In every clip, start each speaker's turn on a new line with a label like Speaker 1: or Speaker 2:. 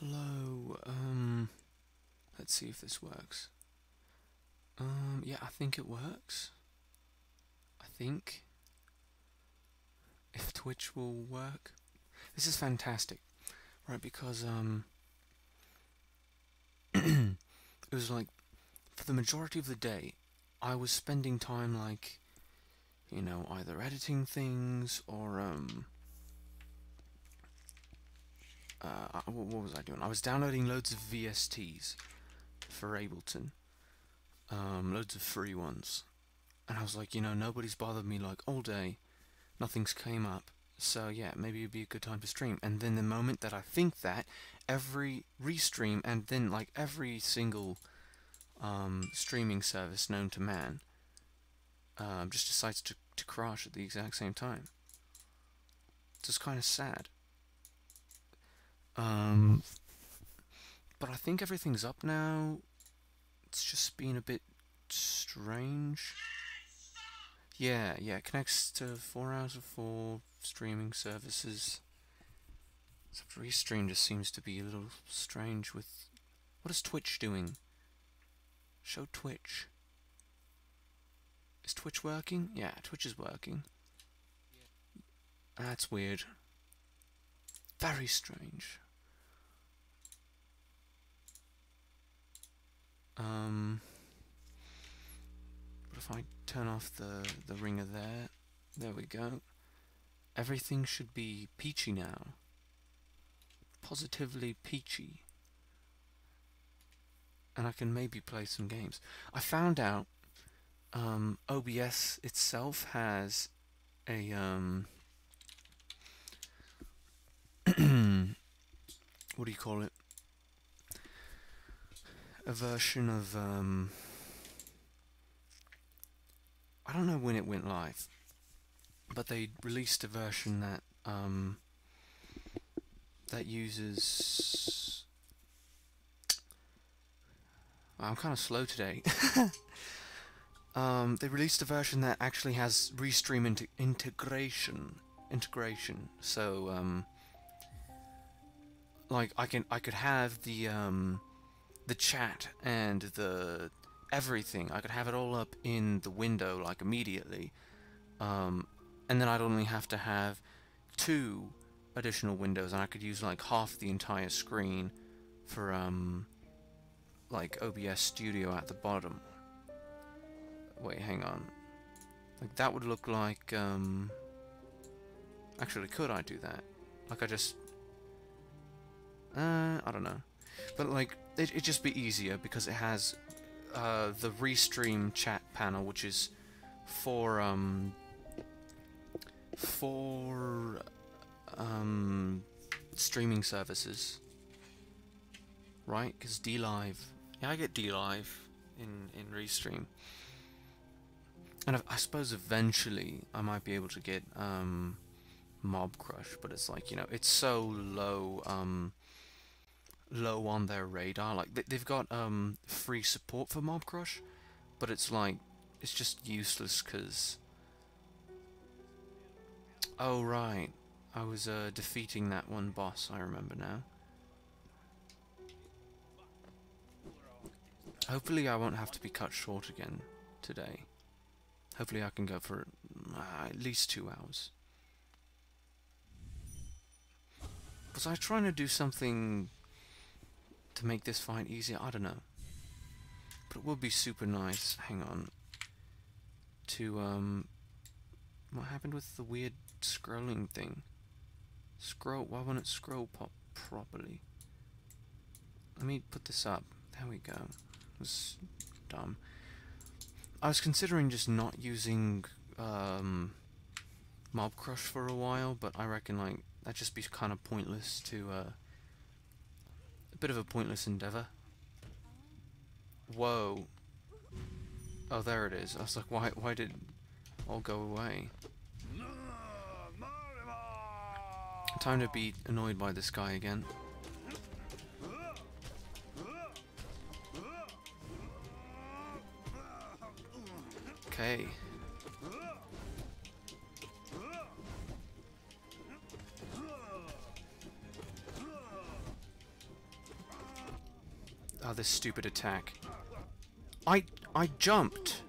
Speaker 1: Hello. Um, let's see if this works. Um, yeah, I think it works. I think. If Twitch will work. This is fantastic. Right, because, um... it was like, for the majority of the day, I was spending time, like, you know, either editing things or, um uh, what was I doing? I was downloading loads of VSTs for Ableton, um, loads of free ones, and I was like, you know, nobody's bothered me like all day, nothing's came up, so yeah, maybe it'd be a good time to stream. And then the moment that I think that, every restream and then like every single um, streaming service known to man um, just decides to, to crash at the exact same time. It's just kind of sad. Um, but I think everything's up now. It's just been a bit strange. Yeah, yeah, connects to 4 out of 4 streaming services. Except Restream just seems to be a little strange with... What is Twitch doing? Show Twitch. Is Twitch working? Yeah, Twitch is working. Yeah. That's weird. Very strange. Um, but if I turn off the, the ringer there, there we go. Everything should be peachy now. Positively peachy. And I can maybe play some games. I found out um, OBS itself has a um, what do you call it? a version of um, I don't know when it went live, but they released a version that um, that uses. I'm kind of slow today. um, they released a version that actually has restream int integration. Integration. So, um, like I can I could have the um, the chat and the everything. I could have it all up in the window like immediately. Um, and then I'd only have to have two additional windows and I could use like half the entire screen for um, like OBS Studio at the bottom. Wait, hang on. Like that would look like um, actually could I do that? Like I just uh, I don't know. But like, it, would just be easier because it has uh, the restream chat panel, which is for um for um streaming services, right? Because DLive, yeah, I get DLive in in restream, and I, I suppose eventually I might be able to get um Mobcrush but it's like you know it's so low um low on their radar. Like they, have got um, free support for Mobcrush, but it's like it's just useless because. Oh right, I was uh, defeating that one boss. I remember now. Hopefully, I won't have to be cut short again today. Hopefully, I can go for uh, at least two hours. Was I trying to do something to make this fight easier. I don't know. But it would be super nice. Hang on. To, um... What happened with the weird scrolling thing? Scroll... Why won't it scroll pop properly? Let me put this up. There we go. It was dumb. I was considering just not using, um... Mobcrush for a while, but I reckon, like, that'd just be kind of pointless to, uh a bit of a pointless endeavour. Whoa. Oh, there it is. I was like, why, why did all go away? Time to be annoyed by this guy again. Okay. Oh, this stupid attack. I... I jumped!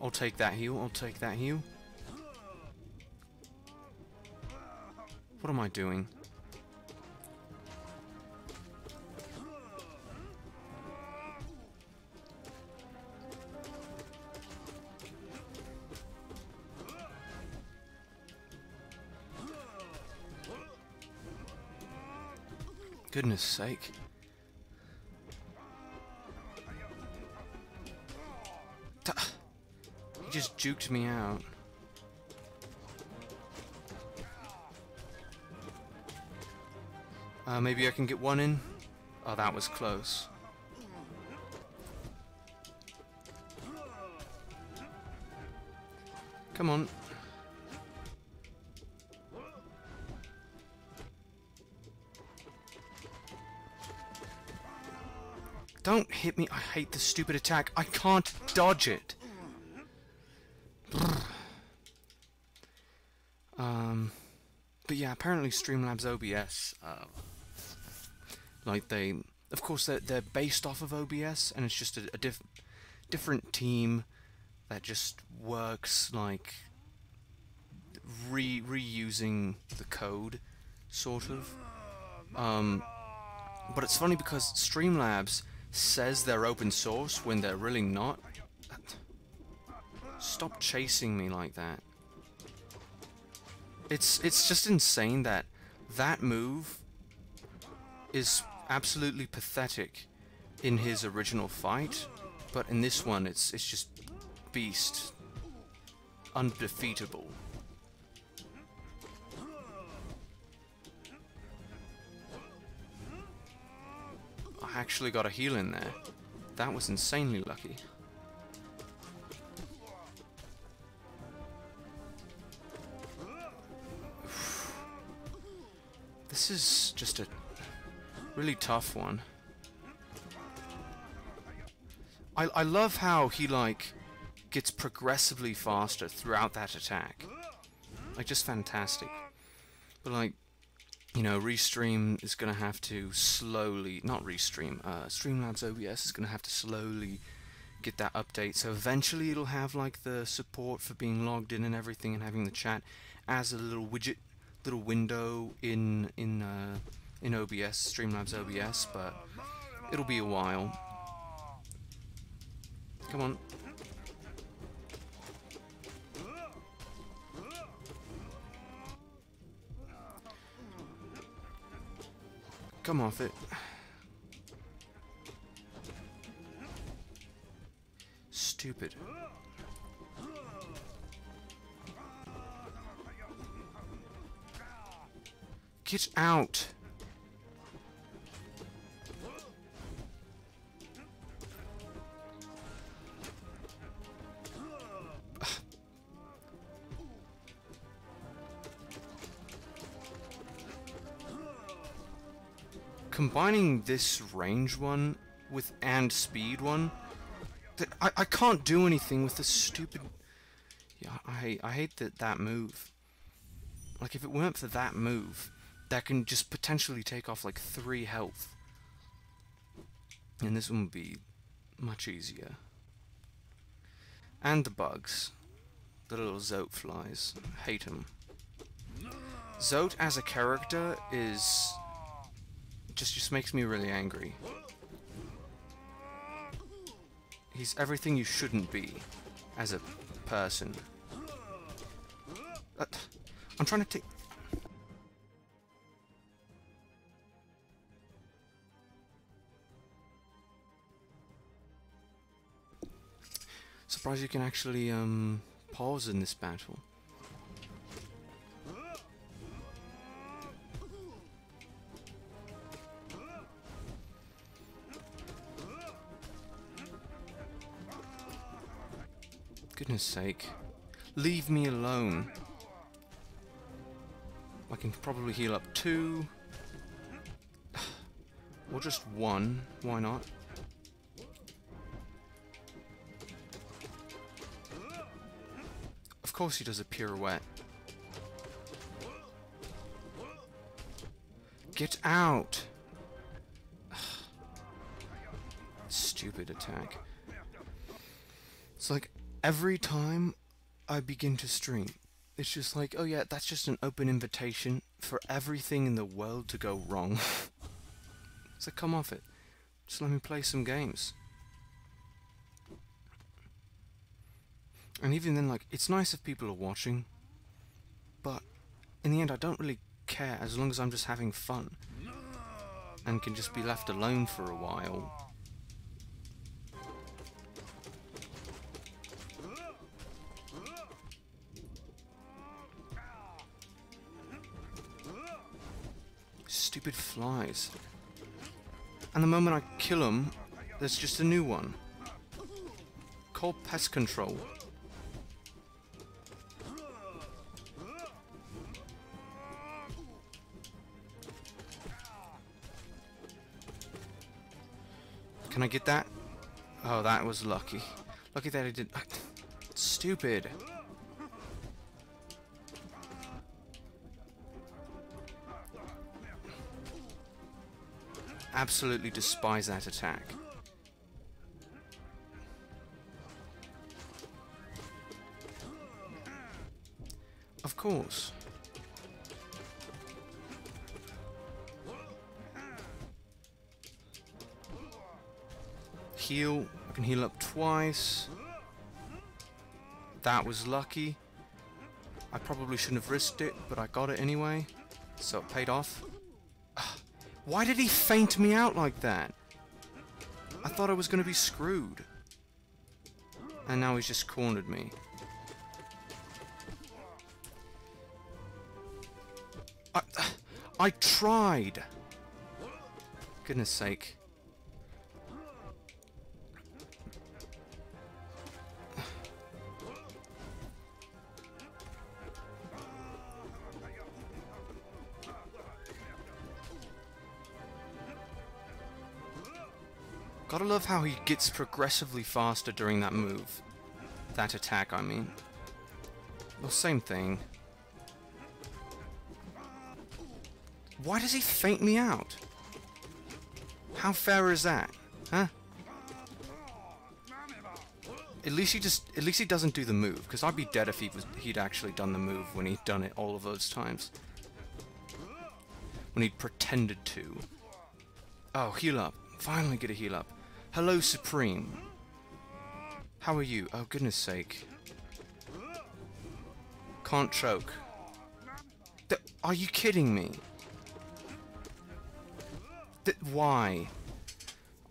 Speaker 1: I'll take that heal, I'll take that heal. What am I doing? goodness sake. He just juked me out. Uh, maybe I can get one in? Oh, that was close. Come on. Don't hit me. I hate this stupid attack. I can't dodge it. um, but yeah, apparently Streamlabs OBS, uh, um, like they, of course they're, they're based off of OBS, and it's just a, a diff different team that just works like re reusing the code, sort of. Um, but it's funny because Streamlabs says they're open source when they're really not. Stop chasing me like that. It's it's just insane that that move is absolutely pathetic in his original fight, but in this one it's it's just beast undefeatable. actually got a heal in there. That was insanely lucky. This is just a really tough one. I, I love how he, like, gets progressively faster throughout that attack. Like, just fantastic. But, like, you know, Restream is going to have to slowly, not Restream, uh, Streamlabs OBS is going to have to slowly get that update. So eventually it'll have like the support for being logged in and everything and having the chat as a little widget, little window in in uh, in OBS, Streamlabs OBS, but it'll be a while. Come on. Come off it. Stupid. Get out! combining this range one with and speed one, I, I can't do anything with this stupid... Yeah, I, I hate that, that move. Like, if it weren't for that move, that can just potentially take off, like, three health. And this one would be much easier. And the bugs. The little Zote flies. hate him. Zote as a character is just just makes me really angry. He's everything you shouldn't be as a person. Uh, I'm trying to take... Surprised you can actually um, pause in this battle. Goodness sake. Leave me alone. I can probably heal up two. Or just one. Why not? Of course he does a pirouette. Get out! Stupid attack every time I begin to stream, it's just like, oh yeah, that's just an open invitation for everything in the world to go wrong. so come off it. Just let me play some games. And even then, like, it's nice if people are watching, but in the end, I don't really care as long as I'm just having fun and can just be left alone for a while Stupid flies. And the moment I kill them, there's just a new one. Call pest control. Can I get that? Oh, that was lucky. Lucky that I did... Stupid. absolutely despise that attack. Of course. Heal. I can heal up twice. That was lucky. I probably shouldn't have risked it, but I got it anyway. So it paid off. Why did he feint me out like that? I thought I was going to be screwed. And now he's just cornered me. I, I tried! Goodness sake. love how he gets progressively faster during that move. That attack, I mean. Well, same thing. Why does he feint me out? How fair is that? Huh? At least he just at least he doesn't do the move, because I'd be dead if he was he'd actually done the move when he'd done it all of those times. When he'd pretended to. Oh, heal up. Finally get a heal up. Hello, Supreme. How are you? Oh, goodness sake. Can't choke. Th are you kidding me? Th why?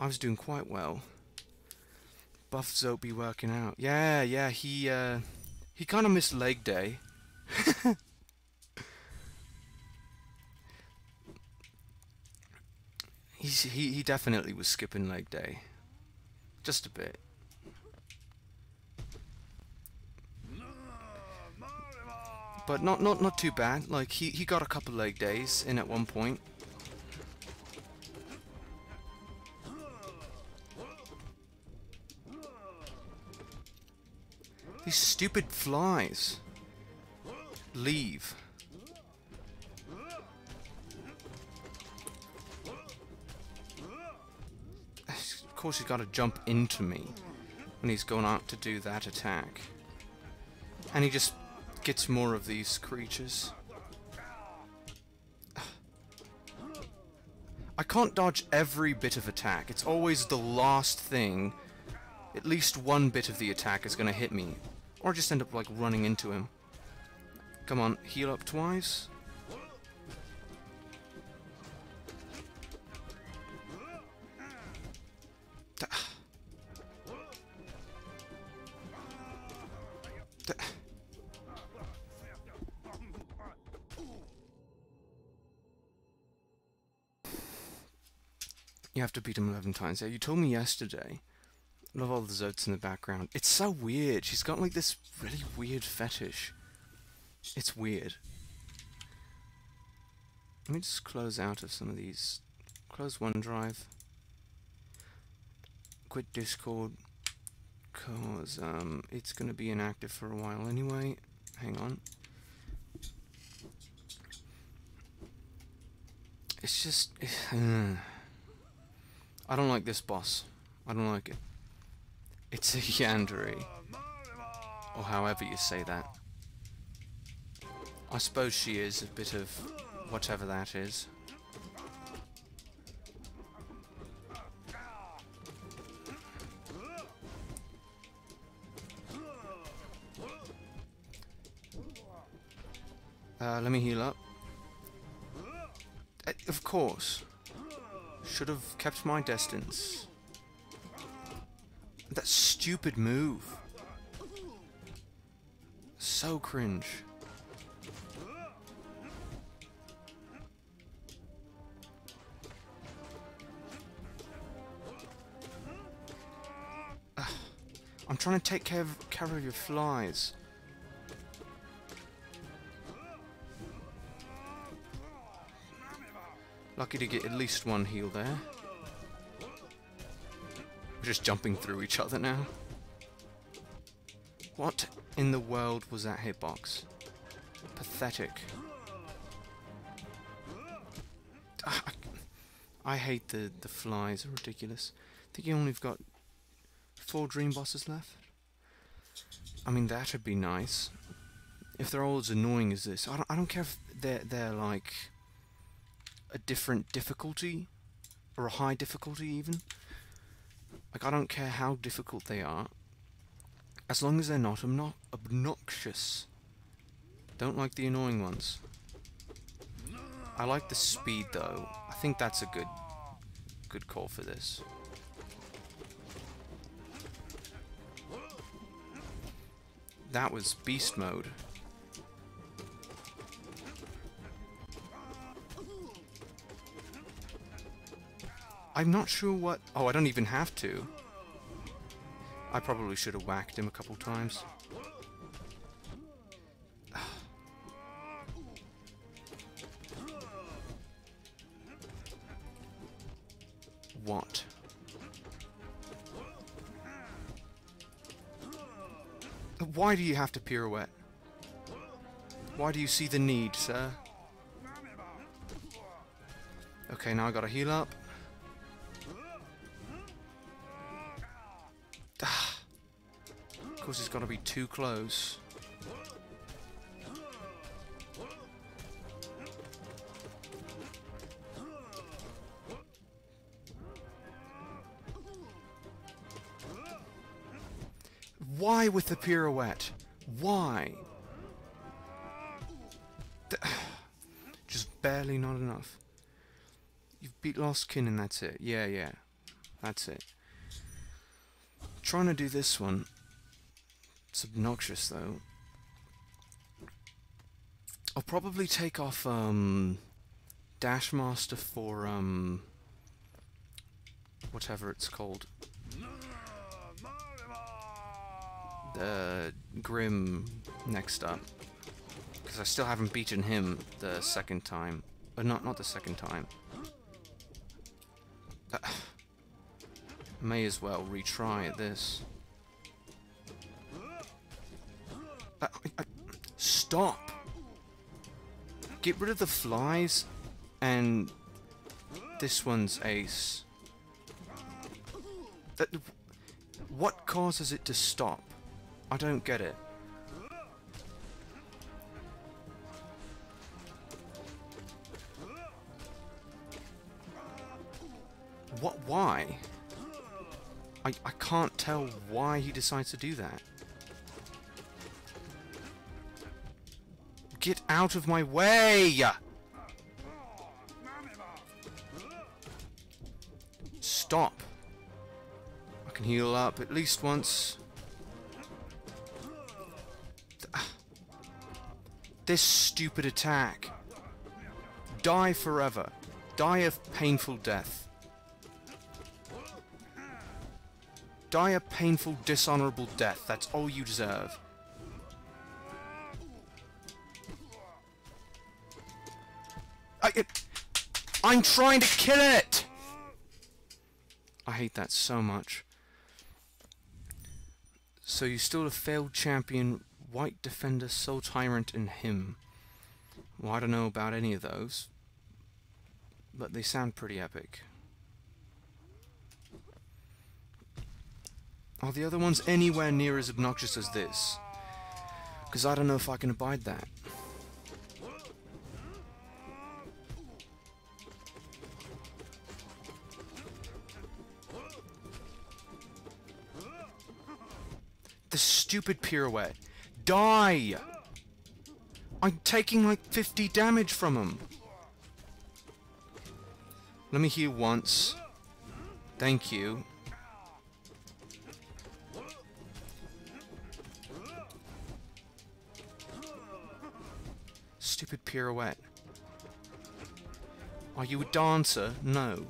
Speaker 1: I was doing quite well. Buff Zote be working out. Yeah, yeah, he, uh... He kind of missed leg day. He's, he, he definitely was skipping leg day. Just a bit. But not, not, not too bad. Like, he, he got a couple leg days in at one point. These stupid flies. Leave. course he's got to jump into me when he's going out to do that attack. And he just gets more of these creatures. I can't dodge every bit of attack. It's always the last thing. At least one bit of the attack is going to hit me. Or I just end up, like, running into him. Come on, heal up twice. You have to beat him 11 times. Yeah, you told me yesterday. Love all the zotes in the background. It's so weird. She's got like this really weird fetish. It's weird. Let me just close out of some of these. Close OneDrive. Quit Discord. Because um, it's going to be inactive for a while anyway. Hang on. It's just... It's, uh, I don't like this boss. I don't like it. It's a Yandere. Or however you say that. I suppose she is a bit of whatever that is. Uh, let me heal up. Uh, of course. Should have kept my distance. That stupid move. So cringe. Ugh. I'm trying to take care of, care of your flies. Lucky to get at least one heal there. We're just jumping through each other now. What in the world was that hitbox? Pathetic. Ah, I hate the, the flies, they're ridiculous. I think you only have got four dream bosses left. I mean, that would be nice. If they're all as annoying as this. I don't, I don't care if they're, they're like a different difficulty, or a high difficulty even. Like, I don't care how difficult they are, as long as they're not not obnoxious. Don't like the annoying ones. I like the speed, though. I think that's a good, good call for this. That was beast mode. I'm not sure what... Oh, I don't even have to. I probably should have whacked him a couple times. what? Why do you have to pirouette? Why do you see the need, sir? Okay, now I gotta heal up. because it's going to be too close. Why with the pirouette? Why? Just barely not enough. You've beat Lost Kin and that's it. Yeah, yeah. That's it. trying to do this one it's obnoxious, though. I'll probably take off um, Dashmaster for um, whatever it's called. The Grimm next up. Because I still haven't beaten him the second time. Uh, not, not the second time. Uh, may as well retry this. I, I, stop! Get rid of the flies, and this one's ace. That, what causes it to stop? I don't get it. What, why? I, I can't tell why he decides to do that. out of my way! Stop. I can heal up at least once. This stupid attack. Die forever. Die a painful death. Die a painful, dishonorable death. That's all you deserve. I'm trying to kill it! I hate that so much. So you still have failed champion, white defender, soul tyrant, and him. Well, I don't know about any of those. But they sound pretty epic. Are the other ones anywhere near as obnoxious as this? Because I don't know if I can abide that. stupid pirouette. Die! I'm taking like 50 damage from him. Let me heal once. Thank you. Stupid pirouette. Are you a dancer? No.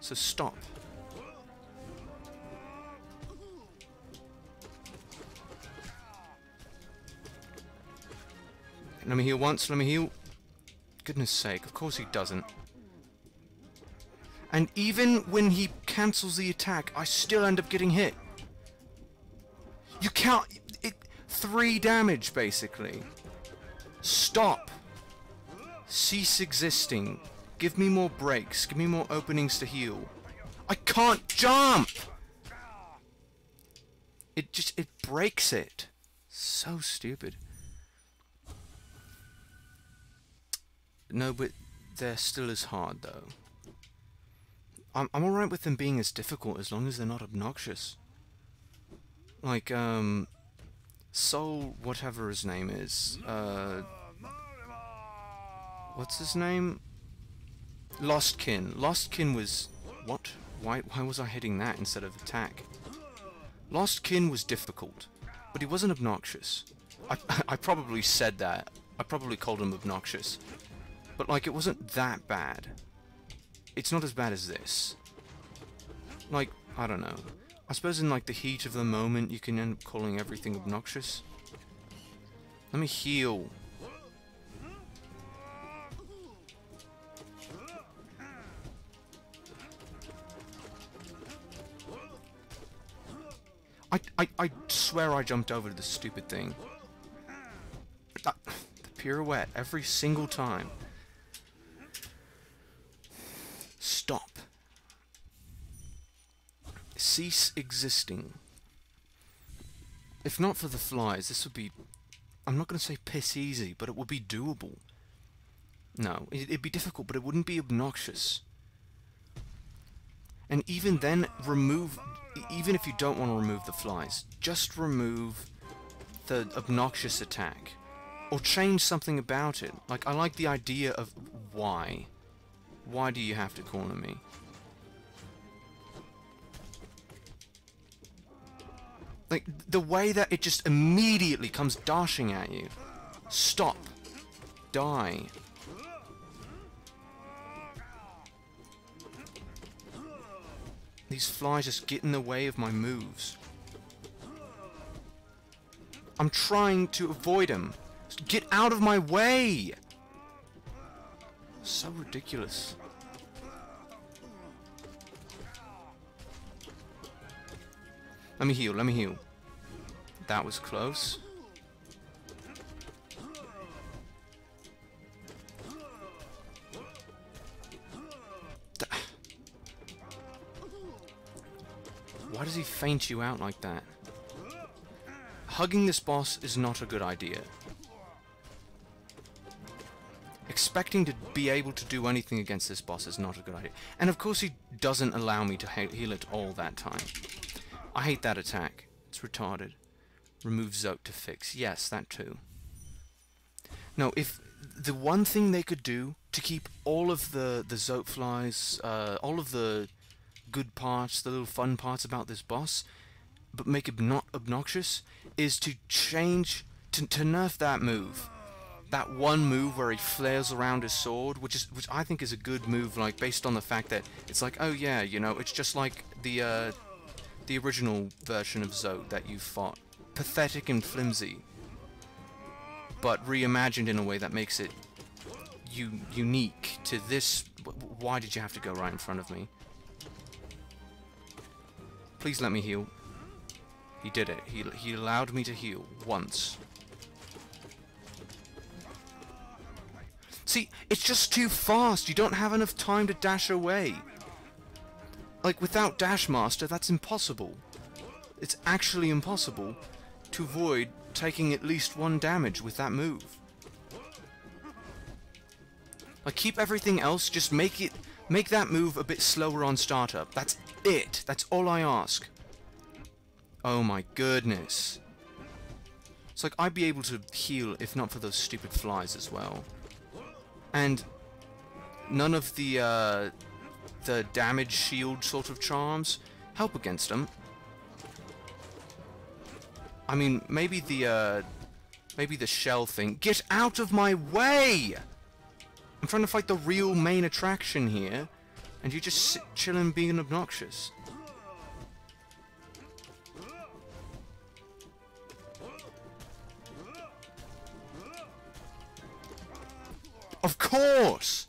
Speaker 1: So stop. Let me heal once, let me heal. Goodness sake, of course he doesn't. And even when he cancels the attack, I still end up getting hit. You count... It, three damage, basically. Stop. Cease existing. Give me more breaks. Give me more openings to heal. I can't jump! It just... It breaks it. So stupid. No, but they're still as hard, though. I'm, I'm alright with them being as difficult as long as they're not obnoxious. Like, um... Soul, whatever his name is, uh... What's his name? Lost Kin. Lost Kin was... What? Why, why was I hitting that instead of attack? Lost Kin was difficult, but he wasn't obnoxious. I, I probably said that. I probably called him obnoxious. But, like, it wasn't that bad. It's not as bad as this. Like, I don't know. I suppose in, like, the heat of the moment, you can end up calling everything obnoxious. Let me heal. I, I, I swear I jumped over to the stupid thing. the pirouette, every single time. Stop. Cease existing. If not for the flies, this would be... I'm not going to say piss easy, but it would be doable. No, it'd be difficult, but it wouldn't be obnoxious. And even then, remove... Even if you don't want to remove the flies, just remove the obnoxious attack. Or change something about it. Like, I like the idea of why. Why do you have to corner me? Like, the way that it just immediately comes dashing at you. Stop. Die. These flies just get in the way of my moves. I'm trying to avoid them. Get out of my way! So ridiculous. Let me heal, let me heal. That was close. Why does he feint you out like that? Hugging this boss is not a good idea expecting to be able to do anything against this boss is not a good idea. And of course he doesn't allow me to heal it all that time. I hate that attack. It's retarded. Remove Zote to fix. Yes, that too. No, if the one thing they could do to keep all of the, the Zote flies, uh, all of the good parts, the little fun parts about this boss, but make it not obnoxious, is to change, to, to nerf that move that one move where he flares around his sword, which is which I think is a good move, like based on the fact that it's like, oh yeah, you know, it's just like the uh, the original version of Zote that you fought, pathetic and flimsy, but reimagined in a way that makes it you unique to this. Why did you have to go right in front of me? Please let me heal. He did it. He he allowed me to heal once. See, it's just too fast. You don't have enough time to dash away. Like, without Dash Master, that's impossible. It's actually impossible to avoid taking at least one damage with that move. Like, keep everything else, just make it... Make that move a bit slower on startup. That's it. That's all I ask. Oh my goodness. It's like, I'd be able to heal if not for those stupid flies as well. And none of the uh, the damage shield sort of charms help against them. I mean, maybe the uh, maybe the shell thing. Get out of my way! I'm trying to fight the real main attraction here, and you just sit chilling being obnoxious. Of course!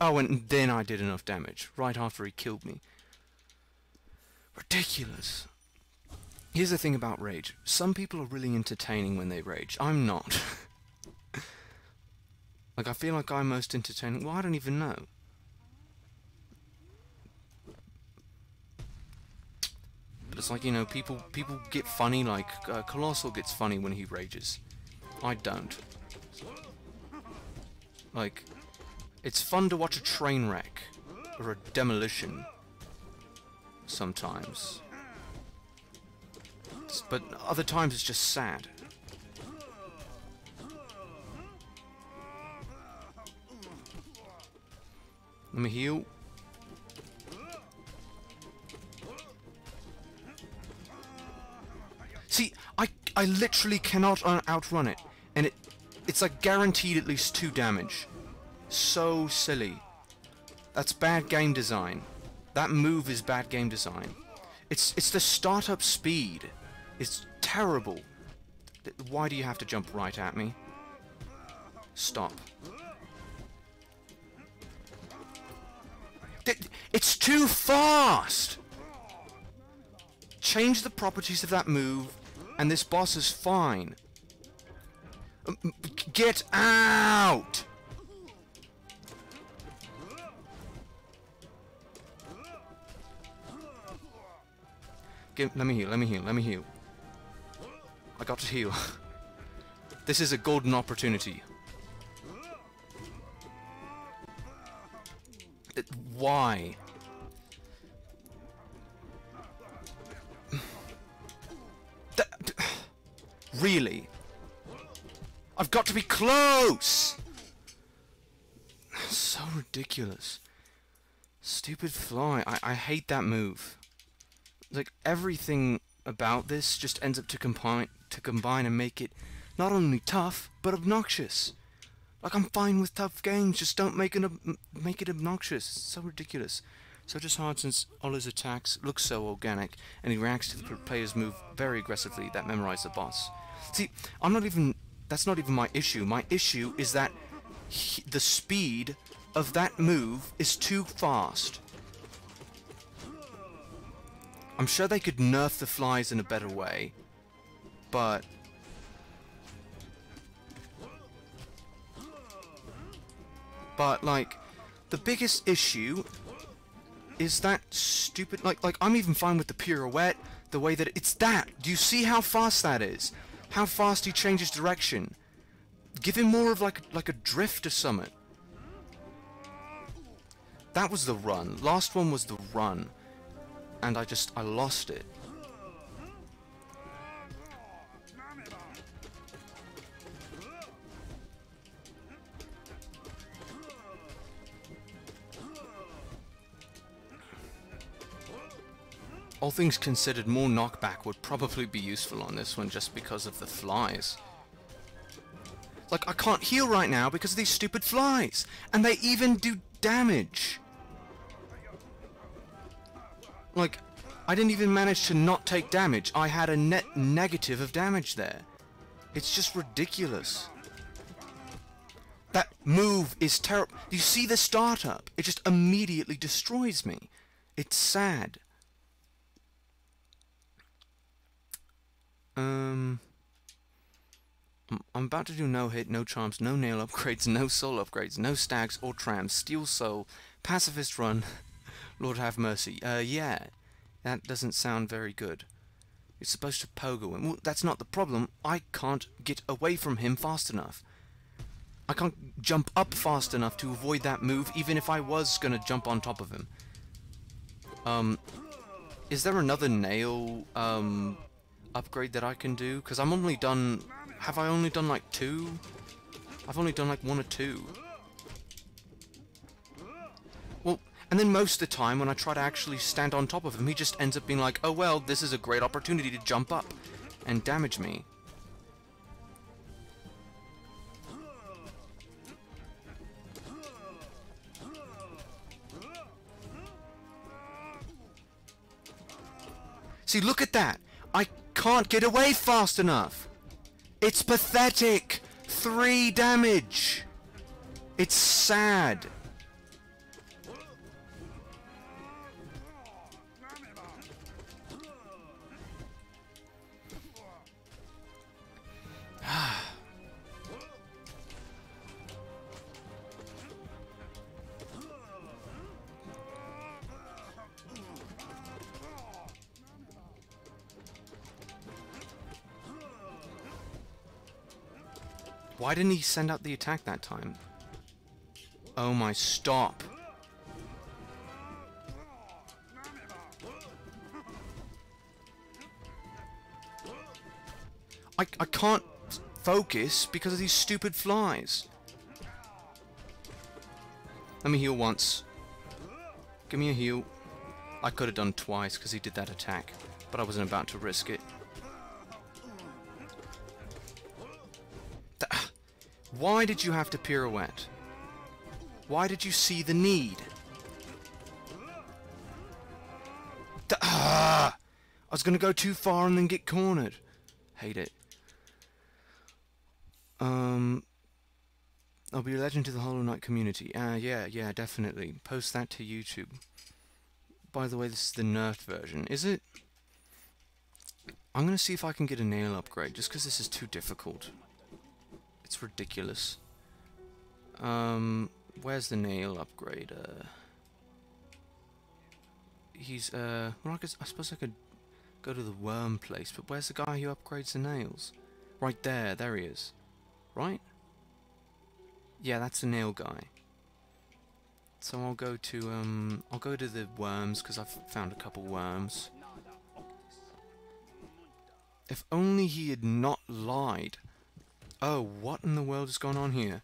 Speaker 1: Oh, and then I did enough damage, right after he killed me. Ridiculous. Here's the thing about rage. Some people are really entertaining when they rage. I'm not. like, I feel like I'm most entertaining. Well, I don't even know. But it's like, you know, people people get funny, like, uh, Colossal gets funny when he rages. I don't. Like, it's fun to watch a train wreck or a demolition sometimes. But other times it's just sad. Let me heal. See, I, I literally cannot outrun it. And it it's like guaranteed at least two damage. So silly. That's bad game design. That move is bad game design. It's it's the startup speed. It's terrible. Why do you have to jump right at me? Stop. It's too fast! Change the properties of that move, and this boss is fine. Get out! Give, let me heal, let me heal, let me heal. I got to heal. this is a golden opportunity. It, uh, why? really? I've got to be close! So ridiculous. Stupid fly. I, I hate that move. Like, everything about this just ends up to combine, to combine and make it not only tough, but obnoxious. Like, I'm fine with tough games, just don't make it, make it obnoxious. It's so ridiculous. So just hard since all his attacks look so organic, and he reacts to the player's move very aggressively that memorize the boss. See, I'm not even that's not even my issue. My issue is that he, the speed of that move is too fast. I'm sure they could nerf the flies in a better way, but... But, like, the biggest issue is that stupid... Like, like I'm even fine with the pirouette, the way that... It, it's that! Do you see how fast that is? how fast he changes direction. Give him more of like like a drift to summit. That was the run. Last one was the run. And I just I lost it. All things considered, more knockback would probably be useful on this one just because of the flies. Like, I can't heal right now because of these stupid flies! And they even do damage! Like, I didn't even manage to not take damage. I had a net negative of damage there. It's just ridiculous. That move is terrible. You see the startup? It just immediately destroys me. It's sad. Um, I'm about to do no hit, no charms, no nail upgrades, no soul upgrades, no stags or trams, steel soul, pacifist run. Lord have mercy. Uh, yeah, that doesn't sound very good. It's supposed to pogo him. Well, that's not the problem. I can't get away from him fast enough. I can't jump up fast enough to avoid that move, even if I was gonna jump on top of him. Um, is there another nail, um, upgrade that I can do? Because I'm only done... Have I only done like two? I've only done like one or two. Well, and then most of the time when I try to actually stand on top of him, he just ends up being like, oh well, this is a great opportunity to jump up and damage me. See, look at that! I can't get away fast enough. It's pathetic. Three damage. It's sad. Ah. Why didn't he send out the attack that time? Oh my, stop! I, I can't focus because of these stupid flies. Let me heal once. Give me a heal. I could have done twice because he did that attack, but I wasn't about to risk it. Why did you have to pirouette? Why did you see the need? D ah! I was going to go too far and then get cornered. Hate it. Um, I'll be a legend to the Hollow Knight community. Uh, yeah, yeah, definitely. Post that to YouTube. By the way, this is the nerfed version. Is it? I'm going to see if I can get a nail upgrade, just because this is too difficult. It's ridiculous. Um, where's the nail upgrader? he's, uh, well, I, guess, I suppose I could go to the worm place, but where's the guy who upgrades the nails? Right there, there he is. Right? Yeah, that's the nail guy. So I'll go to, um, I'll go to the worms, because I've found a couple worms. If only he had not lied. Oh, what in the world has gone on here?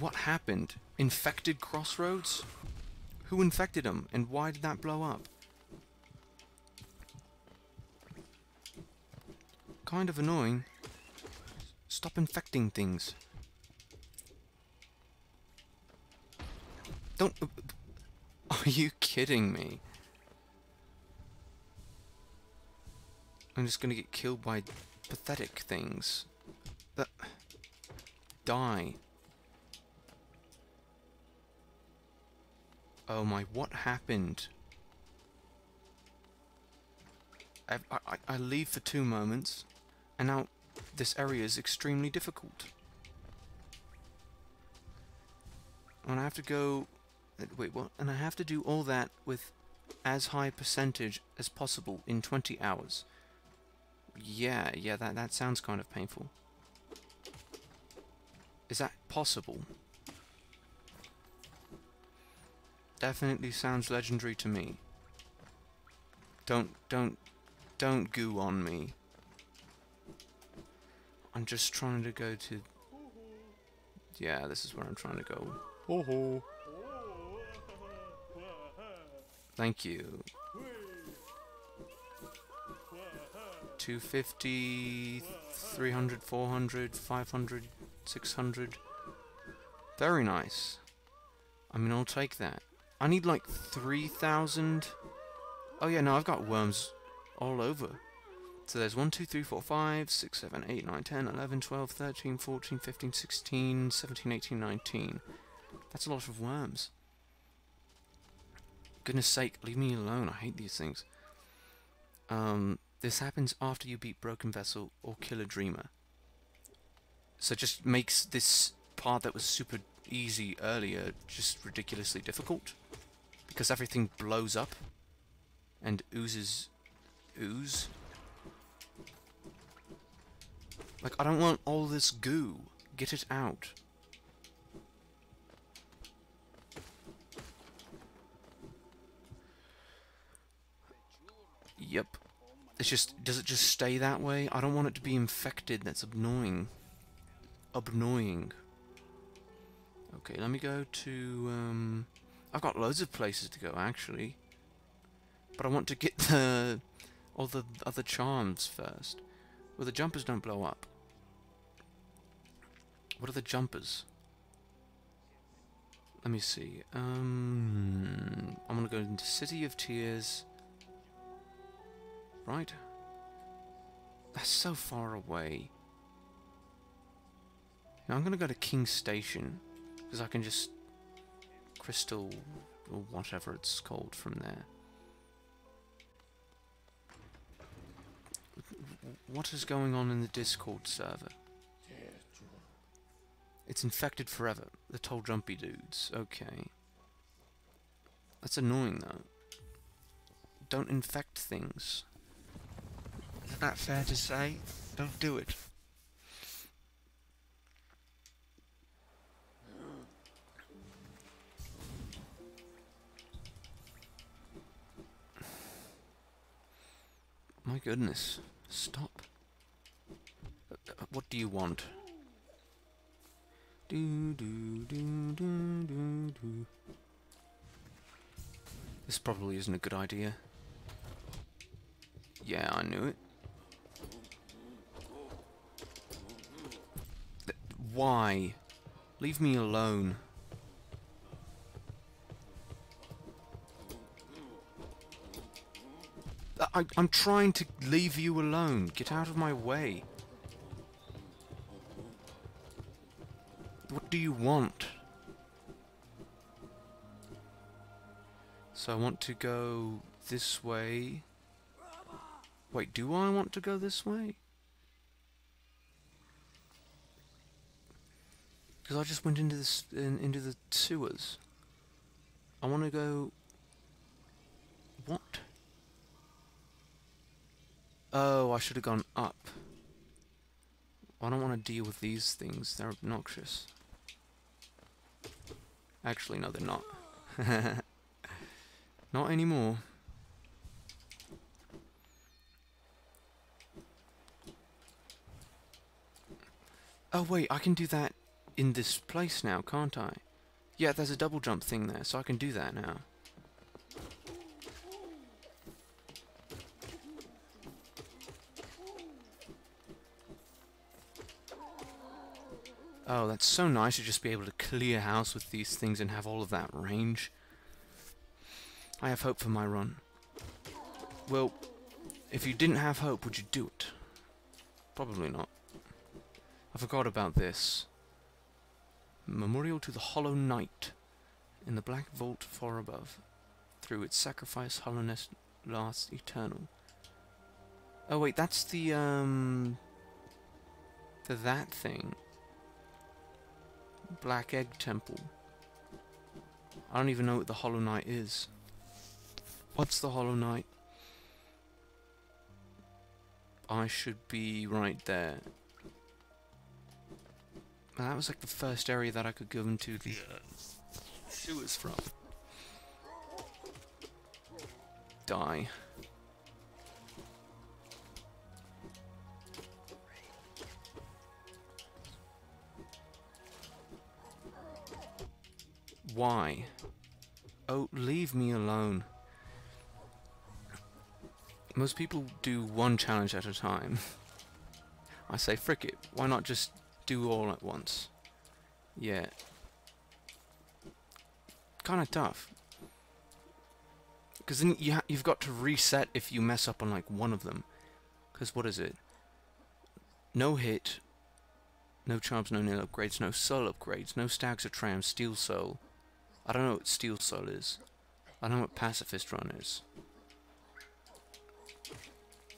Speaker 1: What happened? Infected Crossroads? Who infected them, and why did that blow up? Kind of annoying. Stop infecting things. Don't... Uh, are you kidding me? I'm just gonna get killed by pathetic things. Die. Oh my, what happened? I, I, I leave for two moments, and now this area is extremely difficult. And I have to go... Wait, what? And I have to do all that with as high percentage as possible in 20 hours. Yeah, yeah, that, that sounds kind of painful. Is that possible? Definitely sounds legendary to me. Don't, don't, don't goo on me. I'm just trying to go to... Yeah, this is where I'm trying to go. Oh ho. Thank you. 250, 300, 400, 500, 600. Very nice. I mean, I'll take that. I need like 3,000. Oh yeah, no, I've got worms all over. So there's 1, 2, 3, 4, 5, 6, 7, 8, 9, 10, 11, 12, 13, 14, 15, 16, 17, 18, 19. That's a lot of worms. Goodness sake, leave me alone. I hate these things. Um, this happens after you beat Broken Vessel or Killer Dreamer. So it just makes this part that was super easy earlier just ridiculously difficult. Because everything blows up and oozes ooze. Like, I don't want all this goo. Get it out. Yep. It's just, does it just stay that way? I don't want it to be infected, that's annoying annoying. Okay, let me go to... Um, I've got loads of places to go, actually. But I want to get the all the other charms first. Well, the jumpers don't blow up. What are the jumpers? Let me see. Um, I'm going to go into City of Tears. Right? That's so far away. Now I'm going to go to King Station, because I can just crystal or whatever it's called from there. What is going on in the Discord server? It's infected forever. The tall jumpy dudes. Okay. That's annoying though. Don't infect things. Isn't that fair to say? Don't do it. My goodness. Stop. Uh, what do you want?
Speaker 2: Do, do, do, do, do, do.
Speaker 1: This probably isn't a good idea. Yeah, I knew it. Th why? Leave me alone. I, I'm trying to leave you alone. Get out of my way. What do you want? So I want to go this way. Wait, do I want to go this way? Because I just went into this in, into the sewers. I want to go. What? Oh, I should have gone up. I don't want to deal with these things. They're obnoxious. Actually, no, they're not. not anymore. Oh, wait, I can do that in this place now, can't I? Yeah, there's a double jump thing there, so I can do that now. Oh, that's so nice to just be able to clear house with these things and have all of that range. I have hope for my run. Well, if you didn't have hope, would you do it? Probably not. I forgot about this. Memorial to the Hollow Knight in the Black Vault far above. Through its sacrifice, hollowness lasts eternal. Oh wait, that's the, um... The that thing. Black Egg Temple. I don't even know what the Hollow Knight is. What's the Hollow Knight? I should be right there. Man, that was like the first area that I could go into the sewers from. Die. Why? Oh, leave me alone. Most people do one challenge at a time. I say, frick it, why not just do all at once? Yeah. Kinda tough. Because then you you've got to reset if you mess up on like one of them. Because what is it? No hit, no charms, no nail upgrades, no soul upgrades, no stags or trams, steel soul, I don't know what Steel Soul is. I know what Pacifist Run is.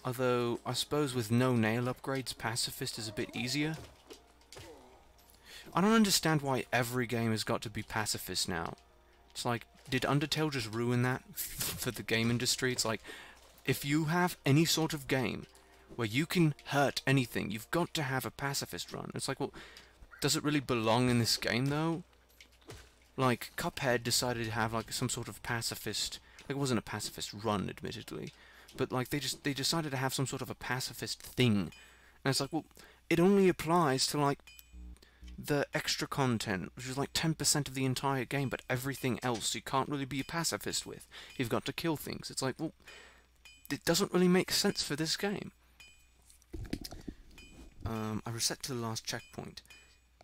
Speaker 1: Although, I suppose with no nail upgrades, Pacifist is a bit easier. I don't understand why every game has got to be Pacifist now. It's like, did Undertale just ruin that for the game industry? It's like, if you have any sort of game where you can hurt anything, you've got to have a Pacifist run. It's like, well, does it really belong in this game, though? like Cuphead decided to have like some sort of pacifist like it wasn't a pacifist run admittedly but like they just they decided to have some sort of a pacifist thing and it's like well it only applies to like the extra content which is like 10% of the entire game but everything else you can't really be a pacifist with you've got to kill things it's like well it doesn't really make sense for this game um, I reset to the last checkpoint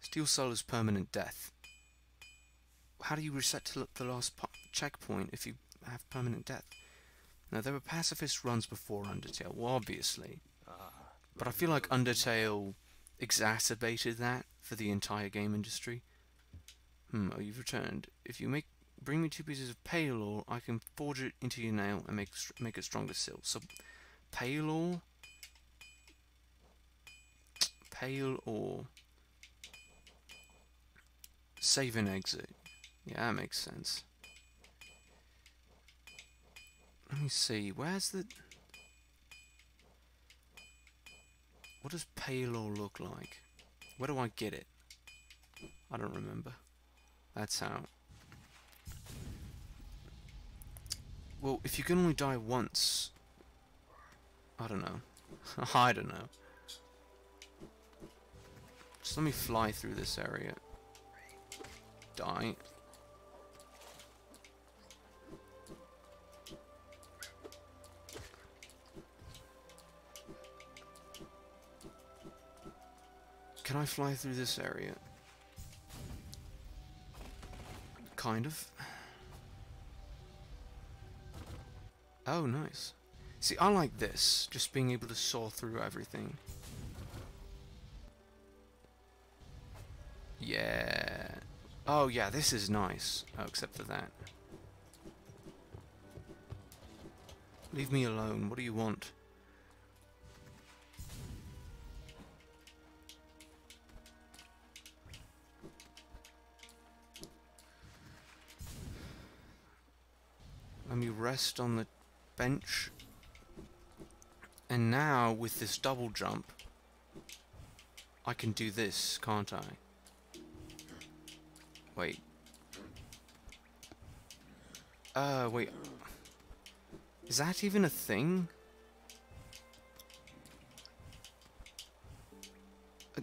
Speaker 1: Steel Solar's permanent death how do you reset to the last checkpoint if you have permanent death? Now, there were pacifist runs before Undertale, well, obviously. Ah, but I feel like Undertale exacerbated that for the entire game industry. Hmm, oh, you've returned. If you make bring me two pieces of pale ore, I can forge it into your nail and make make it stronger still. So, pale ore? Pale ore. Save and exit. Yeah, that makes sense. Let me see, where's the... What does pale ore look like? Where do I get it? I don't remember. That's out. Well, if you can only die once... I don't know. I don't know. Just let me fly through this area. Die. Can I fly through this area? Kind of. Oh, nice. See, I like this. Just being able to saw through everything. Yeah. Oh, yeah, this is nice. Oh, except for that. Leave me alone. What do you want? Let me rest on the bench. And now, with this double jump, I can do this, can't I? Wait. Uh, wait. Is that even a thing? Uh,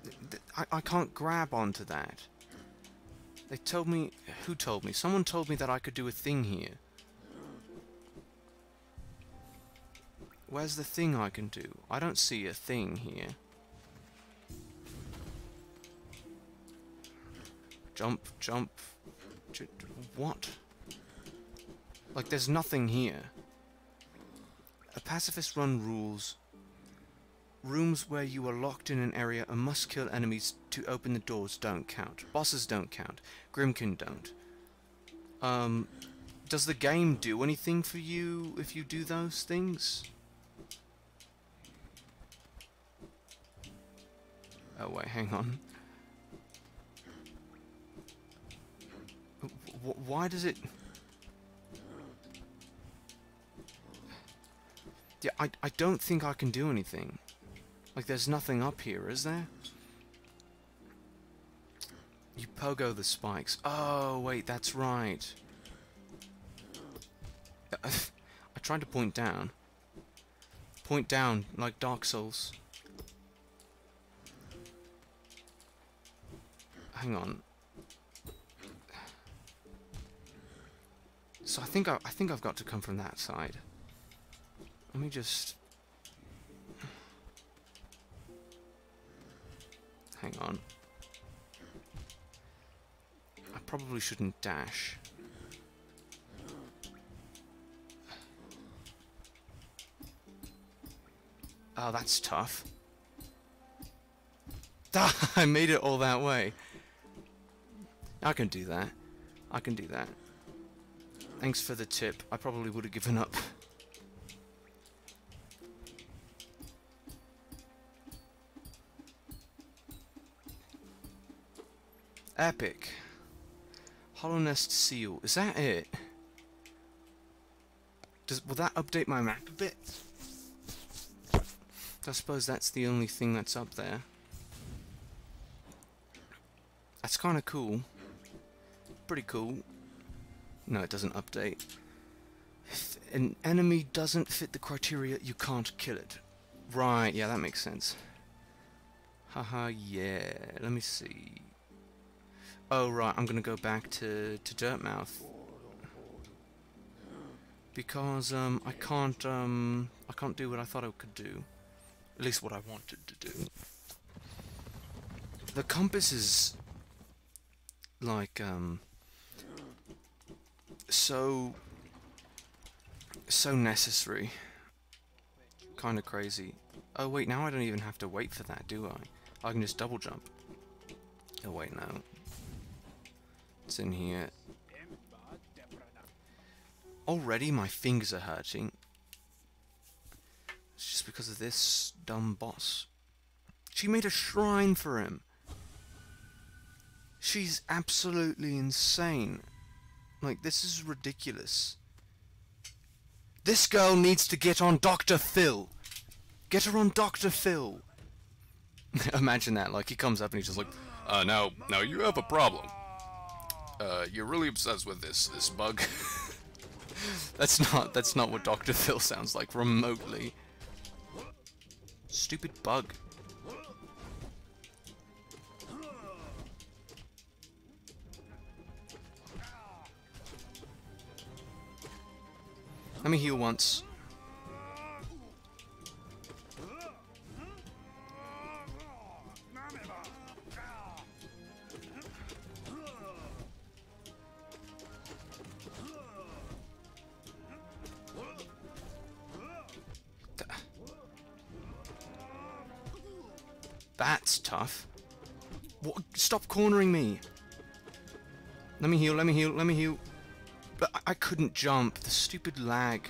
Speaker 1: I, I can't grab onto that. They told me... Who told me? Someone told me that I could do a thing here. Where's the thing I can do? I don't see a thing here. Jump, jump. What? Like, there's nothing here. A pacifist run rules. Rooms where you are locked in an area and must kill enemies to open the doors don't count. Bosses don't count. Grimmkin don't. Um, does the game do anything for you if you do those things? Oh wait, hang on. why does it... Yeah, I, I don't think I can do anything. Like, there's nothing up here, is there? You pogo the spikes. Oh, wait, that's right. I tried to point down. Point down, like Dark Souls. hang on. So I think I, I think I've got to come from that side. Let me just hang on. I probably shouldn't dash. Oh, that's tough. I made it all that way. I can do that. I can do that. Thanks for the tip. I probably would have given up. Epic. Hallownest Seal. Is that it? Does, will that update my map a bit? I suppose that's the only thing that's up there. That's kind of cool pretty cool. No, it doesn't update. If an enemy doesn't fit the criteria, you can't kill it. Right, yeah, that makes sense. Haha, yeah, let me see. Oh, right, I'm gonna go back to, to Dirtmouth. Because, um, I can't, um, I can't do what I thought I could do. At least what I wanted to do. The compass is... Like, um so so necessary. Kind of crazy. Oh wait, now I don't even have to wait for that, do I? I can just double jump. Oh wait, no. It's in here. Already my fingers are hurting. It's just because of this dumb boss. She made a shrine for him. She's absolutely insane. Like, this is ridiculous. This girl needs to get on Dr. Phil. Get her on Dr. Phil. Imagine that. Like, he comes up and he's just like, uh, now, now you have a problem. Uh, you're really obsessed with this, this bug. that's not, that's not what Dr. Phil sounds like remotely. Stupid bug. Let me heal once. That's tough. What? Stop cornering me. Let me heal, let me heal, let me heal. But I, I couldn't jump. The stupid lag.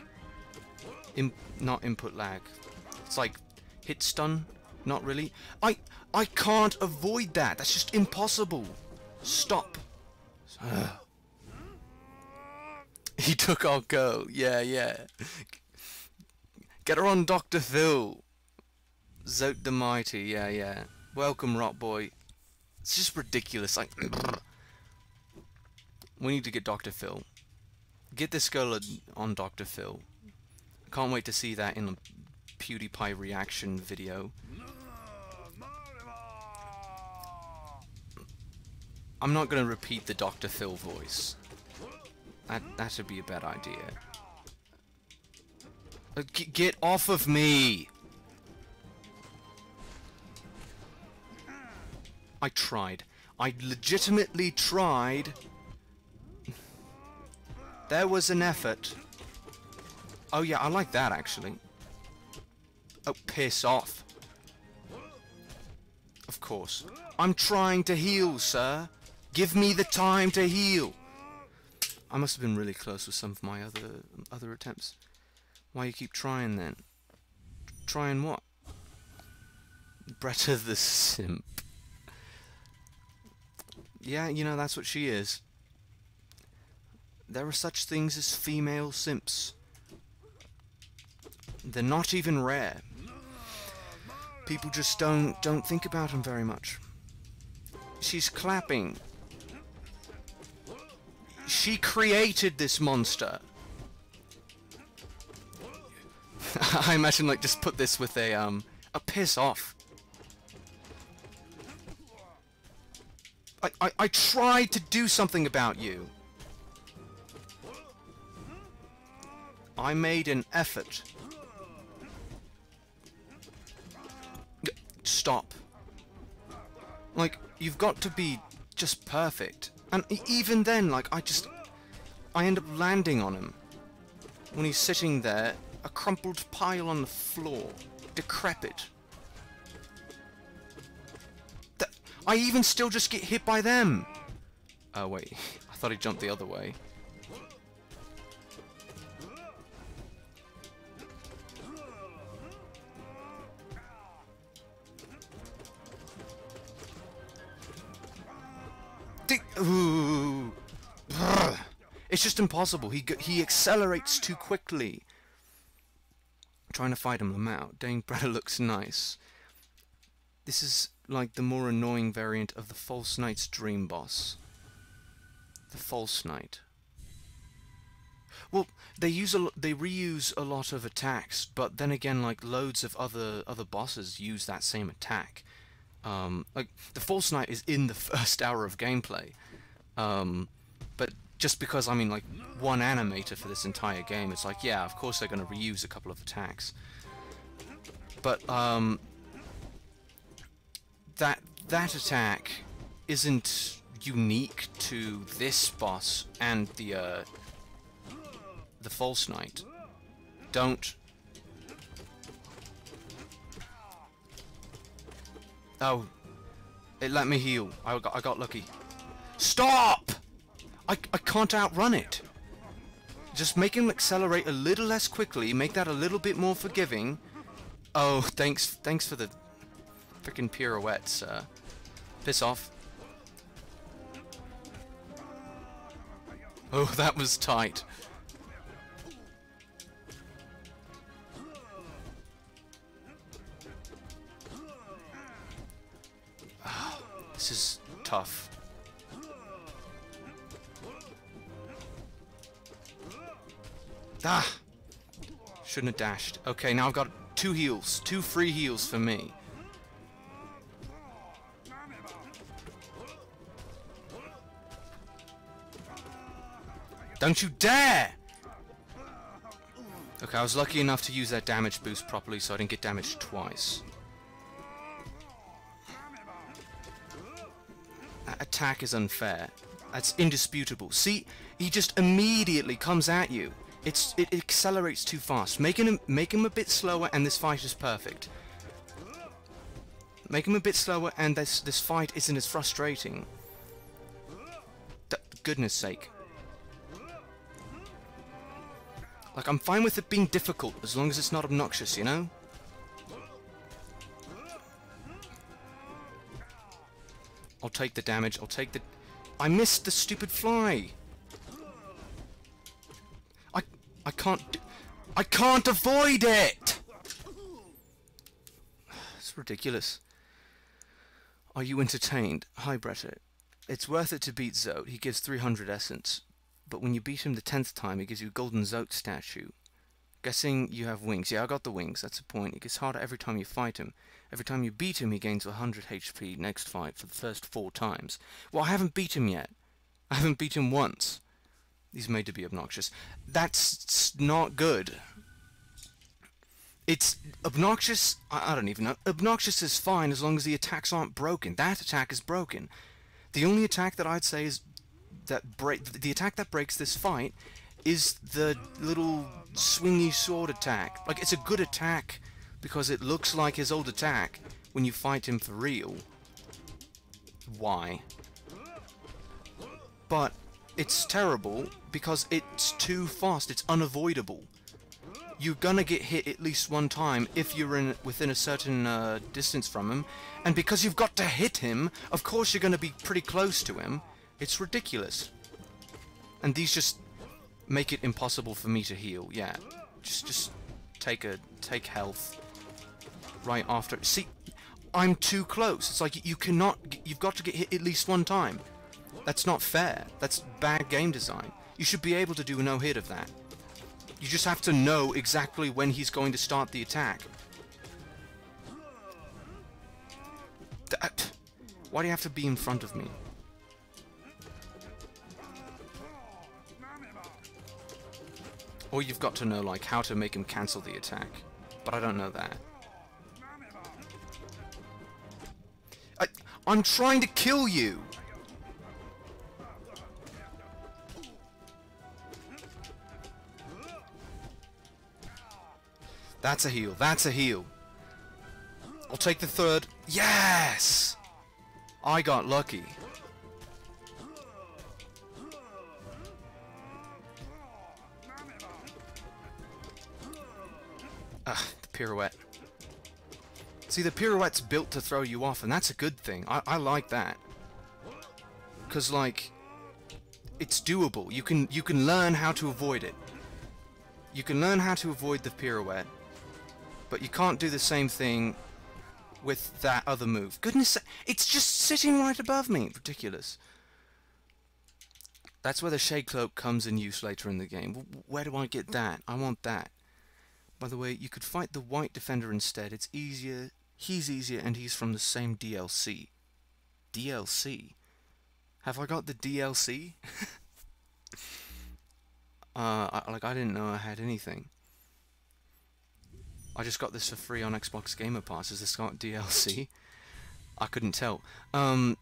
Speaker 1: not input lag. It's like hit stun. Not really. I I can't avoid that. That's just impossible. Stop. He took our girl. Yeah, yeah. Get her on Dr. Phil. Zote the Mighty. Yeah, yeah. Welcome, Rot Boy. It's just ridiculous. Like, we need to get Dr. Phil get this girl on Dr. Phil. Can't wait to see that in a PewDiePie reaction video. I'm not going to repeat the Dr. Phil voice. That, that should be a bad idea. Uh, get off of me! I tried. I legitimately tried there was an effort. Oh yeah, I like that actually. Oh, piss off. Of course. I'm trying to heal, sir. Give me the time to heal. I must have been really close with some of my other other attempts. Why you keep trying then? Trying what? Bretta the simp. Yeah, you know, that's what she is. There are such things as female simps. They're not even rare. People just don't don't think about them very much. She's clapping. She created this monster. I imagine like just put this with a um a piss off. I, I, I tried to do something about you. I made an effort. Stop. Like, you've got to be just perfect. And even then, like, I just... I end up landing on him. When he's sitting there, a crumpled pile on the floor. Decrepit. I even still just get hit by them! Oh, wait. I thought he jumped the other way. Ooh. It's just impossible. He he accelerates too quickly. trying to fight him, I'm out. Dang, Bretta looks nice. This is like the more annoying variant of the False Knight's Dream Boss. The False Knight. Well, they use a they reuse a lot of attacks, but then again, like loads of other other bosses use that same attack. Um, like the false knight is in the first hour of gameplay, um, but just because I mean like one animator for this entire game, it's like yeah, of course they're going to reuse a couple of attacks, but um, that that attack isn't unique to this boss and the uh, the false knight. Don't No, oh, It let me heal. I got, I got lucky. Stop! I, I can't outrun it. Just make him accelerate a little less quickly, make that a little bit more forgiving. Oh, thanks thanks for the freaking pirouette, sir. Piss off. Oh, that was tight. This is tough. Ah! Shouldn't have dashed. Okay, now I've got two heals. Two free heals for me. Don't you dare! Okay, I was lucky enough to use that damage boost properly so I didn't get damaged twice. That attack is unfair. That's indisputable. See, he just immediately comes at you. It's It accelerates too fast. Make him, make him a bit slower and this fight is perfect. Make him a bit slower and this, this fight isn't as frustrating. Th goodness sake. Like, I'm fine with it being difficult, as long as it's not obnoxious, you know? I'll take the damage. I'll take the... I missed the stupid fly! I... I can't... Do... I can't avoid it! It's ridiculous. Are you entertained? Hi, Bretta. It's worth it to beat Zote. He gives 300 essence. But when you beat him the 10th time, he gives you a golden Zote statue. Guessing you have wings. Yeah, I got the wings. That's the point. It gets harder every time you fight him. Every time you beat him, he gains 100 HP next fight for the first four times. Well, I haven't beat him yet. I haven't beat him once. He's made to be obnoxious. That's not good. It's obnoxious. I, I don't even know. Obnoxious is fine as long as the attacks aren't broken. That attack is broken. The only attack that I'd say is that break the attack that breaks this fight is the little swingy sword attack. Like it's a good attack because it looks like his old attack when you fight him for real. Why? But it's terrible because it's too fast, it's unavoidable. You're gonna get hit at least one time if you're in within a certain uh, distance from him, and because you've got to hit him, of course you're gonna be pretty close to him. It's ridiculous. And these just make it impossible for me to heal, yeah. Just just take a take health right after. See, I'm too close. It's like you cannot. You've got to get hit at least one time. That's not fair. That's bad game design. You should be able to do no hit of that. You just have to know exactly when he's going to start the attack. That, why do you have to be in front of me? Or you've got to know, like, how to make him cancel the attack. But I don't know that. I'm trying to kill you! That's a heal. That's a heal. I'll take the third. Yes! I got lucky. Ah, the pirouette. See, the pirouette's built to throw you off, and that's a good thing. I, I like that. Because, like, it's doable. You can, you can learn how to avoid it. You can learn how to avoid the pirouette, but you can't do the same thing with that other move. Goodness, it's just sitting right above me. Ridiculous. That's where the Shade Cloak comes in use later in the game. Where do I get that? I want that. By the way, you could fight the White Defender instead. It's easier He's easier and he's from the same DLC. DLC? Have I got the DLC? uh, I, like, I didn't know I had anything. I just got this for free on Xbox Gamer Pass. Is this got DLC? I couldn't tell. Um,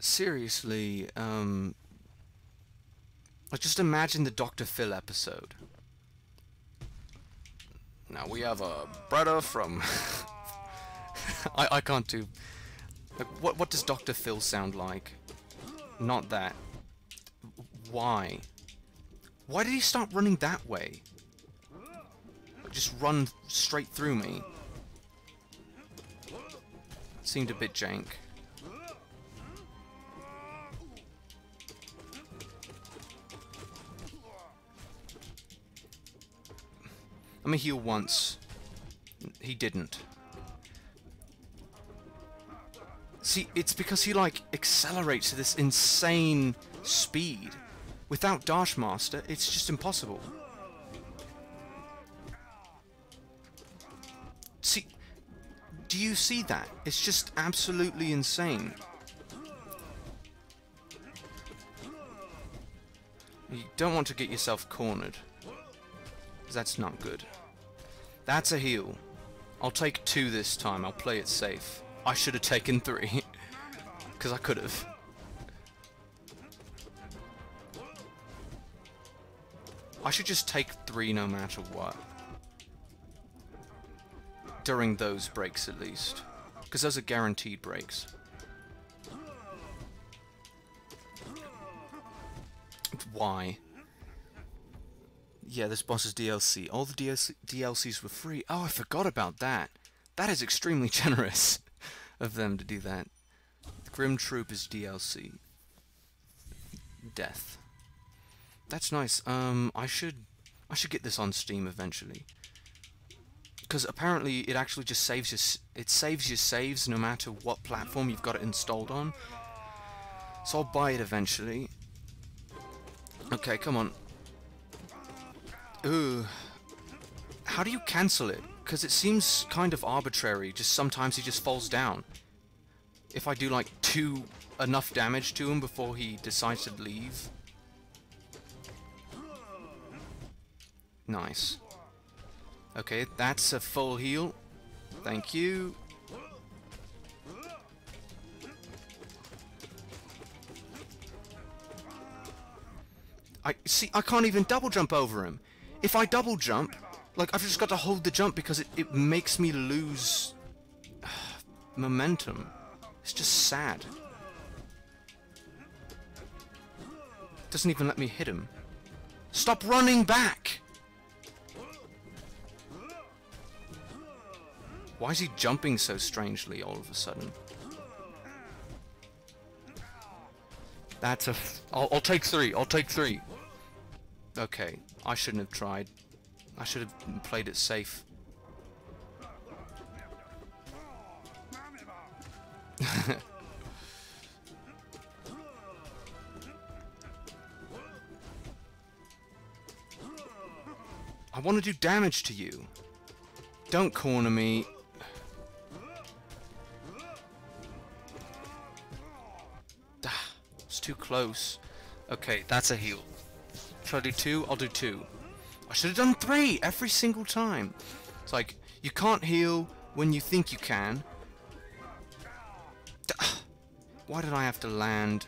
Speaker 1: seriously, um, like just imagine the Doctor Phil episode. Now we have a brother from... I, I can't do... what, what does Dr. Phil sound like? Not that. Why? Why did he start running that way? Just run straight through me. seemed a bit jank. I'ma heal once. He didn't. See, it's because he, like, accelerates to this insane speed. Without Dash Master, it's just impossible. See, do you see that? It's just absolutely insane. You don't want to get yourself cornered. Because that's not good. That's a heal. I'll take two this time. I'll play it safe. I should have taken three. Because I could have. I should just take three no matter what. During those breaks at least. Because those are guaranteed breaks. Why? Yeah, this boss is DLC. All the DLC DLCs were free. Oh, I forgot about that. That is extremely generous of them to do that. The Grimm Troupe is DLC. Death. That's nice. Um, I should, I should get this on Steam eventually. Because apparently it actually just saves your, it saves your saves no matter what platform you've got it installed on. So I'll buy it eventually. Okay, come on. Ooh. How do you cancel it? Because it seems kind of arbitrary, just sometimes he just falls down. If I do like two enough damage to him before he decides to leave. Nice. Okay, that's a full heal. Thank you. I see I can't even double jump over him. If I double jump, like, I've just got to hold the jump because it, it makes me lose momentum. It's just sad. Doesn't even let me hit him. Stop running back! Why is he jumping so strangely all of a sudden? That's a. F I'll, I'll take three. I'll take three. Okay. I shouldn't have tried. I should have played it safe. I want to do damage to you. Don't corner me. it's too close. Okay, that's a heal. Should I do two? I'll do two. I should have done three every single time. It's like, you can't heal when you think you can. Why did I have to land?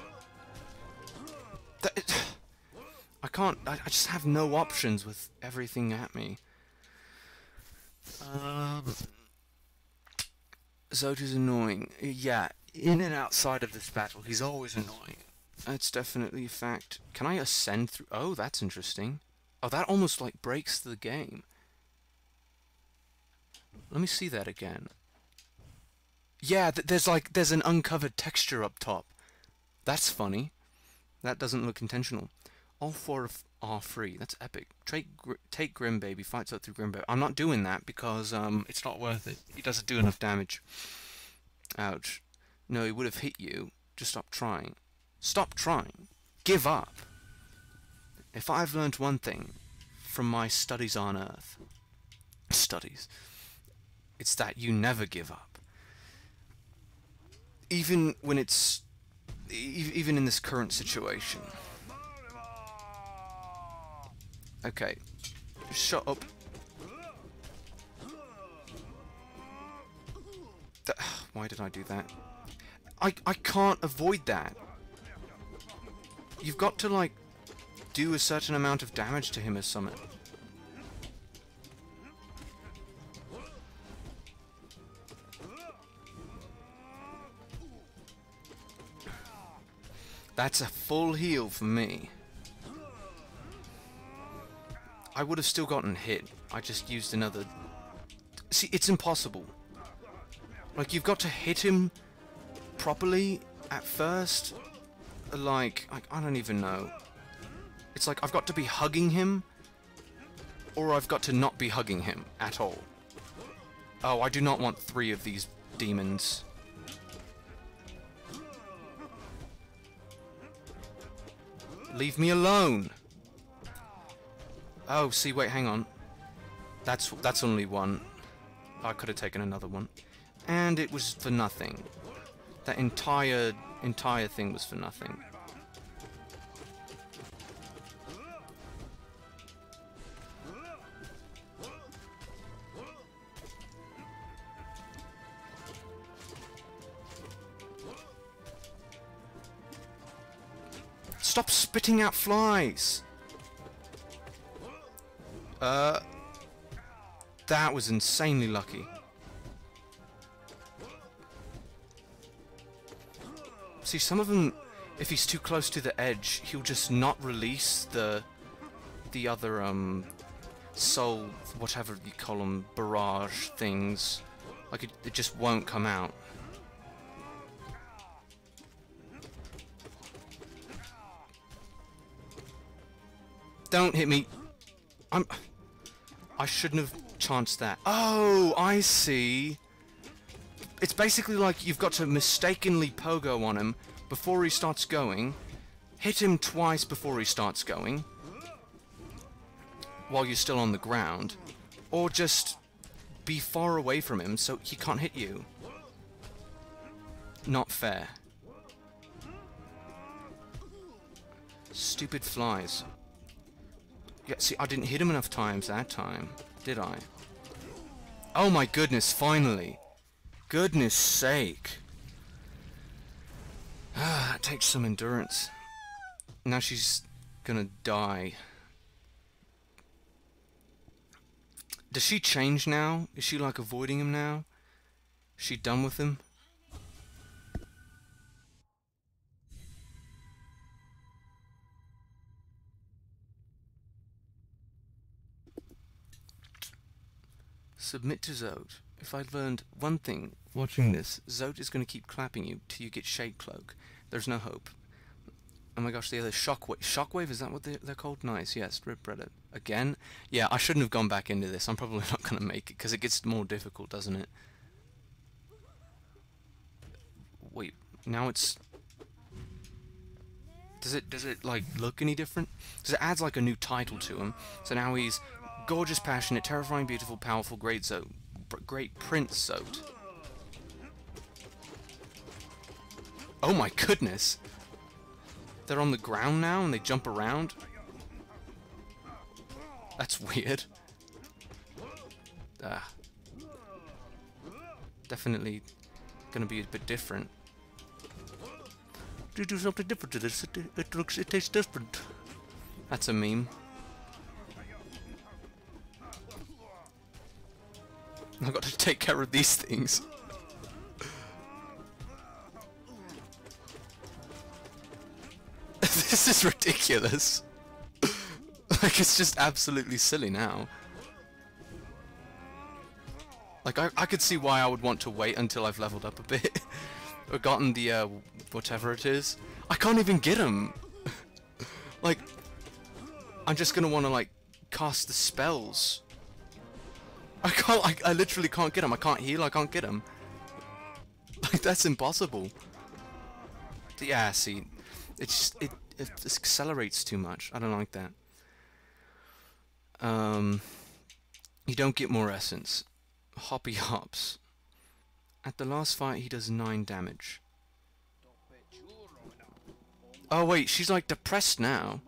Speaker 1: I can't, I, just have no options with everything at me. Um, Zote's annoying. Yeah, in and outside of this battle, he's always annoying. That's definitely a fact. Can I ascend through? Oh, that's interesting. Oh, that almost like breaks the game. Let me see that again. Yeah, th there's like there's an uncovered texture up top. That's funny. That doesn't look intentional. All four are free. That's epic. Take gr take Grim Baby fights up through Grim Baby. I'm not doing that because um it's not worth it. He doesn't do enough damage. Ouch. No, he would have hit you. Just stop trying. Stop trying. Give up. If I've learned one thing from my studies on Earth, studies, it's that you never give up. Even when it's, even in this current situation. Okay, shut up. why did I do that? I, I can't avoid that. You've got to, like, do a certain amount of damage to him as summit. That's a full heal for me. I would have still gotten hit. I just used another... See, it's impossible. Like, you've got to hit him properly at first. Like, I don't even know. It's like I've got to be hugging him, or I've got to not be hugging him at all. Oh, I do not want three of these demons. Leave me alone! Oh, see, wait, hang on. That's that's only one. I could have taken another one. And it was for nothing. That entire entire thing was for nothing. Stop spitting out flies! Uh... That was insanely lucky. See, some of them, if he's too close to the edge, he'll just not release the the other um soul, whatever you call them, barrage things. Like it, it just won't come out. Don't hit me. I'm. I shouldn't have chanced that. Oh, I see it's basically like you've got to mistakenly pogo on him before he starts going, hit him twice before he starts going, while you're still on the ground, or just be far away from him so he can't hit you. Not fair. Stupid flies. Yeah, see, I didn't hit him enough times that time, did I? Oh my goodness, finally! goodness sake. Ah, takes some endurance. Now she's gonna die. Does she change now? Is she like avoiding him now? Is she done with him? Submit to Zode if I learned one thing watching this, Zote is going to keep clapping you till you get Shade Cloak. There's no hope. Oh my gosh, the other Shockwave. Shockwave, is that what they're, they're called? Nice, yes, Rip Reddit. Again? Yeah, I shouldn't have gone back into this. I'm probably not going to make it, because it gets more difficult, doesn't it? Wait, now it's... Does it, does it, like, look any different? Because it adds, like, a new title to him. So now he's gorgeous, passionate, terrifying, beautiful, powerful, great Zote great prince soaked. Oh my goodness! They're on the ground now and they jump around? That's weird. Ah. Definitely gonna be a bit different. Do do something different to this. It, it looks, it tastes different. That's a meme. I've got to take care of these things. this is ridiculous. like, it's just absolutely silly now. Like, I, I could see why I would want to wait until I've leveled up a bit. or gotten the, uh, whatever it is. I can't even get them! like, I'm just gonna wanna, like, cast the spells. I can't, I, I literally can't get him. I can't heal, I can't get him. Like, that's impossible. Yeah, see, it just, it, it accelerates too much. I don't like that. Um, you don't get more essence. Hoppy hops. At the last fight, he does 9 damage. Oh wait, she's like depressed now.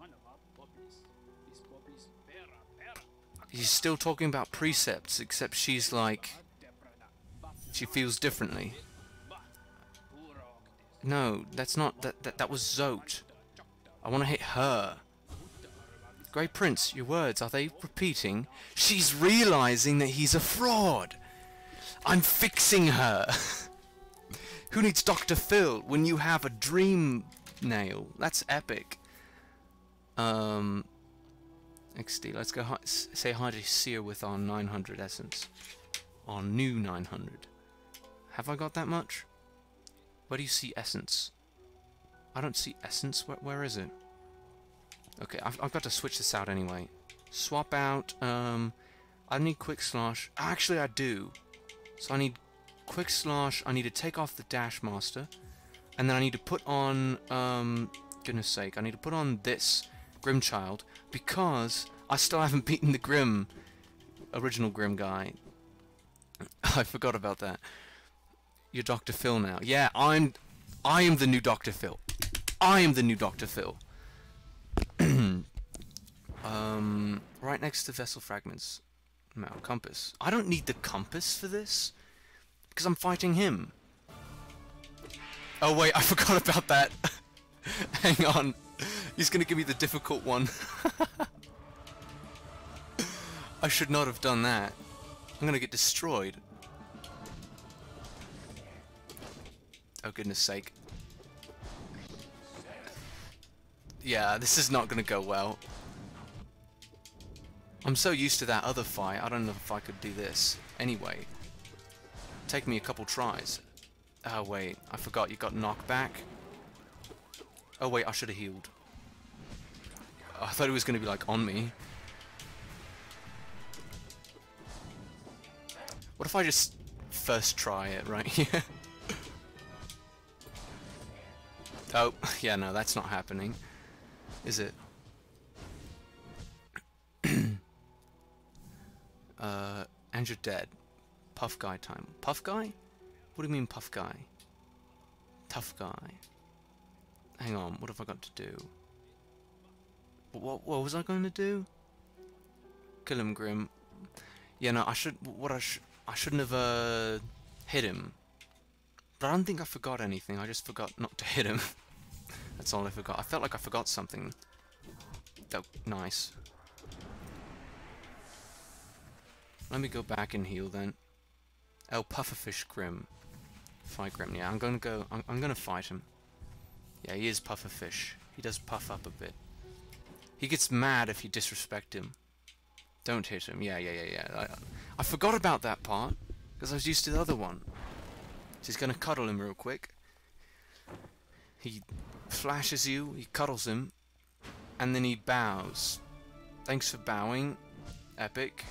Speaker 1: He's still talking about precepts, except she's like... She feels differently. No, that's not... That, that, that was Zote. I want to hit her. Grey Prince, your words, are they repeating? She's realizing that he's a fraud! I'm fixing her! Who needs Dr. Phil when you have a dream nail? That's epic. Um, XD. Let's go hi say hi to Seer with our 900 essence. Our new 900. Have I got that much? Where do you see essence? I don't see essence. where, where is it? Okay, I've, I've, got to switch this out anyway. Swap out, um, I need Quick Slash. Actually, I do. So I need Quick Slash, I need to take off the Dash Master, and then I need to put on, um, goodness sake, I need to put on this, Grimchild because I still haven't beaten the Grim, original Grim guy. I forgot about that. You're Dr. Phil now. Yeah, I'm, I am the new Dr. Phil. I am the new Dr. Phil. um, right next to vessel fragments. No, compass. I don't need the compass for this, because I'm fighting him. Oh wait, I forgot about that. Hang on. He's gonna give me the difficult one. I should not have done that. I'm gonna get destroyed. Oh goodness sake. Yeah, this is not gonna go well. I'm so used to that other fight, I don't know if I could do this. Anyway. Take me a couple tries. Oh wait, I forgot you got knockback. Oh wait, I should have healed. I thought it was going to be like on me. What if I just first try it right here? oh, yeah, no, that's not happening. Is it? uh, and you're dead. Puff guy time. Puff guy? What do you mean puff guy? Tough guy. Hang on, what have I got to do? What, what was I going to do? Kill him, Grimm. Yeah, no, I should... What I should... I shouldn't have, uh, hit him. But I don't think I forgot anything, I just forgot not to hit him. That's all I forgot. I felt like I forgot something. Oh, nice. Let me go back and heal then. Oh, Pufferfish Grimm. Fight Grimm, yeah, I'm gonna go... I'm, I'm gonna fight him. Yeah, he is pufferfish. He does puff up a bit. He gets mad if you disrespect him. Don't hit him. Yeah, yeah, yeah, yeah. I, I forgot about that part, because I was used to the other one. So he's going to cuddle him real quick. He flashes you, he cuddles him, and then he bows. Thanks for bowing. Epic.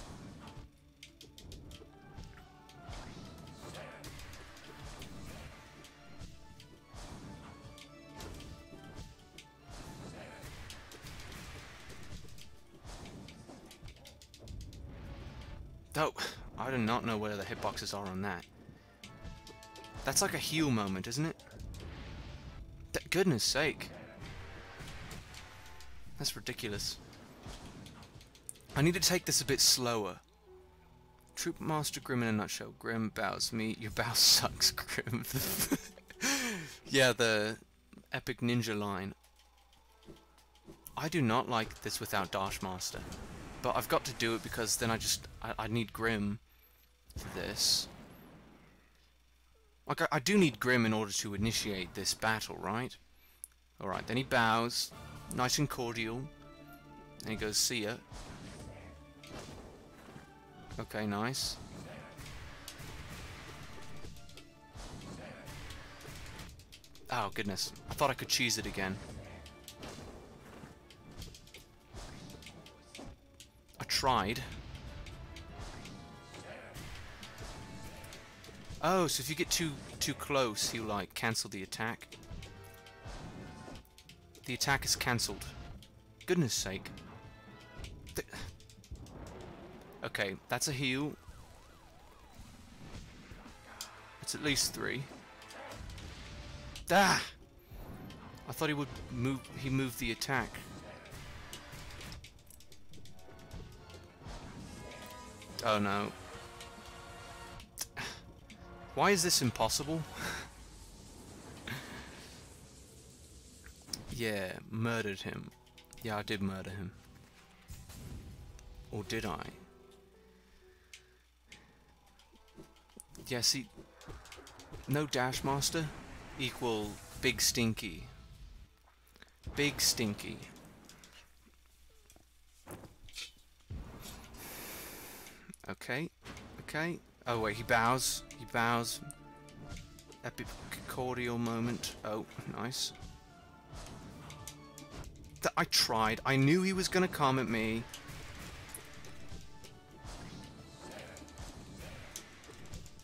Speaker 1: Though, I do not know where the hitboxes are on that. That's like a heal moment, isn't it? That goodness sake. That's ridiculous. I need to take this a bit slower. Troupe Master Grimm in a nutshell. Grimm bows me. Your bow sucks, Grimm. yeah, the epic ninja line. I do not like this without Dash Master but I've got to do it because then I just, I, I need Grimm for this. Like, I, I do need Grimm in order to initiate this battle, right? Alright, then he bows, nice and cordial, and he goes, see ya. Okay, nice. Oh, goodness. I thought I could cheese it again. I tried. Oh, so if you get too too close, you like cancel the attack. The attack is cancelled. Goodness sake. Th okay, that's a heal. It's at least three. Da! Ah! I thought he would move. He moved the attack. Oh no. Why is this impossible? yeah, murdered him. Yeah, I did murder him. Or did I? Yeah, see... No Dash Master equal Big Stinky. Big Stinky. Okay, okay. Oh wait, he bows. He bows. Epic cordial moment. Oh, nice. That I tried. I knew he was gonna come at me.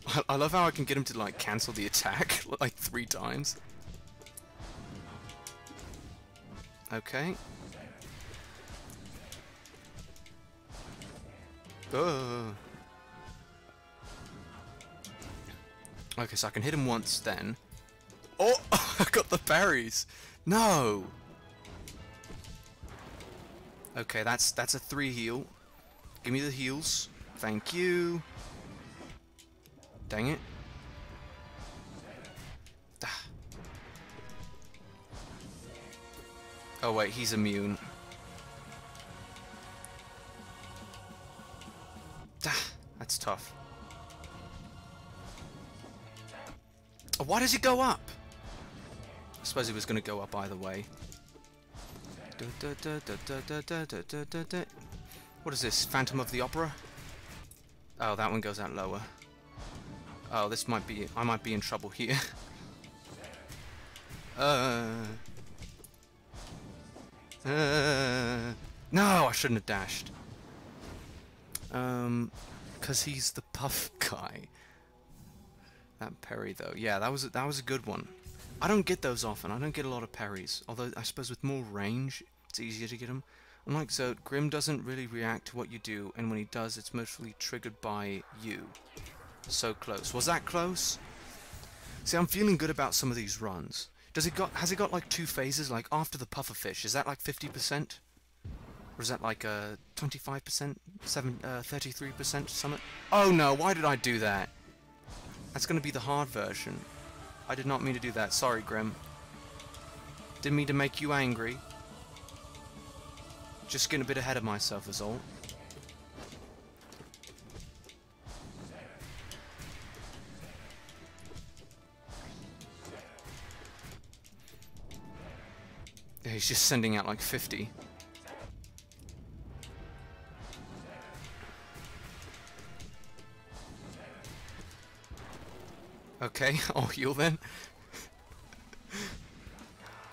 Speaker 1: I, I love how I can get him to like cancel the attack like three times. Okay. Duh. Uh, uh. Okay, so I can hit him once then. Oh! I got the berries! No! Okay, that's that's a three heal. Give me the heals. Thank you. Dang it. Ah. Oh wait, he's immune. That's tough. Why does it go up? I suppose it was going to go up either way. What is this? Phantom of the Opera? Oh, that one goes out lower. Oh, this might be... I might be in trouble here. uh, uh, no, I shouldn't have dashed. Um, because he's the puff guy. That parry though, yeah, that was that was a good one. I don't get those often. I don't get a lot of parries. Although I suppose with more range, it's easier to get them. Unlike so, Grimm doesn't really react to what you do, and when he does, it's mostly triggered by you. So close. Was that close? See, I'm feeling good about some of these runs. Does it got? Has it got like two phases? Like after the pufferfish, is that like 50%? was that like a 25%, 7, uh, 33% summit? Oh no, why did I do that? That's gonna be the hard version. I did not mean to do that, sorry Grimm. Didn't mean to make you angry. Just getting a bit ahead of myself is all. He's just sending out like 50. Okay, I'll heal then.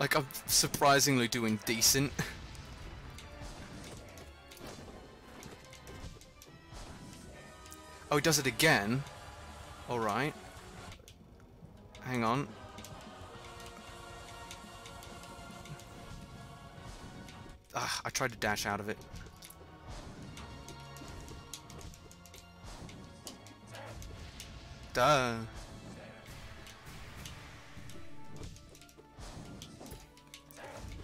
Speaker 1: like, I'm surprisingly doing decent. Oh, he does it again? Alright. Hang on. Ah, I tried to dash out of it. Duh.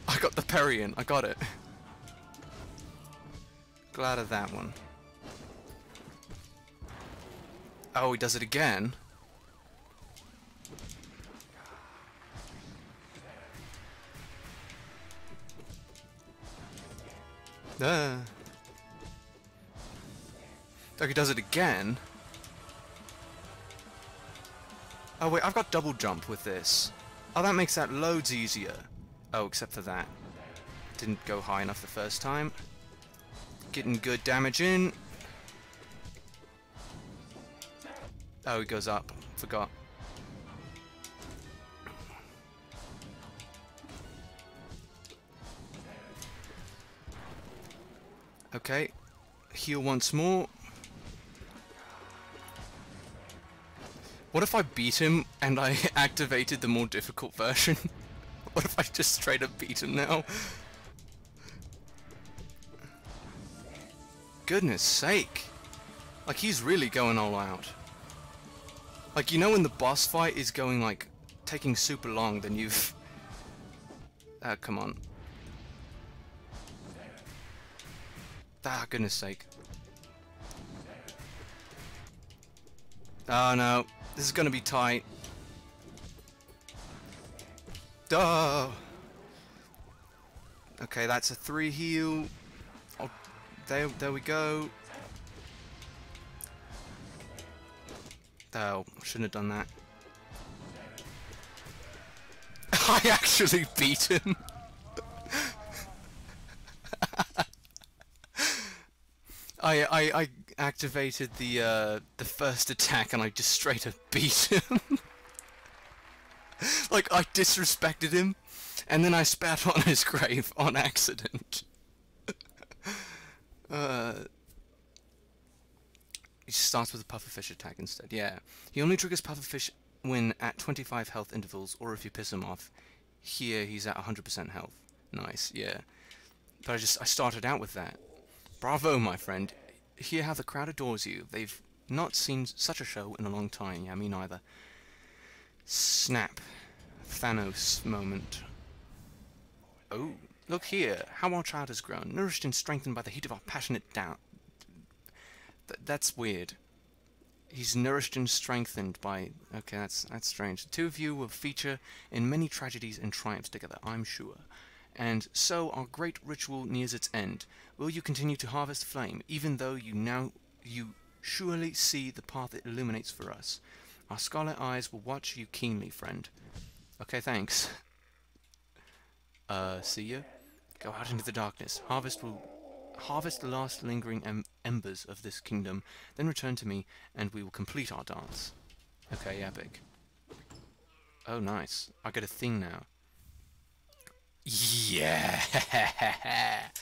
Speaker 1: I got the parry in. I got it. Glad of that one. Oh, he does it again? Ah. Like oh, he does it again? Oh wait, I've got double jump with this. Oh, that makes that loads easier. Oh, except for that. Didn't go high enough the first time. Getting good damage in. Oh, it goes up. Forgot. Okay. Heal once more. What if I beat him and I activated the more difficult version? What if I just straight up beat him now? Goodness sake. Like, he's really going all out. Like, you know when the boss fight is going, like, taking super long, then you've... Ah, come on. Ah, goodness sake. Oh, no. This is gonna be tight. Duh! Okay, that's a three heal. Oh, there, there we go. Oh, shouldn't have done that. I actually beat him. I, I I activated the uh, the first attack and I just straight up beat him. like I disrespected him, and then I spat on his grave on accident. uh, he starts with a pufferfish attack instead. Yeah, he only triggers pufferfish when at 25 health intervals, or if you piss him off. Here he's at 100% health. Nice, yeah. But I just I started out with that. Bravo, my friend. Hear how the crowd adores you. They've not seen such a show in a long time. Yeah, me neither snap Thanos moment. Oh, look here, how our child has grown, nourished and strengthened by the heat of our passionate doubt. Th that's weird. He's nourished and strengthened by... Okay, that's, that's strange. The two of you will feature in many tragedies and triumphs together, I'm sure. And so our great ritual nears its end. Will you continue to harvest flame, even though you now... you surely see the path it illuminates for us? Our scarlet eyes will watch you keenly, friend. Okay, thanks. Uh, see ya. Go out into the darkness. Harvest will harvest the last lingering em embers of this kingdom, then return to me, and we will complete our dance. Okay, epic. Oh, nice. I got a thing now. Yeah!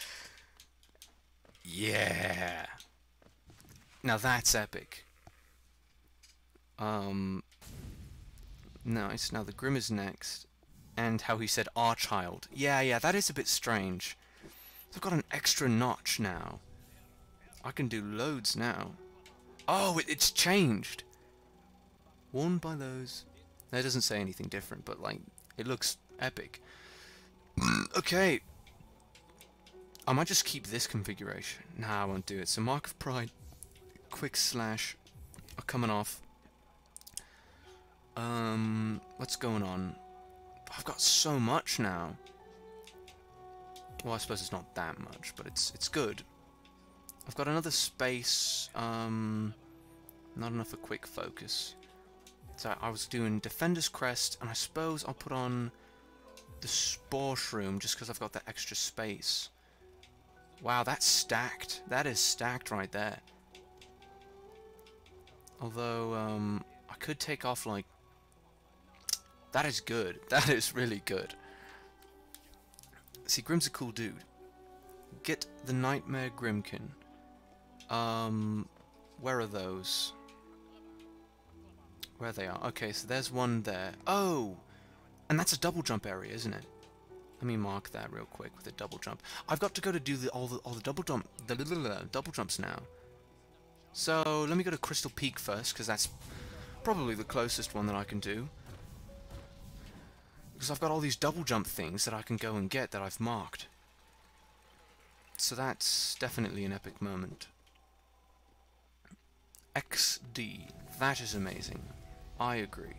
Speaker 2: Yeah!
Speaker 1: Now that's epic. Um, nice. Now the Grim is next. And how he said our child. Yeah, yeah, that is a bit strange. I've got an extra notch now. I can do loads now. Oh, it, it's changed! Worn by those... That doesn't say anything different, but, like, it looks epic. okay. I might just keep this configuration. Nah, I won't do it. So Mark of Pride, quick slash, are coming off. Um, what's going on? I've got so much now. Well, I suppose it's not that much, but it's it's good. I've got another space. Um, not enough for quick focus. So I was doing Defender's Crest, and I suppose I'll put on the Spore Shroom just because I've got that extra space. Wow, that's stacked. That is stacked right there. Although, um, I could take off, like, that is good. That is really good. See, Grimm's a cool dude. Get the Nightmare Grimmkin. Um, where are those? Where they are. Okay, so there's one there. Oh! And that's a double jump area, isn't it? Let me mark that real quick with a double jump. I've got to go to do the, all the all the double jump the blah, double jumps now. So let me go to Crystal Peak first, because that's probably the closest one that I can do. Because I've got all these double jump things that I can go and get that I've marked. So that's definitely an epic moment. XD. That is amazing. I agree.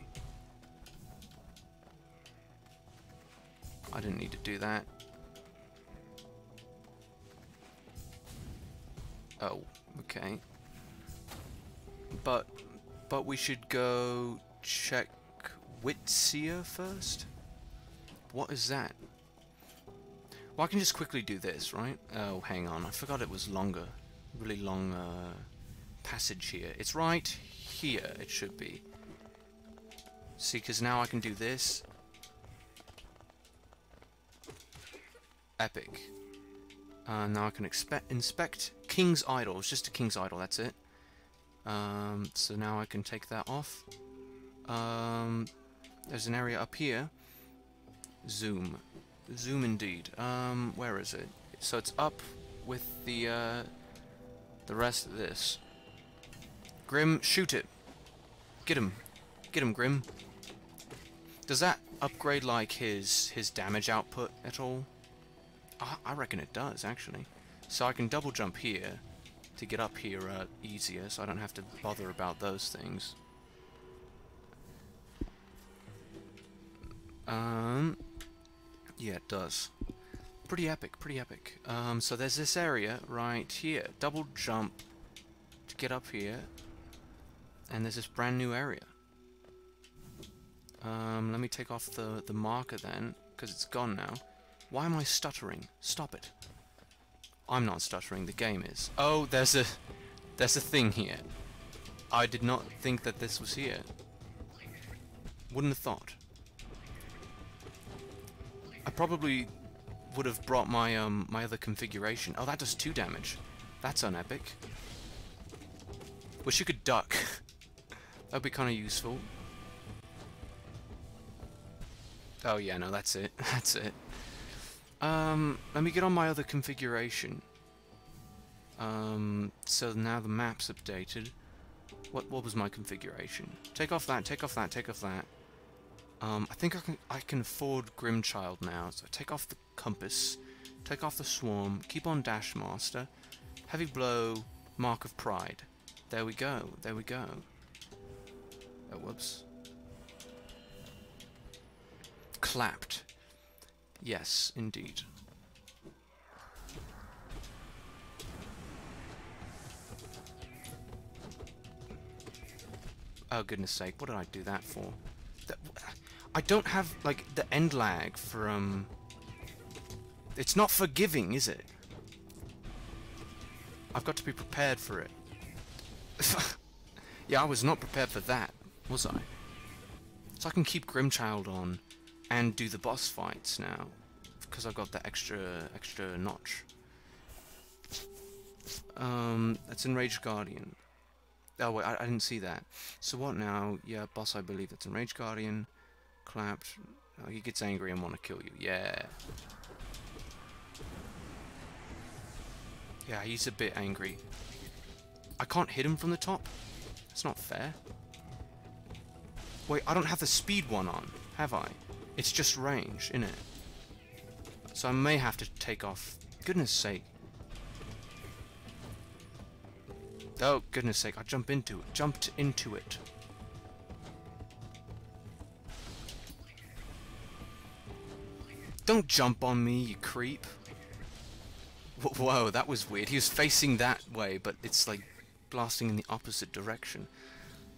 Speaker 1: I didn't need to do that. Oh, okay. But, but we should go check Witsia first? What is that? Well, I can just quickly do this, right? Oh, hang on. I forgot it was longer. Really long uh, passage here. It's right here, it should be. See, because now I can do this. Epic. Uh, now I can inspect King's Idol. It's just a King's Idol, that's it. Um, so now I can take that off. Um, there's an area up here. Zoom. Zoom indeed. Um, where is it? So it's up with the, uh, the rest of this. Grimm, shoot it. Get him. Get him, Grimm. Does that upgrade, like, his, his damage output at all? I, I reckon it does, actually. So I can double jump here to get up here uh, easier, so I don't have to bother about those things. Um, yeah, it does. Pretty epic, pretty epic. Um, so there's this area right here. Double jump to get up here. And there's this brand new area. Um, let me take off the, the marker then, because it's gone now. Why am I stuttering? Stop it. I'm not stuttering, the game is. Oh, there's a... There's a thing here. I did not think that this was here. Wouldn't have thought. I probably would have brought my um my other configuration. Oh, that does two damage. That's unepic. Wish you could duck. That'd be kind of useful. Oh yeah, no, that's it. That's it. Um, let me get on my other configuration. Um, so now the map's updated. What what was my configuration? Take off that, take off that, take off that. Um, I think I can, I can afford Grimchild now, so take off the Compass, take off the Swarm, keep on Dashmaster, Heavy Blow, Mark of Pride. There we go, there we go. Oh, whoops. Clapped. Yes, indeed. Oh, goodness sake, what did I do that for? That, I don't have, like, the end lag from... It's not forgiving, is it? I've got to be prepared for it. yeah, I was not prepared for that, was I? So I can keep Grimchild on and do the boss fights now because I've got that extra extra notch. Um, that's Enraged Guardian. Oh wait, I, I didn't see that. So what now? Yeah, boss, I believe that's Enraged Guardian. Clapped. Oh, he gets angry and want to kill you. Yeah. Yeah, he's a bit angry. I can't hit him from the top? That's not fair. Wait, I don't have the speed one on, have I? It's just range, it? So I may have to take off. Goodness sake. Oh, goodness sake, I jump into it. Jumped into it. Don't jump on me, you creep. Whoa, that was weird. He was facing that way, but it's like blasting in the opposite direction.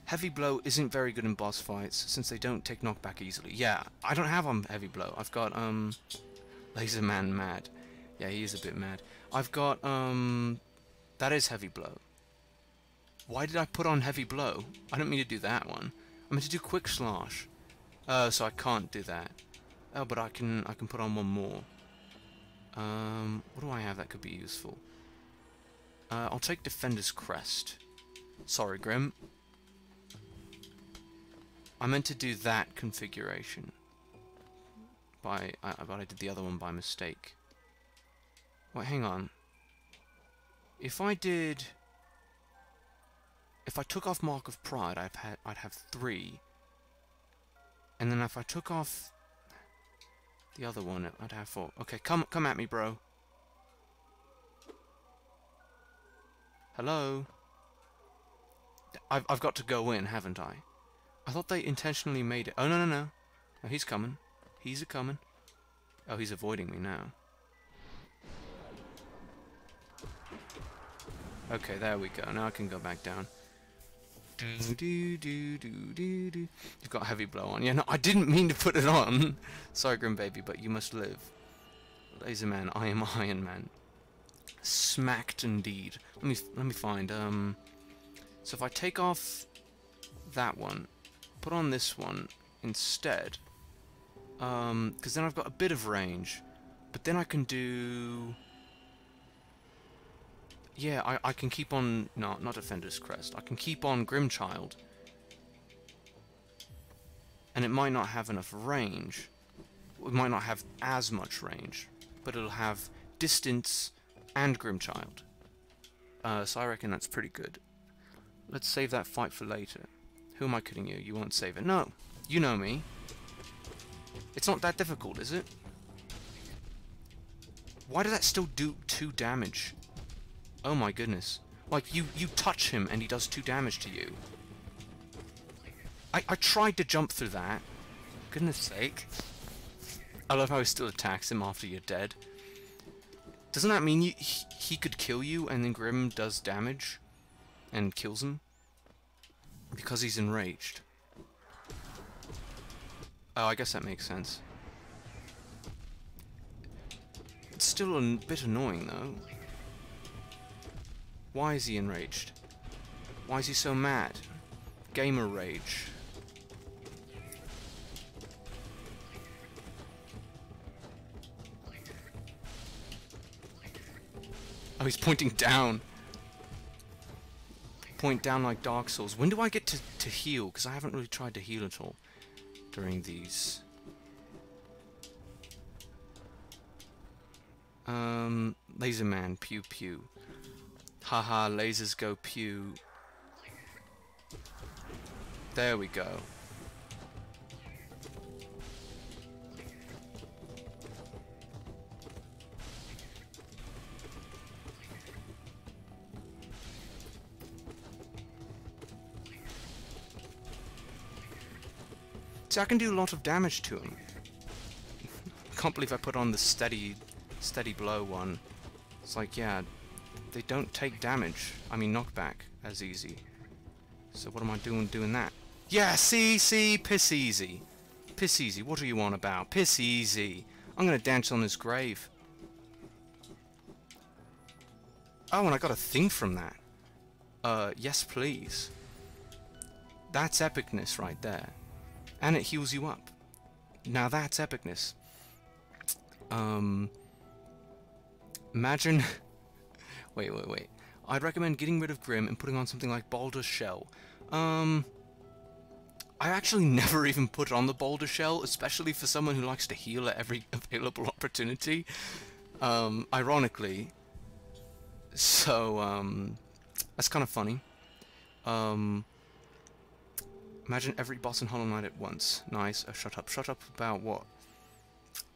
Speaker 1: Heavy blow isn't very good in boss fights, since they don't take knockback easily. Yeah, I don't have on um, heavy blow. I've got, um... Laser Man mad. Yeah, he is a bit mad. I've got, um... That is heavy blow. Why did I put on heavy blow? I don't mean to do that one. I meant to do quick slash. Oh, uh, so I can't do that. Oh, but I can I can put on one more. Um, what do I have that could be useful? Uh, I'll take Defender's Crest. Sorry, Grimm. I meant to do that configuration. By I, uh, I but I did the other one by mistake. Wait, hang on. If I did... If I took off Mark of Pride, I'd, have I'd have three. And then if I took off the other one I'd have for. Okay, come come at me, bro. Hello? I've, I've got to go in, haven't I? I thought they intentionally made it. Oh, no, no, no. Oh, he's coming. He's a-coming. Oh, he's avoiding me now. Okay, there we go. Now I can go back down. Do, do, do, do, do, do. You've got heavy blow on. Yeah, no, I didn't mean to put it on. Sorry, Grimm Baby, but you must live. Laser Man, I am Iron Man. Smacked indeed. Let me let me find. Um, so if I take off that one, put on this one instead, because um, then I've got a bit of range. But then I can do yeah, I, I can keep on... No, not Defender's Crest. I can keep on Grimchild. And it might not have enough range. It might not have as much range. But it'll have distance and Grimchild. Uh, so I reckon that's pretty good. Let's save that fight for later. Who am I kidding you? You won't save it. No, you know me. It's not that difficult, is it? Why does that still do 2 damage? Oh my goodness. Like, you, you touch him and he does two damage to you. I, I tried to jump through that. Goodness sake. I love how he still attacks him after you're dead. Doesn't that mean you, he, he could kill you and then Grimm does damage? And kills him? Because he's enraged. Oh, I guess that makes sense. It's still a bit annoying, though. Why is he enraged? Why is he so mad? Gamer rage. Oh, he's pointing down. Point down like Dark Souls. When do I get to, to heal? Because I haven't really tried to heal at all during these. Um, Laser Man, pew pew. Haha, lasers go pew. There we go. See, I can do a lot of damage to him. Can't believe I put on the steady, steady blow one. It's like, yeah, they don't take damage. I mean knockback as easy. So what am I doing doing that? Yeah, see, see, piss easy. Piss easy, what are you on about? Piss easy. I'm gonna dance on his grave. Oh, and I got a thing from that. Uh, yes please. That's epicness right there. And it heals you up. Now that's epicness. Um, imagine Wait, wait, wait. I'd recommend getting rid of Grimm and putting on something like Baldur's Shell. Um... I actually never even put on the Baldur Shell, especially for someone who likes to heal at every available opportunity. Um, ironically. So, um, that's kind of funny. Um, imagine every boss in Hollow Knight at once. Nice. Oh, shut up. Shut up about what?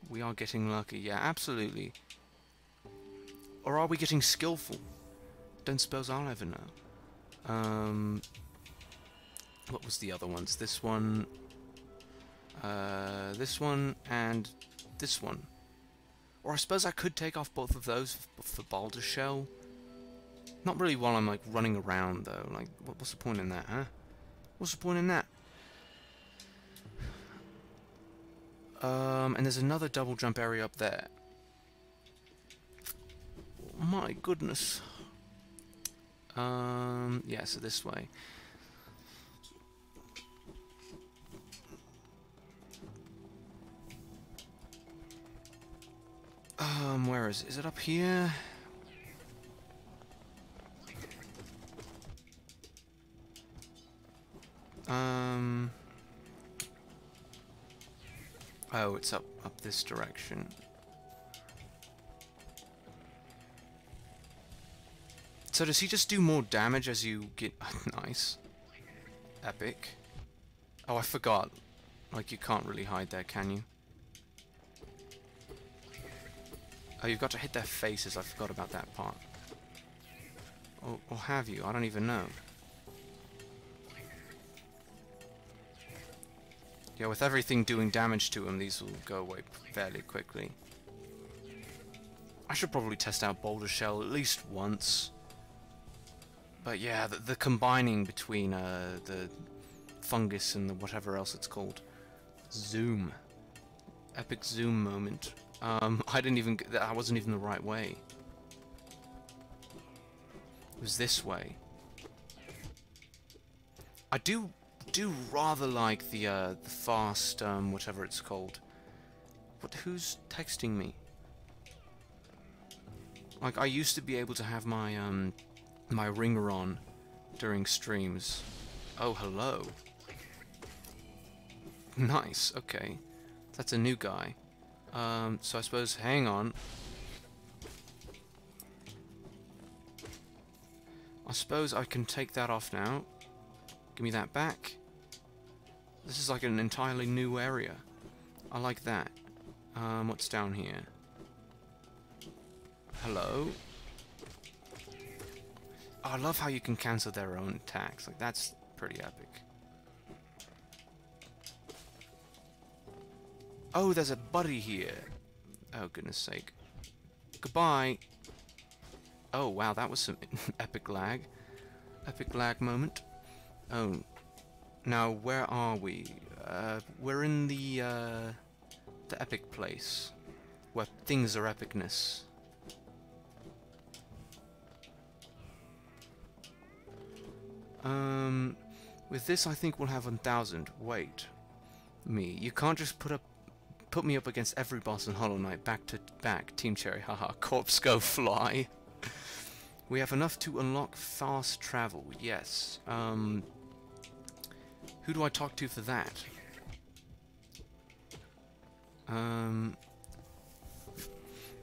Speaker 1: We are getting lucky. Yeah, absolutely. Or are we getting skillful? Don't suppose I'll ever know. Um, what was the other ones? This one, uh, this one, and this one. Or I suppose I could take off both of those for, for Shell. Not really while I'm like running around though. Like, what's the point in that, huh? What's the point in that? Um, and there's another double jump area up there my goodness. Um, yeah, so this way. Um, where is it? Is it up here? Um... Oh, it's up, up this direction. So does he just do more damage as you get... nice. Epic. Oh, I forgot. Like, you can't really hide there, can you? Oh, you've got to hit their faces. I forgot about that part. Or, or have you? I don't even know. Yeah, with everything doing damage to him, these will go away fairly quickly. I should probably test out Baldur Shell at least once. But yeah, the, the combining between uh, the fungus and the whatever else it's called. Zoom. Epic zoom moment. Um, I didn't even... That wasn't even the right way. It was this way. I do do rather like the uh, the fast um, whatever it's called. What? Who's texting me? Like I used to be able to have my um, my ringer on during streams. Oh, hello. Nice, okay. That's a new guy. Um, so I suppose, hang on. I suppose I can take that off now. Give me that back. This is like an entirely new area. I like that. Um, what's down here? Hello? Oh, I love how you can cancel their own attacks. Like, that's pretty epic. Oh, there's a buddy here. Oh, goodness sake. Goodbye. Oh, wow, that was some epic lag. Epic lag moment. Oh. Now, where are we? Uh, we're in the, uh, the epic place. Where things are epicness. Um, with this, I think we'll have 1,000. Wait. Me. You can't just put up put me up against every boss in Hollow Knight back to back. Team Cherry, haha. Corpse go fly. we have enough to unlock fast travel, yes. Um, who do I talk to for that? Um,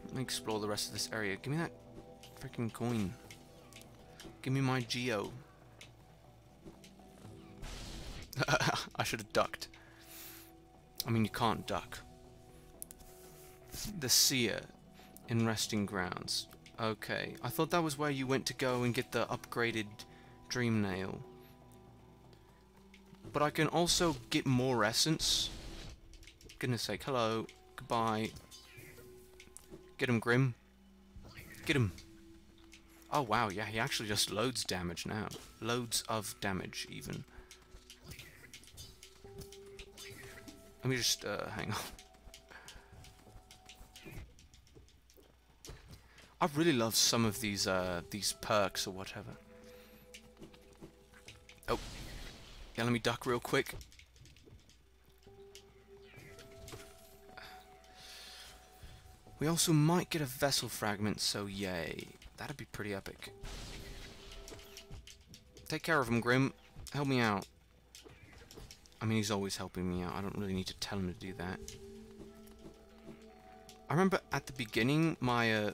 Speaker 1: let me explore the rest of this area. Give me that freaking coin. Give me my geo. I should have ducked. I mean, you can't duck. The Seer in Resting Grounds. Okay, I thought that was where you went to go and get the upgraded Dream Nail. But I can also get more essence. Goodness sake, hello, goodbye. Get him, Grimm. Get him. Oh wow, yeah, he actually just loads damage now. Loads of damage, even. Let me just, uh, hang on. I really love some of these, uh, these perks or whatever. Oh. Yeah, let me duck real quick. We also might get a vessel fragment, so yay. That'd be pretty epic. Take care of him, Grimm. Help me out. I mean, he's always helping me out. I don't really need to tell him to do that. I remember at the beginning, my, uh,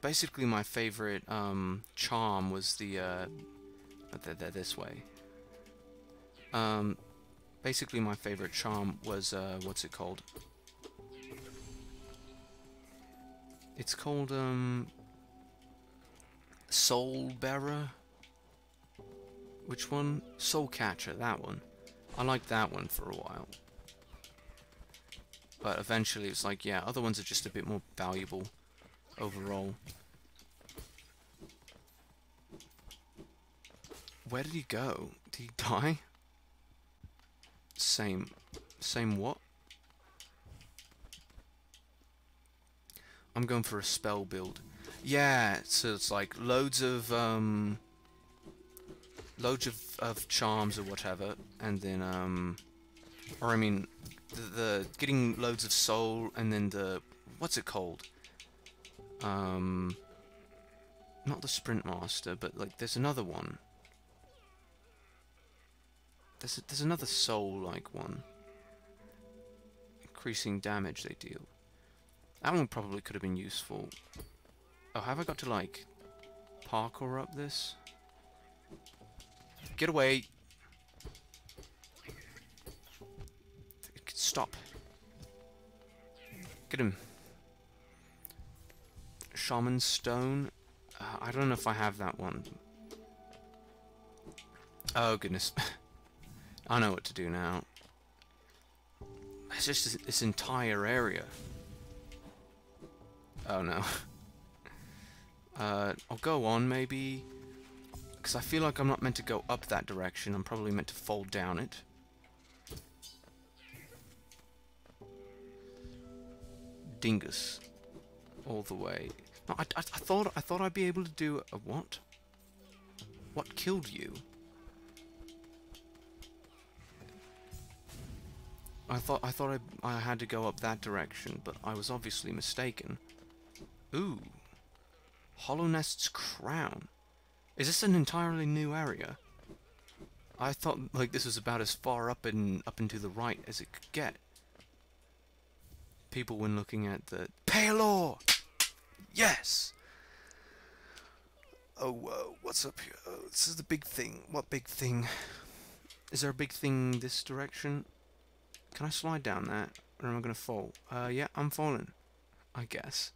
Speaker 1: basically my favorite, um, charm was the, uh, they're, they're this way. Um, basically my favorite charm was, uh, what's it called? It's called, um, Soul Bearer? Which one? Soul Catcher, that one. I liked that one for a while. But eventually it's like, yeah, other ones are just a bit more valuable overall. Where did he go? Did he die? Same. Same what? I'm going for a spell build. Yeah, so it's like loads of um, loads of, of charms or whatever, and then, um, or I mean, the, the getting loads of soul, and then the, what's it called? Um, not the Sprint Master, but like, there's another one. There's, a, there's another soul-like one. Increasing damage they deal. That one probably could have been useful. Oh, have I got to, like, parkour up this? Get away. Stop. Get him. Shaman Stone. Uh, I don't know if I have that one. Oh, goodness. I know what to do now. It's just this, this entire area. Oh, no. Uh, I'll go on, maybe. Because I feel like I'm not meant to go up that direction. I'm probably meant to fold down it. Dingus. All the way. No, I, I, I thought I thought I'd be able to do a what? What killed you? I thought I thought I, I had to go up that direction, but I was obviously mistaken. Ooh. Hallownest's crown. Is this an entirely new area? I thought like this was about as far up and up and to the right as it could get. People when looking at the pale ore! Yes! Oh, whoa, what's up here? Oh, this is the big thing. What big thing? Is there a big thing this direction? Can I slide down that? Or am I going to fall? Uh, yeah, I'm falling. I guess.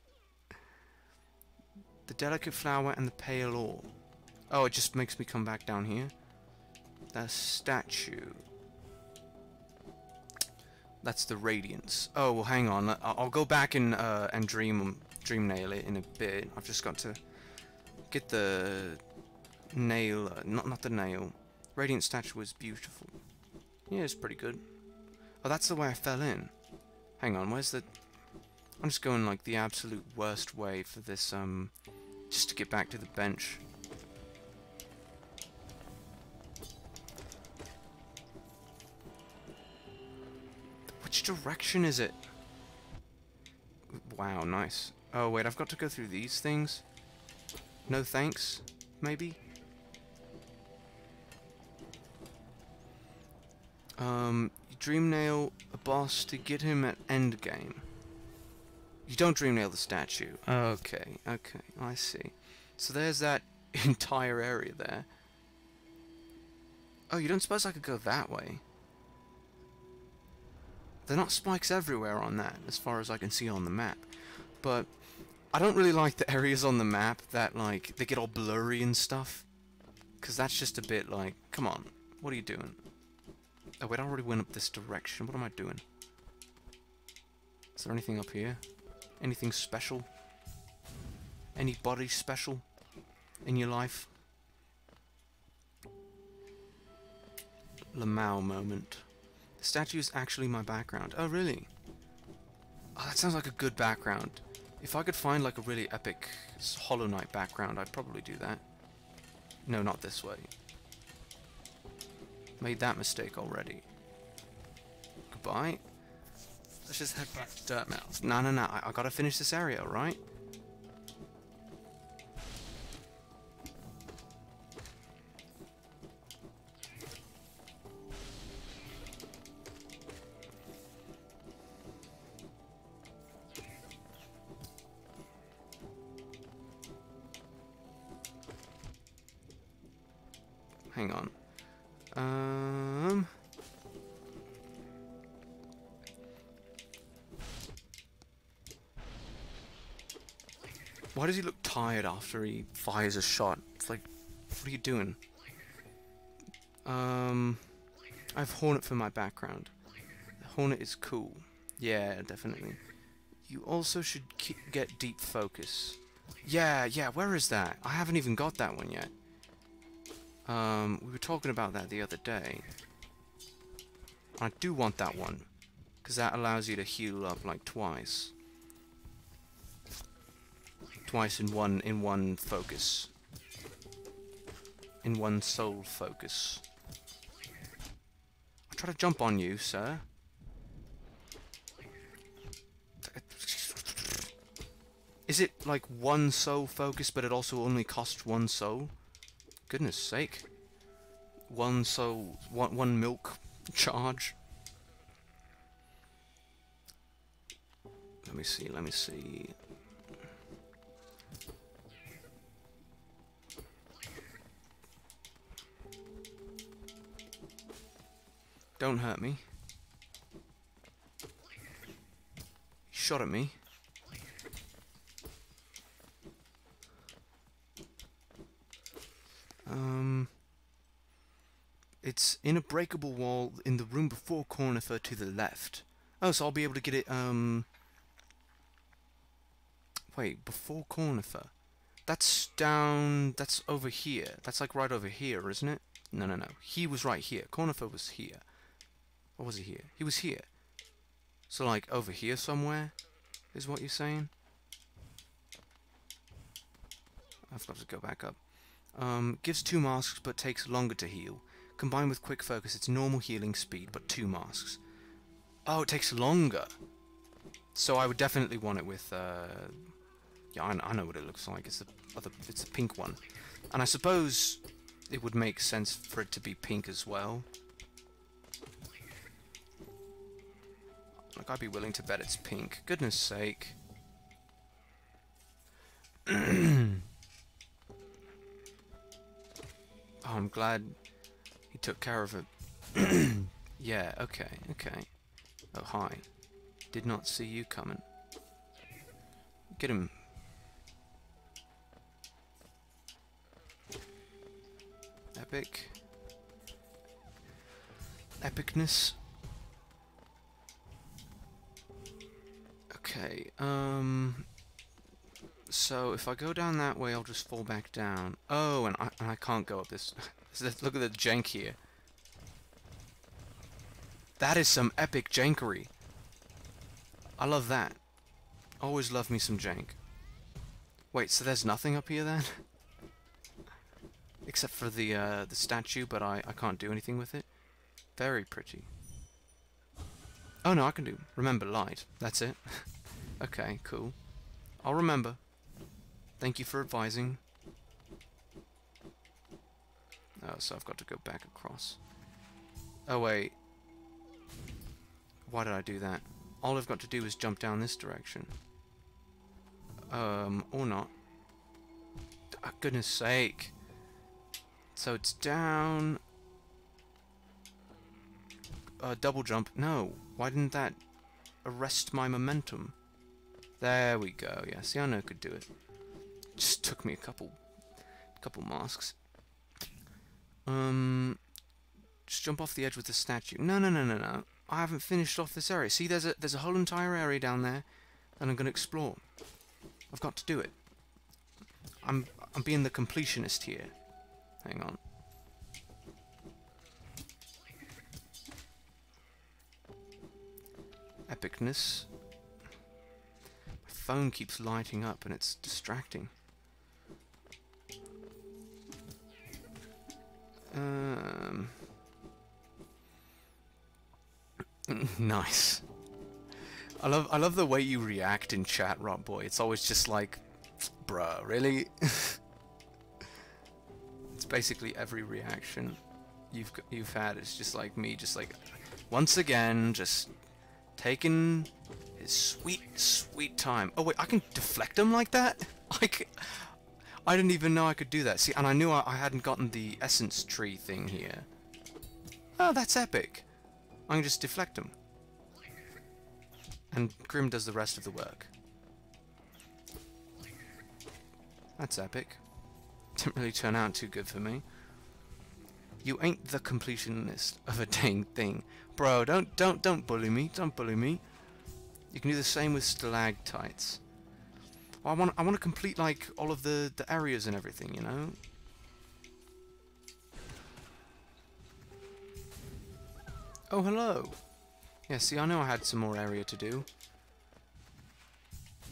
Speaker 1: The delicate flower and the pale ore. Oh, it just makes me come back down here. That statue. That's the radiance. Oh, well, hang on. I'll go back and uh, and dream um, dream nail it in a bit. I've just got to get the nail. Uh, not not the nail. Radiant statue was beautiful. Yeah, it's pretty good. Oh, that's the way I fell in. Hang on. Where's the? I'm just going like the absolute worst way for this. Um, just to get back to the bench. direction is it? Wow, nice. Oh, wait, I've got to go through these things? No thanks, maybe? Um, dream nail a boss to get him at endgame. You don't dream nail the statue. Okay, okay, I see. So there's that entire area there. Oh, you don't suppose I could go that way? They're not spikes everywhere on that, as far as I can see on the map. But I don't really like the areas on the map that, like, they get all blurry and stuff. Because that's just a bit like, come on, what are you doing? Oh, wait, I already went up this direction. What am I doing? Is there anything up here? Anything special? Anybody special in your life? Lamau moment. The statue is actually my background. Oh, really? Oh, that sounds like a good background. If I could find like a really epic Hollow Knight background, I'd probably do that. No, not this way. Made that mistake already. Goodbye. Let's just head back to Dirtmouth. No, no, no, I, I gotta finish this area, right? after he fires a shot. It's like, what are you doing? Um, I have Hornet for my background. Hornet is cool. Yeah, definitely. You also should get Deep Focus. Yeah, yeah, where is that? I haven't even got that one yet. Um, we were talking about that the other day. I do want that one. Because that allows you to heal up, like, twice twice in one in one focus. In one soul focus. I try to jump on you, sir. Is it like one soul focus, but it also only costs one soul? Goodness sake. One soul, one, one milk charge. Let me see, let me see. Don't hurt me. He shot at me. Um, it's in a breakable wall in the room before Cornifer to the left. Oh, so I'll be able to get it, um... Wait, before Cornifer. That's down... That's over here. That's like right over here, isn't it? No, no, no. He was right here. Cornifer was here. Or was he here? He was here. So, like, over here somewhere, is what you're saying? I've got to go back up. Um, gives two masks, but takes longer to heal. Combined with quick focus, it's normal healing speed, but two masks. Oh, it takes longer! So I would definitely want it with, uh... Yeah, I, I know what it looks like. It's the other, it's the pink one. And I suppose it would make sense for it to be pink as well. Like, I'd be willing to bet it's pink. Goodness sake. oh, I'm glad he took care of it. yeah, okay, okay. Oh, hi. Did not see you coming. Get him. Epic. Epicness. Okay, um... So, if I go down that way, I'll just fall back down. Oh, and I, and I can't go up this... Look at the jank here. That is some epic jankery. I love that. Always love me some jank. Wait, so there's nothing up here then? Except for the uh, the statue, but I, I can't do anything with it. Very pretty. Oh no, I can do remember light. That's it. okay, cool. I'll remember. Thank you for advising. Oh, so I've got to go back across. Oh wait. Why did I do that? All I've got to do is jump down this direction. Um, or not. Oh, goodness sake. So it's down uh, double jump. No, why didn't that arrest my momentum? There we go. Yeah, see, I know I could do it. Just took me a couple, couple masks. Um, just jump off the edge with the statue. No, no, no, no, no. I haven't finished off this area. See, there's a there's a whole entire area down there that I'm going to explore. I've got to do it. I'm I'm being the completionist here. Hang on. epicness. My phone keeps lighting up and it's distracting. Um, nice. I love I love the way you react in chat, Rob Boy. It's always just like, bruh, really? it's basically every reaction you've you've had. It's just like me, just like once again, just Taking his sweet, sweet time. Oh wait, I can deflect him like that? I, can... I didn't even know I could do that. See, and I knew I, I hadn't gotten the essence tree thing here. Oh, that's epic. I can just deflect him. And Grimm does the rest of the work. That's epic. Didn't really turn out too good for me. You ain't the completionist of a dang thing, Bro, don't don't don't bully me. Don't bully me. You can do the same with stalactites. Well, I want I want to complete like all of the the areas and everything, you know. Oh, hello. Yeah, see, I know I had some more area to do.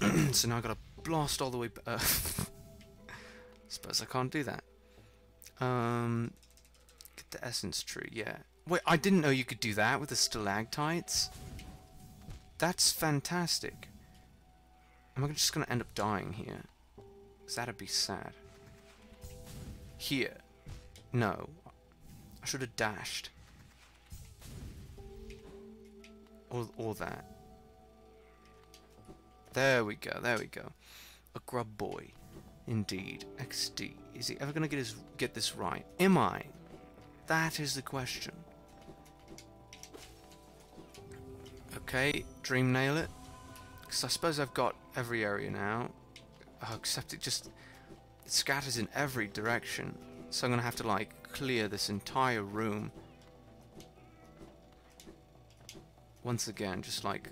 Speaker 1: so now i got to blast all the way... Uh, suppose I can't do that. Um, get the essence tree, yeah. Wait, I didn't know you could do that with the stalactites. That's fantastic. Am I just going to end up dying here? Because that'd be sad. Here. No. I should have dashed. Or, or that. There we go, there we go. A grub boy. Indeed. XD. Is he ever going to get, his, get this right? Am I? That is the question. Okay, dream nail it. Because I suppose I've got every area now. Oh, except it just it scatters in every direction. So I'm going to have to, like, clear this entire room. Once again, just like...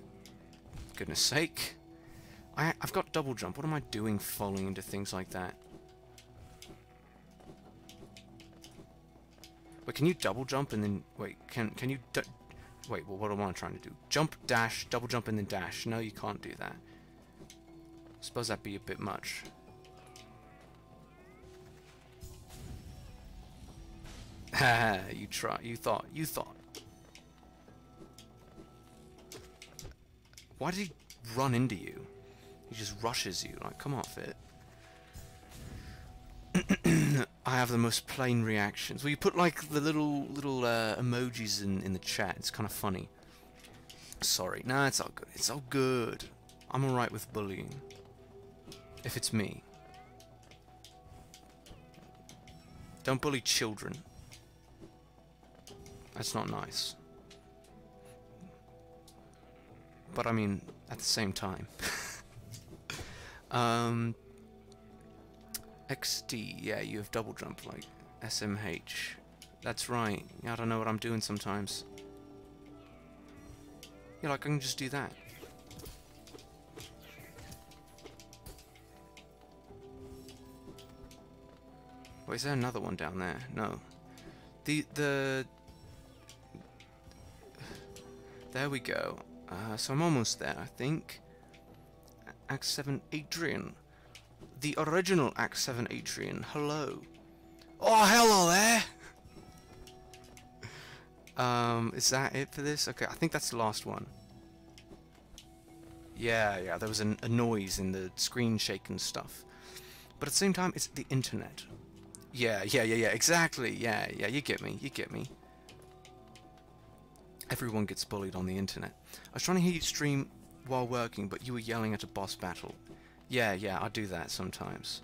Speaker 1: Goodness sake. I, I've got double jump. What am I doing falling into things like that? Wait, can you double jump and then... Wait, can, can you Wait, well, what am I trying to do? Jump, dash, double jump, and then dash. No, you can't do that. Suppose that'd be a bit much. Haha, you try. You thought. You thought. Why did he run into you? He just rushes you. Like, come on, fit. I have the most plain reactions. Well, you put like the little little uh, emojis in in the chat. It's kind of funny. Sorry, no, it's all good. It's all good. I'm alright with bullying. If it's me. Don't bully children. That's not nice. But I mean, at the same time. um, XD, yeah, you have double jump like SMH. That's right. I don't know what I'm doing sometimes. Yeah, like I can just do that. Wait, is there another one down there? No. The, the... There we go. Uh, so I'm almost there, I think. Act 7 Adrian the original Act 7 Atrian. Hello. Oh, hello there! um, is that it for this? Okay, I think that's the last one. Yeah, yeah, there was an, a noise in the screen shake and stuff. But at the same time, it's the internet. Yeah, yeah, yeah, yeah, exactly. Yeah, yeah, you get me, you get me. Everyone gets bullied on the internet. I was trying to hear you stream while working, but you were yelling at a boss battle. Yeah, yeah, I do that sometimes.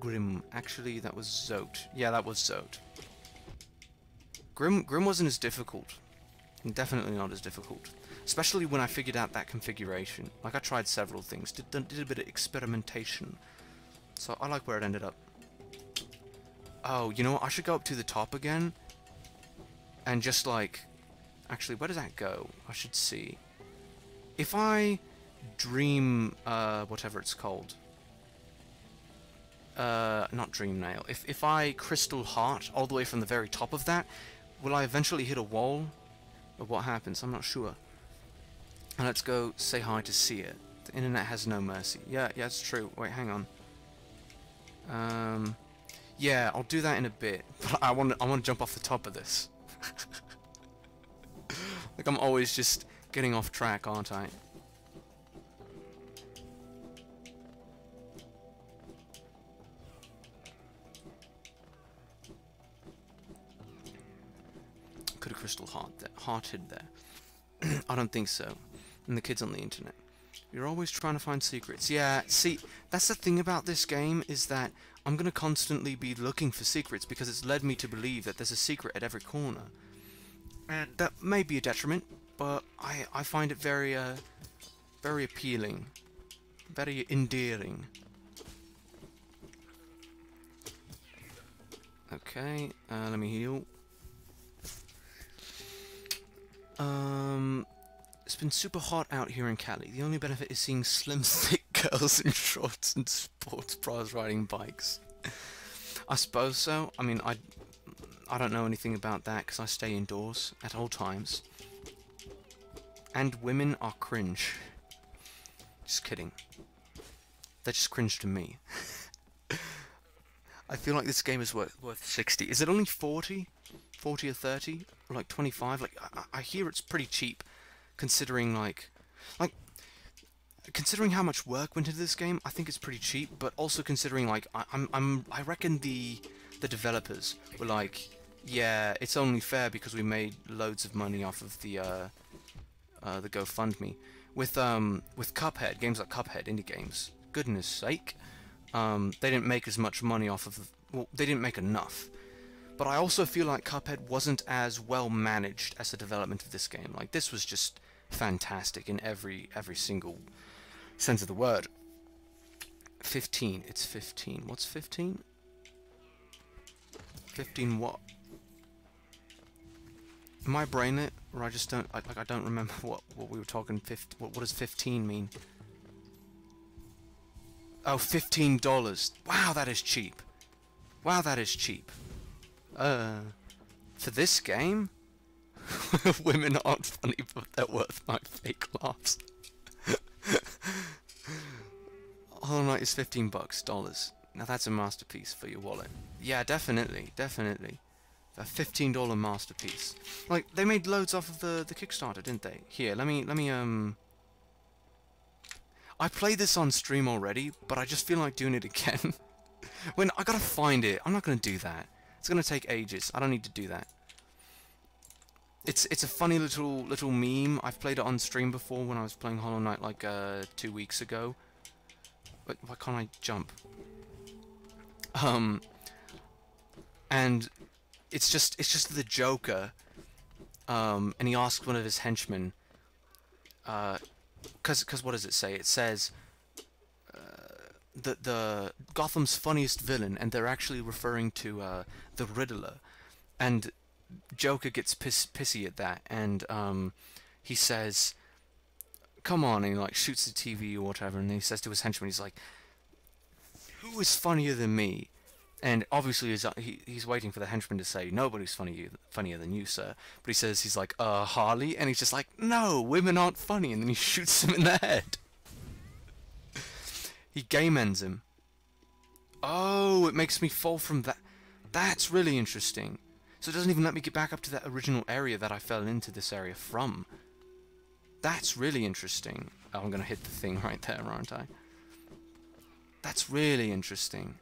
Speaker 1: Grimm. Actually, that was Zote. Yeah, that was Zote. Grimm, Grimm wasn't as difficult. Definitely not as difficult. Especially when I figured out that configuration. Like, I tried several things. Did, did a bit of experimentation. So, I like where it ended up. Oh, you know what? I should go up to the top again. And just, like... Actually, where does that go? I should see. If I dream, uh, whatever it's called. Uh, not dream nail. If, if I crystal heart all the way from the very top of that, will I eventually hit a wall? Or what happens? I'm not sure. And let's go say hi to see it. The internet has no mercy. Yeah, yeah, it's true. Wait, hang on. Um, yeah, I'll do that in a bit. But I want I want to jump off the top of this. like I'm always just getting off track, aren't I? crystal heart there, hearted there? I don't think so. And the kids on the internet. You're always trying to find secrets. Yeah, see, that's the thing about this game is that I'm going to constantly be looking for secrets because it's led me to believe that there's a secret at every corner. And that may be a detriment, but I, I find it very, uh, very appealing. Very endearing. Okay, uh, let me heal. Um, it's been super hot out here in Cali. The only benefit is seeing slim, thick girls in shorts and sports bras riding bikes. I suppose so. I mean, I, I don't know anything about that because I stay indoors at all times. And women are cringe. Just kidding. They're just cringe to me. I feel like this game is worth, worth 60. Is it only 40? 40 or 30? or like 25 like I, I hear it's pretty cheap considering like like considering how much work went into this game, I think it's pretty cheap. But also considering, like, I, am I'm, I reckon the the developers were like, yeah, it's only fair because we made loads of money off of the uh, uh, the GoFundMe with um with Cuphead games like Cuphead indie games. Goodness sake, um, they didn't make as much money off of. The, well, they didn't make enough but I also feel like Cuphead wasn't as well managed as the development of this game. Like this was just fantastic in every every single sense of the word. 15. It's 15. What's 15? 15 what? Am I brain it, or I just don't? I, like I don't remember what what we were talking. 15, what, what does 15 mean? Oh, $15. Wow, that is cheap. Wow, that is cheap. Uh, for this game, women aren't funny, but they're worth my fake laughs. Hollow Knight is 15 bucks, dollars. Now that's a masterpiece for your wallet. Yeah, definitely, definitely. A $15 masterpiece. Like, they made loads off of the, the Kickstarter, didn't they? Here, let me, let me, um... I played this on stream already, but I just feel like doing it again. when, I gotta find it. I'm not gonna do that. It's going to take ages. I don't need to do that. It's it's a funny little little meme. I've played it on stream before when I was playing Hollow Knight like uh, two weeks ago. But why can't I jump? Um, and it's just it's just the Joker. Um, and he asks one of his henchmen. Uh, cause cause what does it say? It says the the Gotham's funniest villain, and they're actually referring to uh, the Riddler, and Joker gets piss, pissy at that, and um, he says, "Come on!" and he like shoots the TV or whatever, and he says to his henchman, he's like, "Who is funnier than me?" And obviously he's, uh, he, he's waiting for the henchman to say, "Nobody's funny, funnier than you, sir." But he says he's like, "Uh, Harley," and he's just like, "No, women aren't funny," and then he shoots him in the head. He game ends him. Oh, it makes me fall from that. That's really interesting. So it doesn't even let me get back up to that original area that I fell into this area from. That's really interesting. Oh, I'm going to hit the thing right there, aren't I? That's really interesting.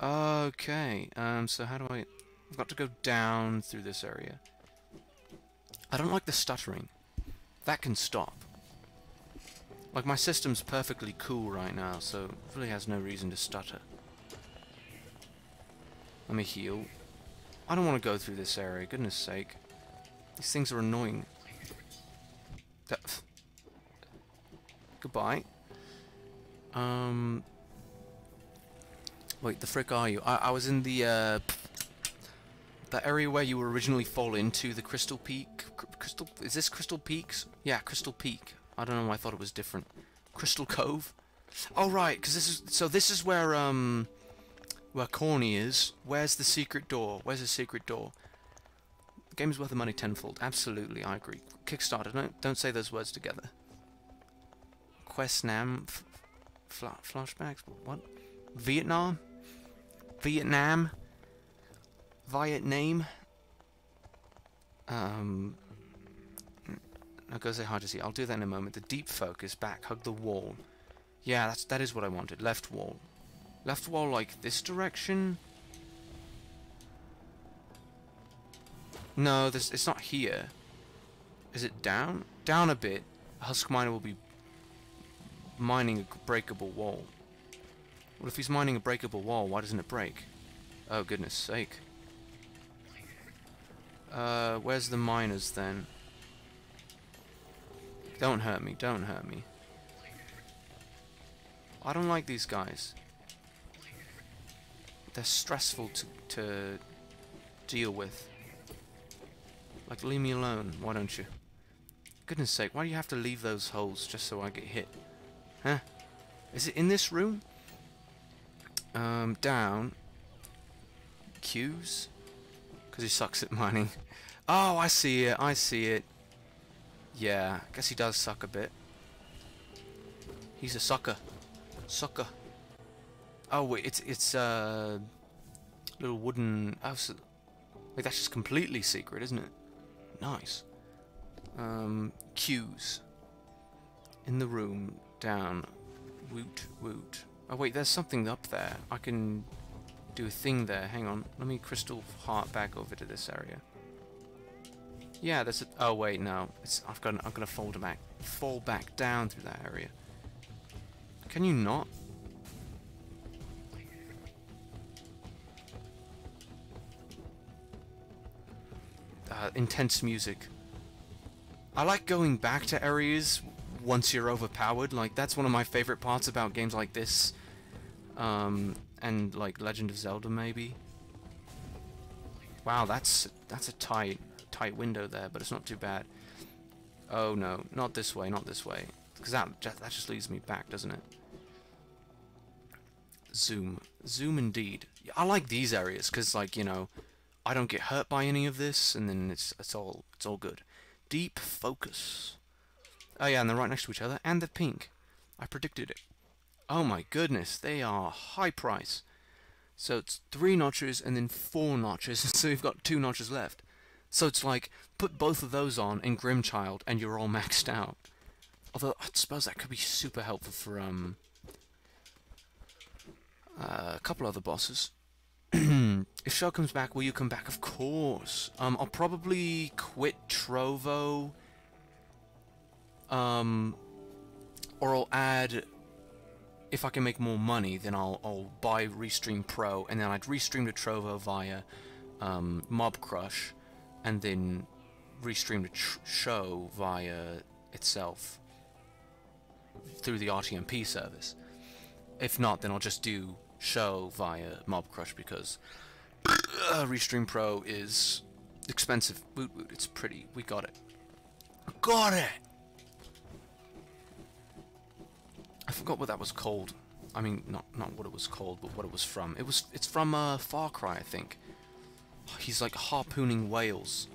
Speaker 1: Okay, um, so how do I... I've got to go down through this area. I don't like the stuttering. That can stop. Like, my system's perfectly cool right now, so it really has no reason to stutter. Let me heal. I don't want to go through this area, goodness sake. These things are annoying. That Goodbye. Um... Wait, the frick are you? I, I was in the, uh... That area where you were originally fall into, the Crystal Peak... Crystal... Is this Crystal Peaks? Yeah, Crystal Peak. I don't know why I thought it was different. Crystal Cove? Oh, right, because this is... So this is where, um... Where Corny is. Where's the secret door? Where's the secret door? The game is worth the money tenfold. Absolutely, I agree. Kickstarter, don't, don't say those words together. Quest Nam... flashbacks? What? Vietnam? Vietnam? Vietnam? Um... Now go say hard to i I'll do that in a moment. The deep focus, back, hug the wall. Yeah, that's, that is what I wanted. Left wall. Left wall like this direction? No, this, it's not here. Is it down? Down a bit. Husk miner will be mining a breakable wall. Well, if he's mining a breakable wall, why doesn't it break? Oh, goodness sake. Uh, where's the miners then? Don't hurt me, don't hurt me. I don't like these guys. They're stressful to, to deal with. Like, leave me alone, why don't you? Goodness sake, why do you have to leave those holes just so I get hit? Huh? Is it in this room? Um, down. Q's? Because he sucks at mining. Oh, I see it, I see it. Yeah, I guess he does suck a bit. He's a sucker. Sucker. Oh, wait, it's, it's, a uh, Little wooden... Oh, that's just completely secret, isn't it? Nice. Um, cues. In the room. Down. Woot, woot. Oh, wait, there's something up there. I can do a thing there. Hang on. Let me crystal heart back over to this area. Yeah, there's a... Oh, wait, no. It's, I've got, I'm going to fold back, fall back down through that area. Can you not? Uh, intense music. I like going back to areas once you're overpowered. Like, that's one of my favorite parts about games like this. Um, and, like, Legend of Zelda, maybe. Wow, that's that's a tight tight window there, but it's not too bad. Oh no, not this way, not this way. Because that, that just leads me back, doesn't it? Zoom. Zoom indeed. I like these areas, because, like, you know, I don't get hurt by any of this, and then it's, it's, all, it's all good. Deep focus. Oh yeah, and they're right next to each other, and they're pink. I predicted it. Oh my goodness, they are high price. So it's three notches and then four notches, so you've got two notches left. So it's like, put both of those on in Grimchild and you're all maxed out. Although, I suppose that could be super helpful for um, uh, a couple other bosses. if Shell comes back, will you come back? Of course. Um, I'll probably quit Trovo. Um, or I'll add... If I can make more money, then I'll, I'll buy Restream Pro, and then I'd restream to Trovo via um, Mob Crush and then restream the show via itself through the RTMP service. If not, then I'll just do show via Mobcrush because uh, Restream Pro is expensive. Woot woot, it's pretty. We got it. Got it! I forgot what that was called. I mean, not not what it was called, but what it was from. It was it's from uh, Far Cry, I think he's like harpooning whales.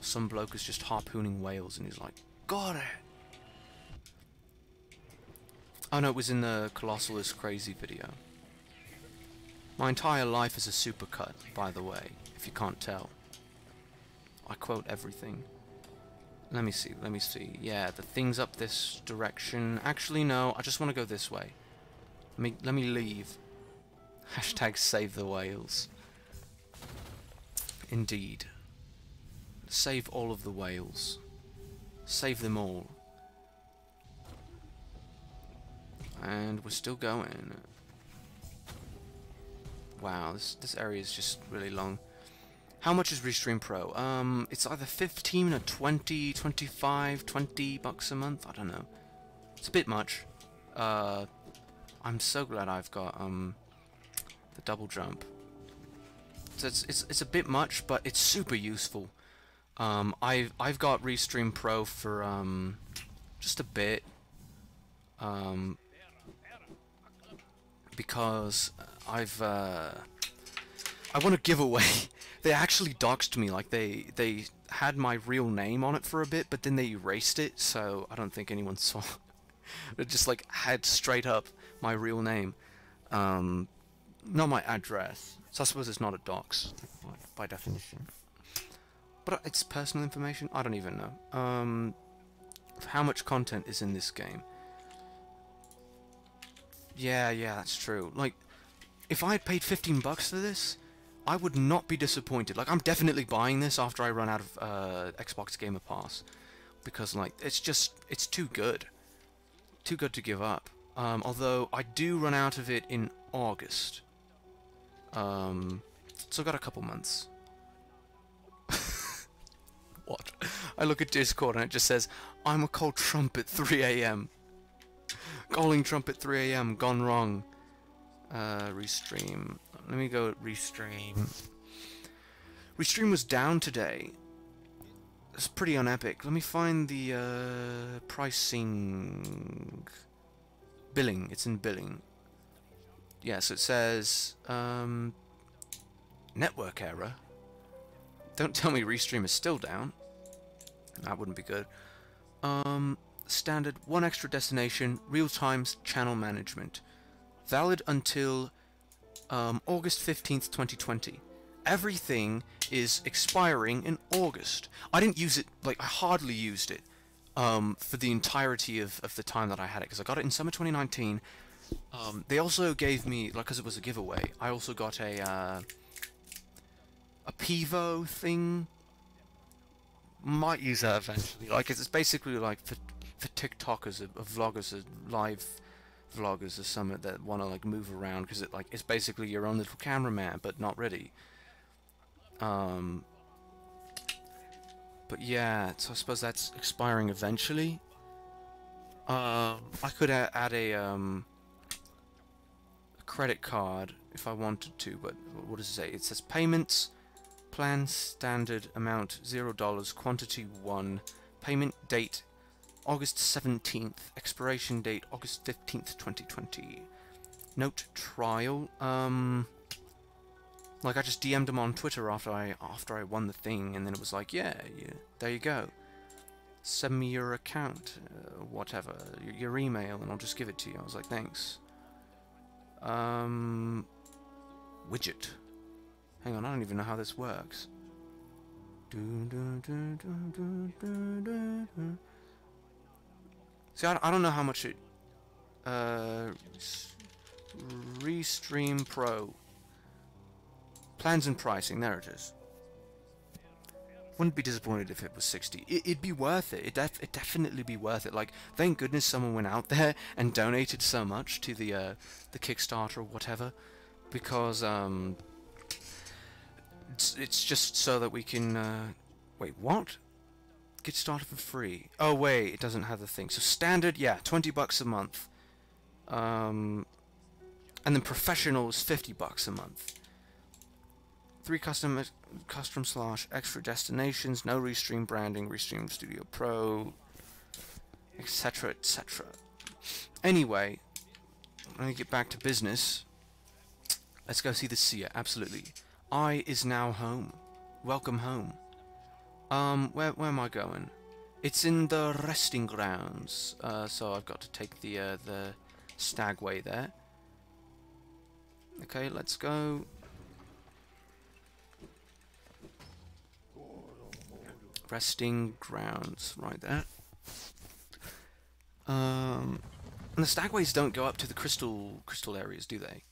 Speaker 1: Some bloke is just harpooning whales and he's like, got it! Oh no, it was in the Colossal is Crazy video. My entire life is a supercut, by the way, if you can't tell. I quote everything. Let me see, let me see. Yeah, the thing's up this direction. Actually, no, I just want to go this way. Let me, let me leave. Hashtag save the whales. Indeed. Save all of the whales. Save them all. And we're still going. Wow, this, this area is just really long. How much is Restream Pro? Um, it's either 15 or 20, 25, 20 bucks a month. I don't know. It's a bit much. Uh, I'm so glad I've got um, the double jump. So it's, it's, it's a bit much, but it's super useful. Um, I've, I've got Restream Pro for um, just a bit. Um, because I've... Uh, I want to give away. they actually doxed me. Like, they, they had my real name on it for a bit, but then they erased it, so I don't think anyone saw it. just, like, had straight up my real name. Um, not my address. So I suppose it's not a dox, by definition. But it's personal information? I don't even know. Um, how much content is in this game? Yeah, yeah, that's true. Like, if I had paid 15 bucks for this, I would not be disappointed. Like, I'm definitely buying this after I run out of uh, Xbox Gamer Pass. Because, like, it's just, it's too good. Too good to give up. Um, although, I do run out of it in August. Um, have got a couple months. what? I look at Discord and it just says, I'm a cold Trump at 3am. Calling Trump at 3am, gone wrong. Uh, restream. Let me go restream. Restream was down today. It's pretty unepic. Let me find the uh, pricing... Billing. It's in billing yeah, so it says um, network error. Don't tell me Restream is still down. That wouldn't be good. Um, standard, one extra destination, real-time channel management. Valid until um, August 15th, 2020. Everything is expiring in August. I didn't use it, like, I hardly used it um, for the entirety of, of the time that I had it, because I got it in summer 2019, um, they also gave me, like, because it was a giveaway, I also got a, uh, a Pivo thing. Might use that eventually. Like, it's, basically like for, for TikTokers, or, uh, or vloggers, or uh, live vloggers or something that want to, like, move around, because it, like, it's basically your own little cameraman, but not really. Um, but yeah, so I suppose that's expiring eventually. Uh, I could add, add a, um, credit card if I wanted to, but what does it say? It says payments, plan standard amount $0, quantity 1, payment date August 17th, expiration date August 15th, 2020. Note trial, um... Like I just DM'd him on Twitter after I after I won the thing, and then it was like, yeah, yeah there you go. Send me your account, uh, whatever, your, your email, and I'll just give it to you. I was like, thanks. Um, widget. Hang on, I don't even know how this works. See, I, I don't know how much it... Uh, Restream Pro. Plans and pricing, there it is wouldn't be disappointed if it was 60. It, would be worth it. It def it'd definitely be worth it. Like, thank goodness someone went out there and donated so much to the uh, the Kickstarter or whatever, because um, it's, it's just so that we can. Uh, wait, what? Get started for free. Oh wait, it doesn't have the thing. So standard, yeah, 20 bucks a month. Um, and then professional is 50 bucks a month. Three custom custom slash extra destinations, no restream branding, restream Studio Pro, etc., etc. Anyway, let me get back to business. Let's go see the seer. Absolutely, I is now home. Welcome home. Um, where where am I going? It's in the resting grounds, uh, so I've got to take the uh, the stagway there. Okay, let's go. resting grounds, right there. Um, and the stagways don't go up to the crystal crystal areas, do they?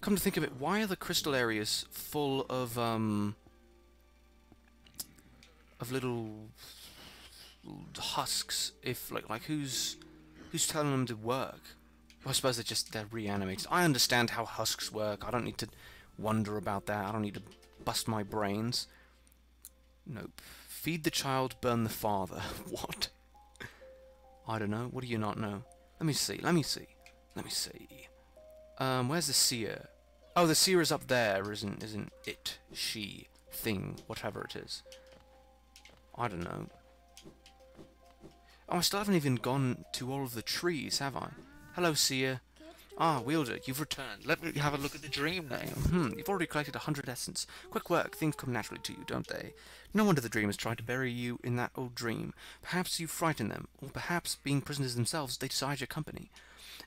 Speaker 1: Come to think of it, why are the crystal areas full of um of little husks? If like like who's who's telling them to work? I suppose they're just they're reanimated. I understand how husks work. I don't need to wonder about that. I don't need to bust my brains. Nope. Feed the child, burn the father. what? I don't know. What do you not know? Let me see. Let me see. Let me see. Um, where's the seer? Oh, the seer is up there, isn't isn't it? She thing, whatever it is. I don't know. Oh, I still haven't even gone to all of the trees, have I? Hello, seer. Ah, wielder, you've returned. Let me have a look at the dream now. Hmm, you've already collected a hundred essence. Quick work, things come naturally to you, don't they? No wonder the dreamers tried to bury you in that old dream. Perhaps you frightened them, or perhaps, being prisoners themselves, they desired your company.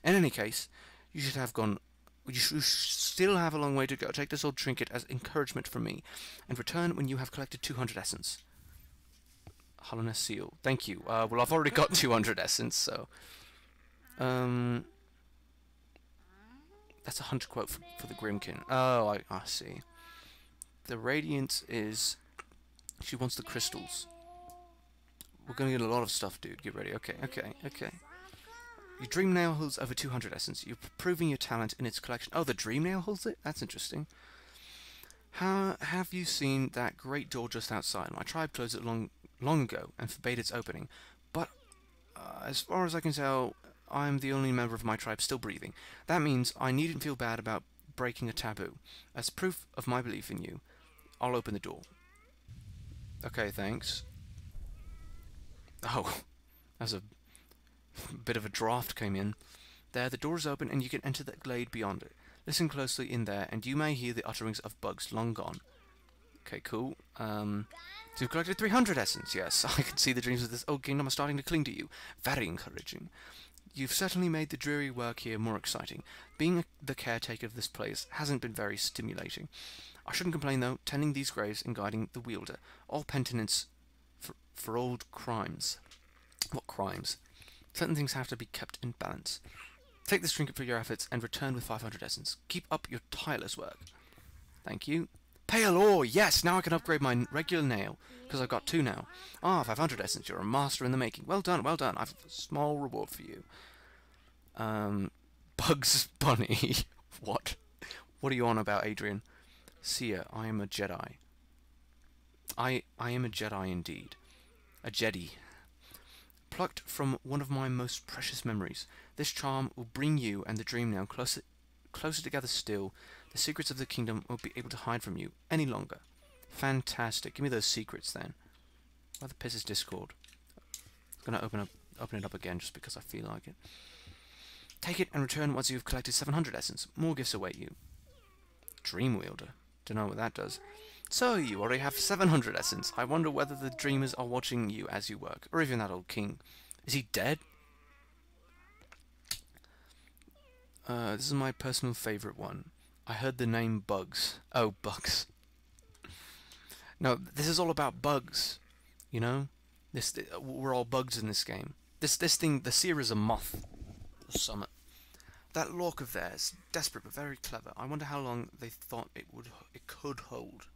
Speaker 1: In any case, you should have gone you should still have a long way to go. Take this old trinket as encouragement from me, and return when you have collected 200 essence. Hallownest Seal. Thank you. Uh, well, I've already got 200 essence, so... Um, that's a hunter quote for, for the Grimmkin. Oh, I, I see. The Radiance is... She wants the crystals. We're going to get a lot of stuff, dude. Get ready. Okay, okay, okay. Your dream nail holds over 200 essence. You're proving your talent in its collection. Oh, the dream nail holds it? That's interesting. How have you seen that great door just outside? My tribe closed it long, long ago and forbade its opening. But uh, as far as I can tell, I am the only member of my tribe still breathing. That means I needn't feel bad about breaking a taboo. As proof of my belief in you, I'll open the door. Okay, thanks. Oh, as a bit of a draft came in. There, the door is open and you can enter the glade beyond it. Listen closely in there and you may hear the utterings of bugs long gone. Okay, cool. Um, so you've collected 300 essence, yes. I can see the dreams of this old kingdom are starting to cling to you. Very encouraging. You've certainly made the dreary work here more exciting. Being the caretaker of this place hasn't been very stimulating. I shouldn't complain, though, tending these graves and guiding the wielder. All penitence for, for old crimes. What crimes? Certain things have to be kept in balance. Take this trinket for your efforts and return with 500 essence. Keep up your tireless work. Thank you. Pale ore, yes, now I can upgrade my regular nail, because I've got two now. Ah, 500 essence, you're a master in the making. Well done, well done. I've a small reward for you. Um, Bugs Bunny. what? What are you on about, Adrian? Sia, I am a Jedi. I, I am a Jedi indeed. A Jedi. Plucked from one of my most precious memories. This charm will bring you and the dream nail closer, closer together still the secrets of the kingdom won't be able to hide from you any longer. Fantastic. Give me those secrets then. Why the piss is Discord? I'm gonna open up open it up again just because I feel like it. Take it and return once you've collected 700 essence. More gifts await you. Dream wielder. Don't know what that does. So you already have 700 essence. I wonder whether the dreamers are watching you as you work, or even that old king. Is he dead? Uh, this is my personal favorite one. I heard the name Bugs. Oh, Bugs. No, this is all about bugs, you know? This We're all bugs in this game. This this thing, the seer is a moth. summit. That lock of theirs, desperate but very clever. I wonder how long they thought it would it could hold.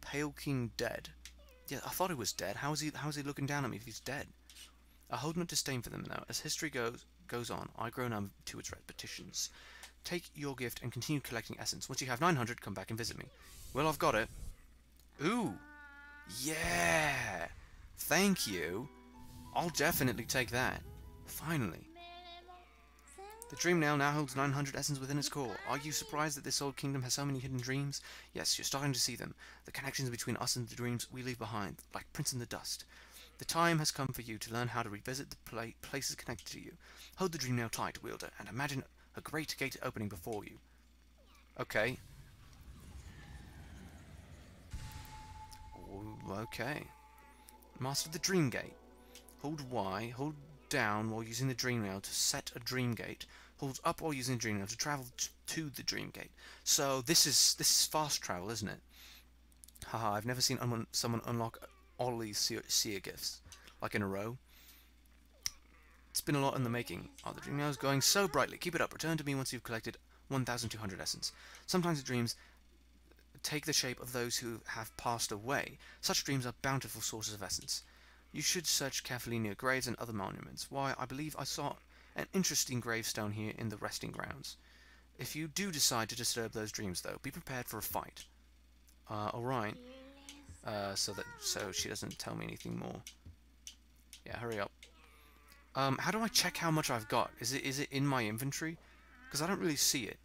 Speaker 1: Pale King dead. Yeah, I thought he was dead. How is he how is he looking down at me if he's dead? I hold no disdain for them now. As history goes goes on, I groan numb to its repetitions. Take your gift and continue collecting essence. Once you have 900, come back and visit me. Well, I've got it. Ooh!
Speaker 2: Yeah!
Speaker 1: Thank you! I'll definitely take that. Finally. The dream nail now holds 900 essence within its core. Are you surprised that this old kingdom has so many hidden dreams? Yes, you're starting to see them. The connections between us and the dreams we leave behind, like prints in the dust. The time has come for you to learn how to revisit the pla places connected to you. Hold the dream nail tight, wielder, and imagine a great gate opening before you. Okay. Ooh, okay. Master the Dream Gate. Hold Y, hold down while using the Dream Nail to set a Dream Gate. Hold up while using the Dream Nail to travel to the Dream Gate. So this is this is fast travel, isn't it? Haha, I've never seen someone unlock all these seer, seer gifts like in a row. It's been a lot in the making. Oh, the dream nail is going so brightly. Keep it up. Return to me once you've collected 1,200 essence. Sometimes the dreams take the shape of those who have passed away. Such dreams are bountiful sources of essence. You should search carefully near graves and other monuments. Why, I believe I saw an interesting gravestone here in the resting grounds. If you do decide to disturb those dreams, though, be prepared for a fight. Uh, alright. Uh, so that so she doesn't tell me anything more. Yeah, hurry up. Um, how do I check how much I've got? Is it is it in my inventory? Because I don't really see it.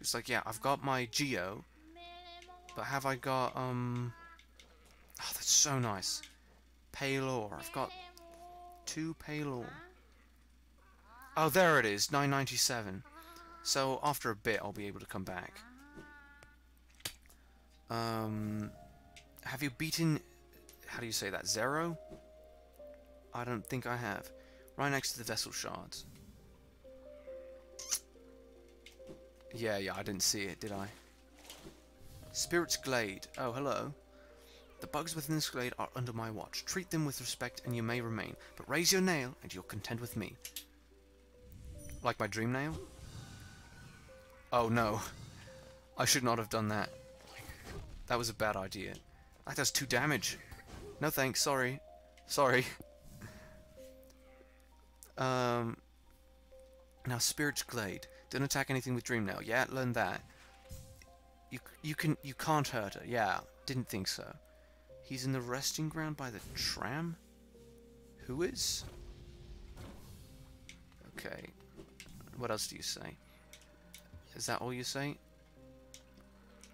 Speaker 1: It's like, yeah, I've got my Geo, but have I got, um... Oh, that's so nice. pale ore. I've got two pale ore. Oh, there it is, 997. So, after a bit, I'll be able to come back. Um, have you beaten... How do you say that? Xero? I don't think I have. Right next to the vessel shards. Yeah, yeah, I didn't see it, did I? Spirit's Glade. Oh, hello. The bugs within this glade are under my watch. Treat them with respect and you may remain. But raise your nail and you'll contend with me. Like my dream nail? Oh no. I should not have done that. That was a bad idea. That does two damage. No thanks, sorry. Sorry. Um, now, Spirit Glade. Don't attack anything with Dream Nail. Yeah, learn that. You, you, can, you can't hurt her. Yeah, didn't think so. He's in the resting ground by the tram? Who is? Okay. What else do you say? Is that all you say?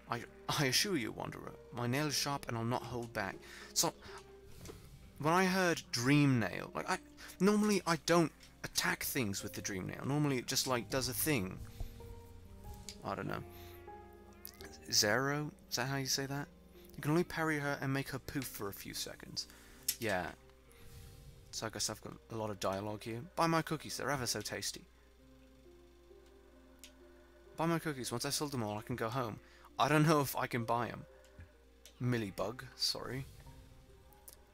Speaker 1: I, I assure you, Wanderer, my nail is sharp and I'll not hold back. So, when I heard Dream Nail, like, I, Normally, I don't attack things with the Dream Nail. Normally, it just, like, does a thing. I don't know. Xero? Is that how you say that? You can only parry her and make her poof for a few seconds. Yeah. So I guess I've got a lot of dialogue here. Buy my cookies, they're ever so tasty. Buy my cookies. Once I sold them all, I can go home. I don't know if I can buy them. bug, sorry.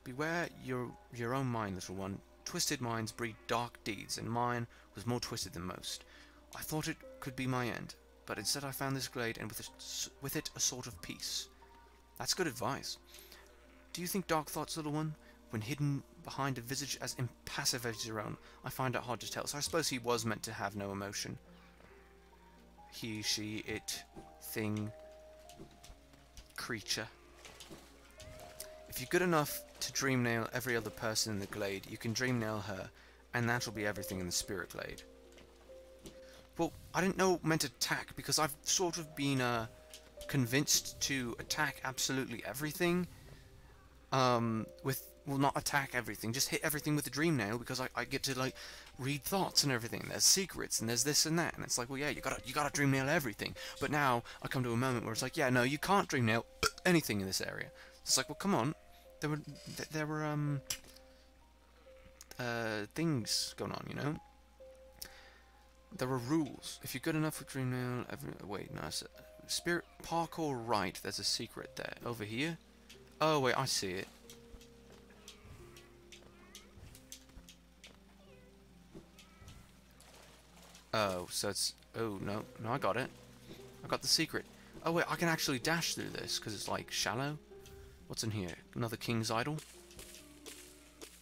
Speaker 1: Beware your your own mind, little one. Twisted minds breed dark deeds, and mine was more twisted than most. I thought it could be my end, but instead I found this glade, and with, a, with it a sort of peace. That's good advice. Do you think dark thoughts, little one? When hidden behind a visage as impassive as your own, I find it hard to tell, so I suppose he was meant to have no emotion. He, she, it, thing, creature. If you're good enough to dream nail every other person in the glade, you can dream nail her, and that'll be everything in the spirit glade. Well, I didn't know meant attack, because I've sort of been uh, convinced to attack absolutely everything. Um, with, well, not attack everything, just hit everything with the dream nail, because I, I get to, like, read thoughts and everything. There's secrets, and there's this and that, and it's like, well, yeah, you gotta, you gotta dream nail everything. But now, I come to a moment where it's like, yeah, no, you can't dream nail anything in this area. It's like, well, come on, there were there were um uh things going on, you know. There were rules. If you're good enough for Dreamnail, every, wait, no, it's, Spirit Parkour right. There's a secret there. Over here. Oh wait, I see it. Oh, so it's... Oh, no. No, I got it. I got the secret. Oh, wait, I can actually dash through this, because it's, like, shallow. What's in here? Another king's idol?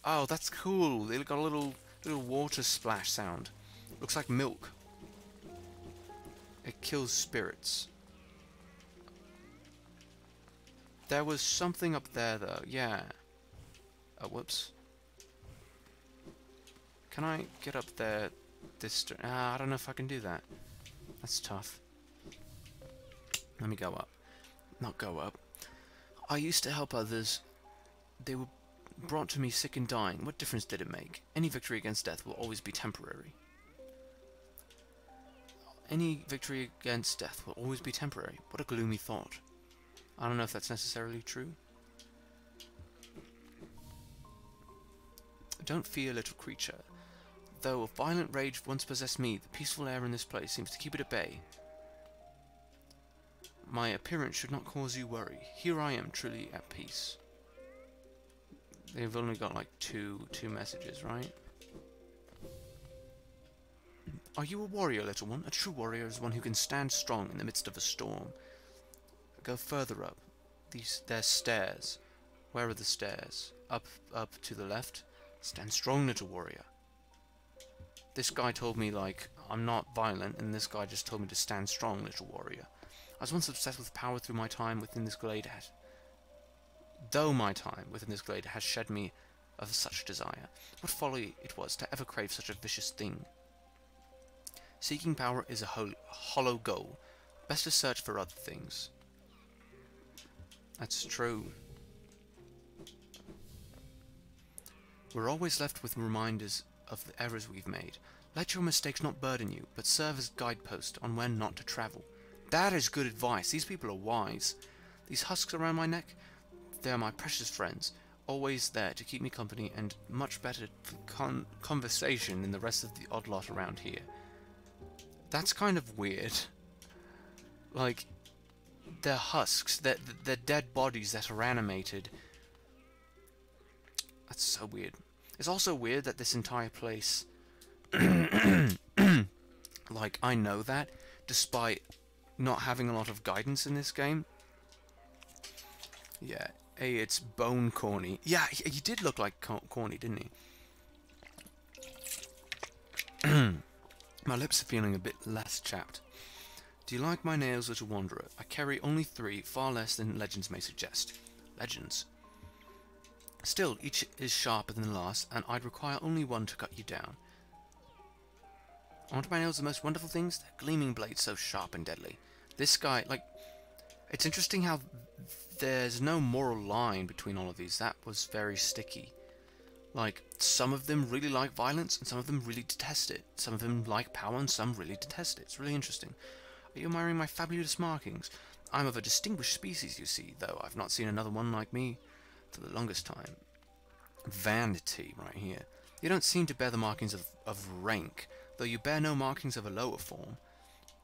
Speaker 1: Oh, that's cool. They've got a little little water splash sound. Looks like milk. It kills spirits. There was something up there, though. Yeah. Oh, whoops. Can I get up there this... Ah, I don't know if I can do that. That's tough. Let me go up. Not go up. I used to help others. They were brought to me sick and dying. What difference did it make? Any victory against death will always be temporary. Any victory against death will always be temporary. What a gloomy thought. I don't know if that's necessarily true. Don't fear, little creature. Though a violent rage once possessed me, the peaceful air in this place seems to keep it at bay. My appearance should not cause you worry. Here I am, truly at peace. They've only got like two two messages, right? Are you a warrior, little one? A true warrior is one who can stand strong in the midst of a storm. Go further up. These there's stairs. Where are the stairs? Up up to the left. Stand strong, little warrior. This guy told me like I'm not violent and this guy just told me to stand strong, little warrior. I was once obsessed with power through my time within this glade though my time within this glade has shed me of such desire. What folly it was to ever crave such a vicious thing. Seeking power is a ho hollow goal. Best to search for other things. That's true. We're always left with reminders of the errors we've made. Let your mistakes not burden you, but serve as guideposts on when not to travel. That is good advice. These people are wise. These husks around my neck, they are my precious friends, always there to keep me company and much better con conversation than the rest of the odd lot around here. That's kind of weird. Like, they're husks, they're, they're dead bodies that are animated. That's so weird. It's also weird that this entire place... like, I know that, despite not having a lot of guidance in this game. Yeah, hey, it's bone corny. Yeah, he, he did look like corny, didn't he? my lips are feeling a bit less chapped. Do you like my nails, little wanderer? I carry only three, far less than legends may suggest. Legends. Still, each is sharper than the last, and I'd require only one to cut you down. Aren't my nails the most wonderful things? Their gleaming blades so sharp and deadly. This guy, like, it's interesting how there's no moral line between all of these. That was very sticky. Like, some of them really like violence and some of them really detest it. Some of them like power and some really detest it. It's really interesting. Are you admiring my fabulous markings? I'm of a distinguished species, you see, though I've not seen another one like me for the longest time. Vanity, right here. You don't seem to bear the markings of, of rank, though you bear no markings of a lower form.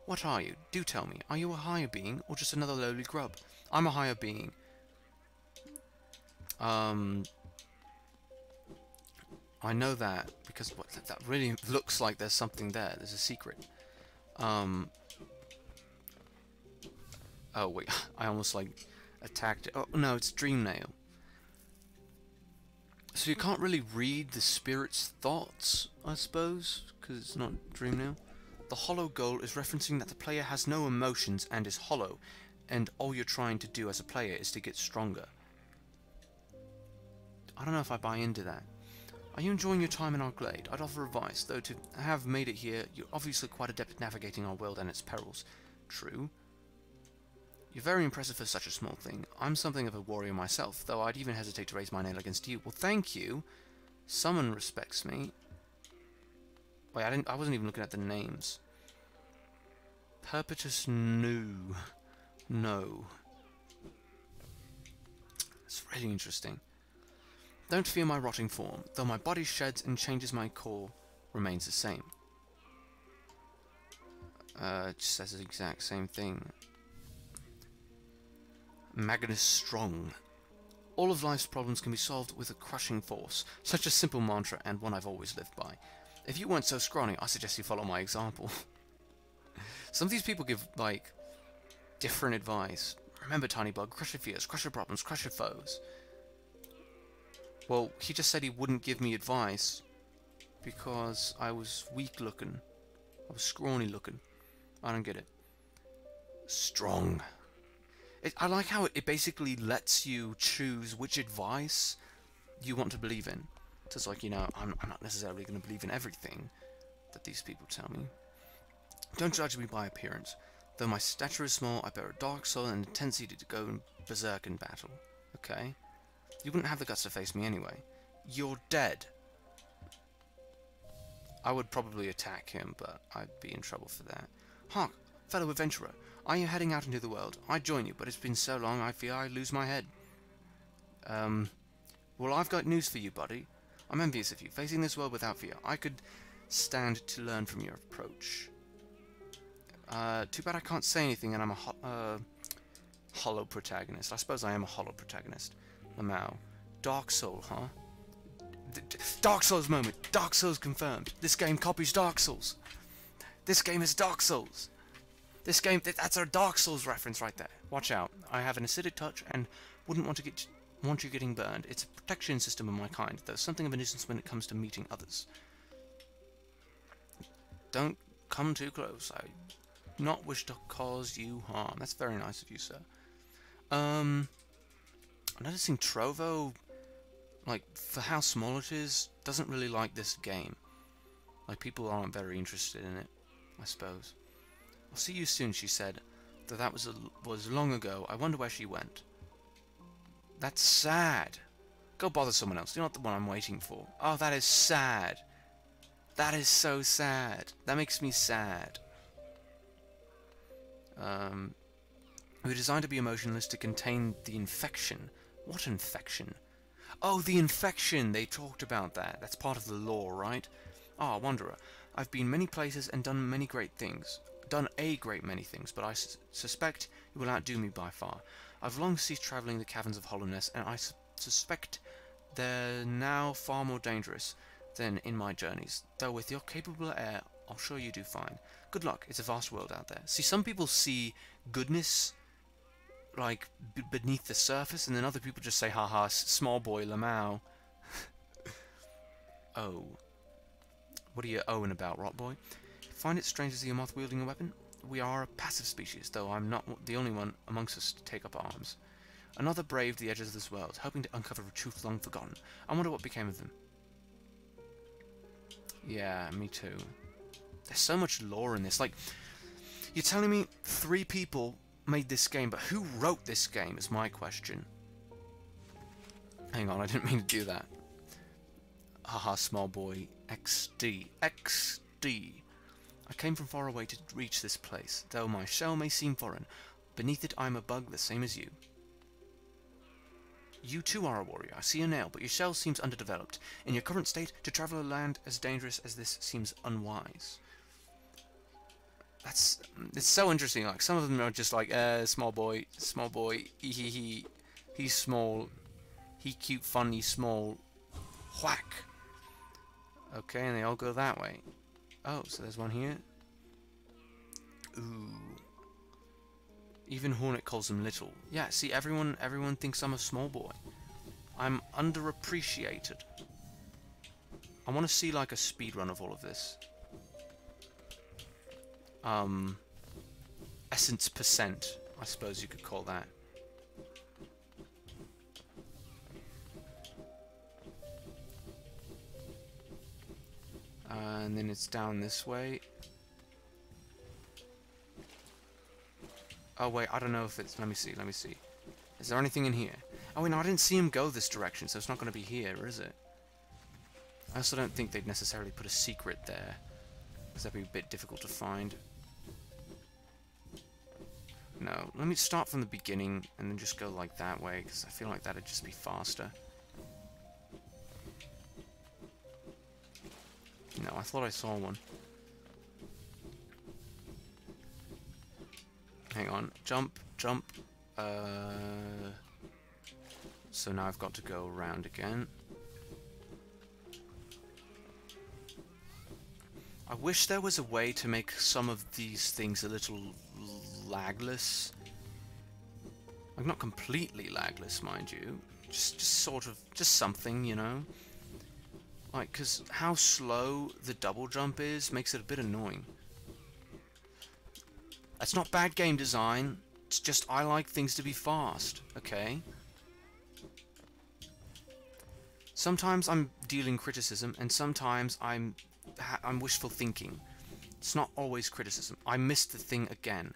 Speaker 1: What are you? Do tell me. Are you a higher being, or just another lowly grub? I'm a higher being. Um... I know that, because what, that really looks like there's something there. There's a secret. Um... Oh, wait. I almost, like, attacked it. Oh, no, it's Dream Nail. So you can't really read the spirit's thoughts, I suppose, because it's not Dream Nail. The hollow goal is referencing that the player has no emotions and is hollow, and all you're trying to do as a player is to get stronger. I don't know if I buy into that. Are you enjoying your time in our glade? I'd offer advice, though to have made it here, you're obviously quite adept at navigating our world and its perils. True. You're very impressive for such a small thing. I'm something of a warrior myself, though I'd even hesitate to raise my nail against you. Well, thank you. Someone respects me, Wait, I didn't. I wasn't even looking at the names. Perpetos Noo. No. It's really interesting. Don't fear my rotting form, though my body sheds and changes my core remains the same. Uh, it says the exact same thing. Magnus Strong. All of life's problems can be solved with a crushing force. Such a simple mantra and one I've always lived by. If you weren't so scrawny, I suggest you follow my example. Some of these people give, like, different advice. Remember, tiny bug, crush your fears, crush your problems, crush your foes. Well, he just said he wouldn't give me advice because I was weak looking. I was scrawny looking. I don't get it. Strong. It, I like how it basically lets you choose which advice you want to believe in it's like, you know, I'm, I'm not necessarily going to believe in everything that these people tell me. Don't judge me by appearance. Though my stature is small, I bear a dark soul and a tendency to go berserk in battle. Okay? You wouldn't have the guts to face me anyway. You're dead. I would probably attack him, but I'd be in trouble for that. Hark, fellow adventurer, are you heading out into the world? I join you, but it's been so long I fear I lose my head. Um, well, I've got news for you, buddy. I'm envious of you. Facing this world without fear, I could stand to learn from your approach. Uh, too bad I can't say anything and I'm a ho uh, hollow protagonist. I suppose I am a hollow protagonist. Lamau. Dark Soul, huh? D Dark Souls moment! Dark Souls confirmed! This game copies Dark Souls! This game is Dark Souls! This game, that's a Dark Souls reference right there. Watch out. I have an acidic touch and wouldn't want to get want you getting burned. It's a protection system of my kind, though something of a nuisance when it comes to meeting others. Don't come too close. I not wish to cause you harm. That's very nice of you, sir. Um, I'm noticing Trovo, like, for how small it is, doesn't really like this game. Like, people aren't very interested in it, I suppose. I'll see you soon, she said, though that was, a, was long ago. I wonder where she went. That's sad. Go bother someone else. You're not the one I'm waiting for. Oh, that is sad. That is so sad. That makes me sad. Um, we are designed to be emotionless to contain the infection. What infection? Oh, the infection! They talked about that. That's part of the law, right? Ah, oh, Wanderer. I've been many places and done many great things. Done a great many things, but I su suspect you will outdo me by far. I've long ceased travelling the caverns of Hallownest, and I su suspect they're now far more dangerous than in my journeys, though with your capable air, I'm sure you do fine. Good luck, it's a vast world out there. See, some people see goodness like beneath the surface, and then other people just say, "Ha ha, small boy Lamau. oh. What are you owing about, Rot Boy? Find it strange to see a moth wielding a weapon? we are a passive species, though I'm not the only one amongst us to take up arms. Another braved the edges of this world, hoping to uncover a truth long forgotten. I wonder what became of them. Yeah, me too. There's so much lore in this. Like, you're telling me three people made this game, but who wrote this game is my question. Hang on, I didn't mean to do that. Haha, small boy. XD. XD. I came from far away to reach this place, though my shell may seem foreign. Beneath it I am a bug the same as you. You too are a warrior, I see you now, but your shell seems underdeveloped. In your current state, to travel a land as dangerous as this seems unwise. That's it's so interesting. Like some of them are just like, uh, small boy, small boy, he he he, he's small, he cute, funny, small, whack. Okay, and they all go that way. Oh, so there's one here. Ooh. Even Hornet calls him little. Yeah, see, everyone everyone thinks I'm a small boy. I'm underappreciated. I want to see, like, a speedrun of all of this. Um, essence percent, I suppose you could call that. Uh, and then it's down this way. Oh, wait, I don't know if it's... Let me see, let me see. Is there anything in here? Oh, wait, no, I didn't see him go this direction, so it's not going to be here, is it? I also don't think they'd necessarily put a secret there. Because that'd be a bit difficult to find. No, let me start from the beginning and then just go like that way, because I feel like that'd just be faster. No, I thought I saw one. Hang on. Jump, jump. Uh, so now I've got to go around again. I wish there was a way to make some of these things a little lagless. Like, not completely lagless, mind you. Just, just sort of, just something, you know? Like, because how slow the double jump is makes it a bit annoying. That's not bad game design. It's just I like things to be fast, okay? Sometimes I'm dealing criticism, and sometimes I'm I'm wishful thinking. It's not always criticism. I missed the thing again.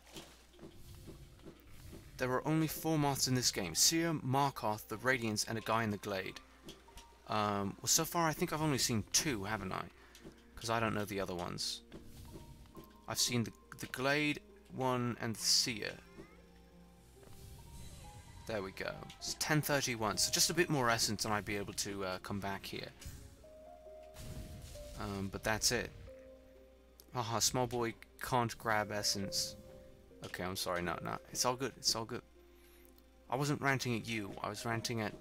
Speaker 1: There are only four moths in this game. Seer, Markoth, the Radiance, and a guy in the Glade. Um, well, so far I think I've only seen two, haven't I? Because I don't know the other ones. I've seen the, the Glade one and the Seer. There we go. It's 10.31, so just a bit more essence and I'd be able to uh, come back here. Um, but that's it. Haha, small boy can't grab essence. Okay, I'm sorry, no, no. It's all good, it's all good. I wasn't ranting at you, I was ranting at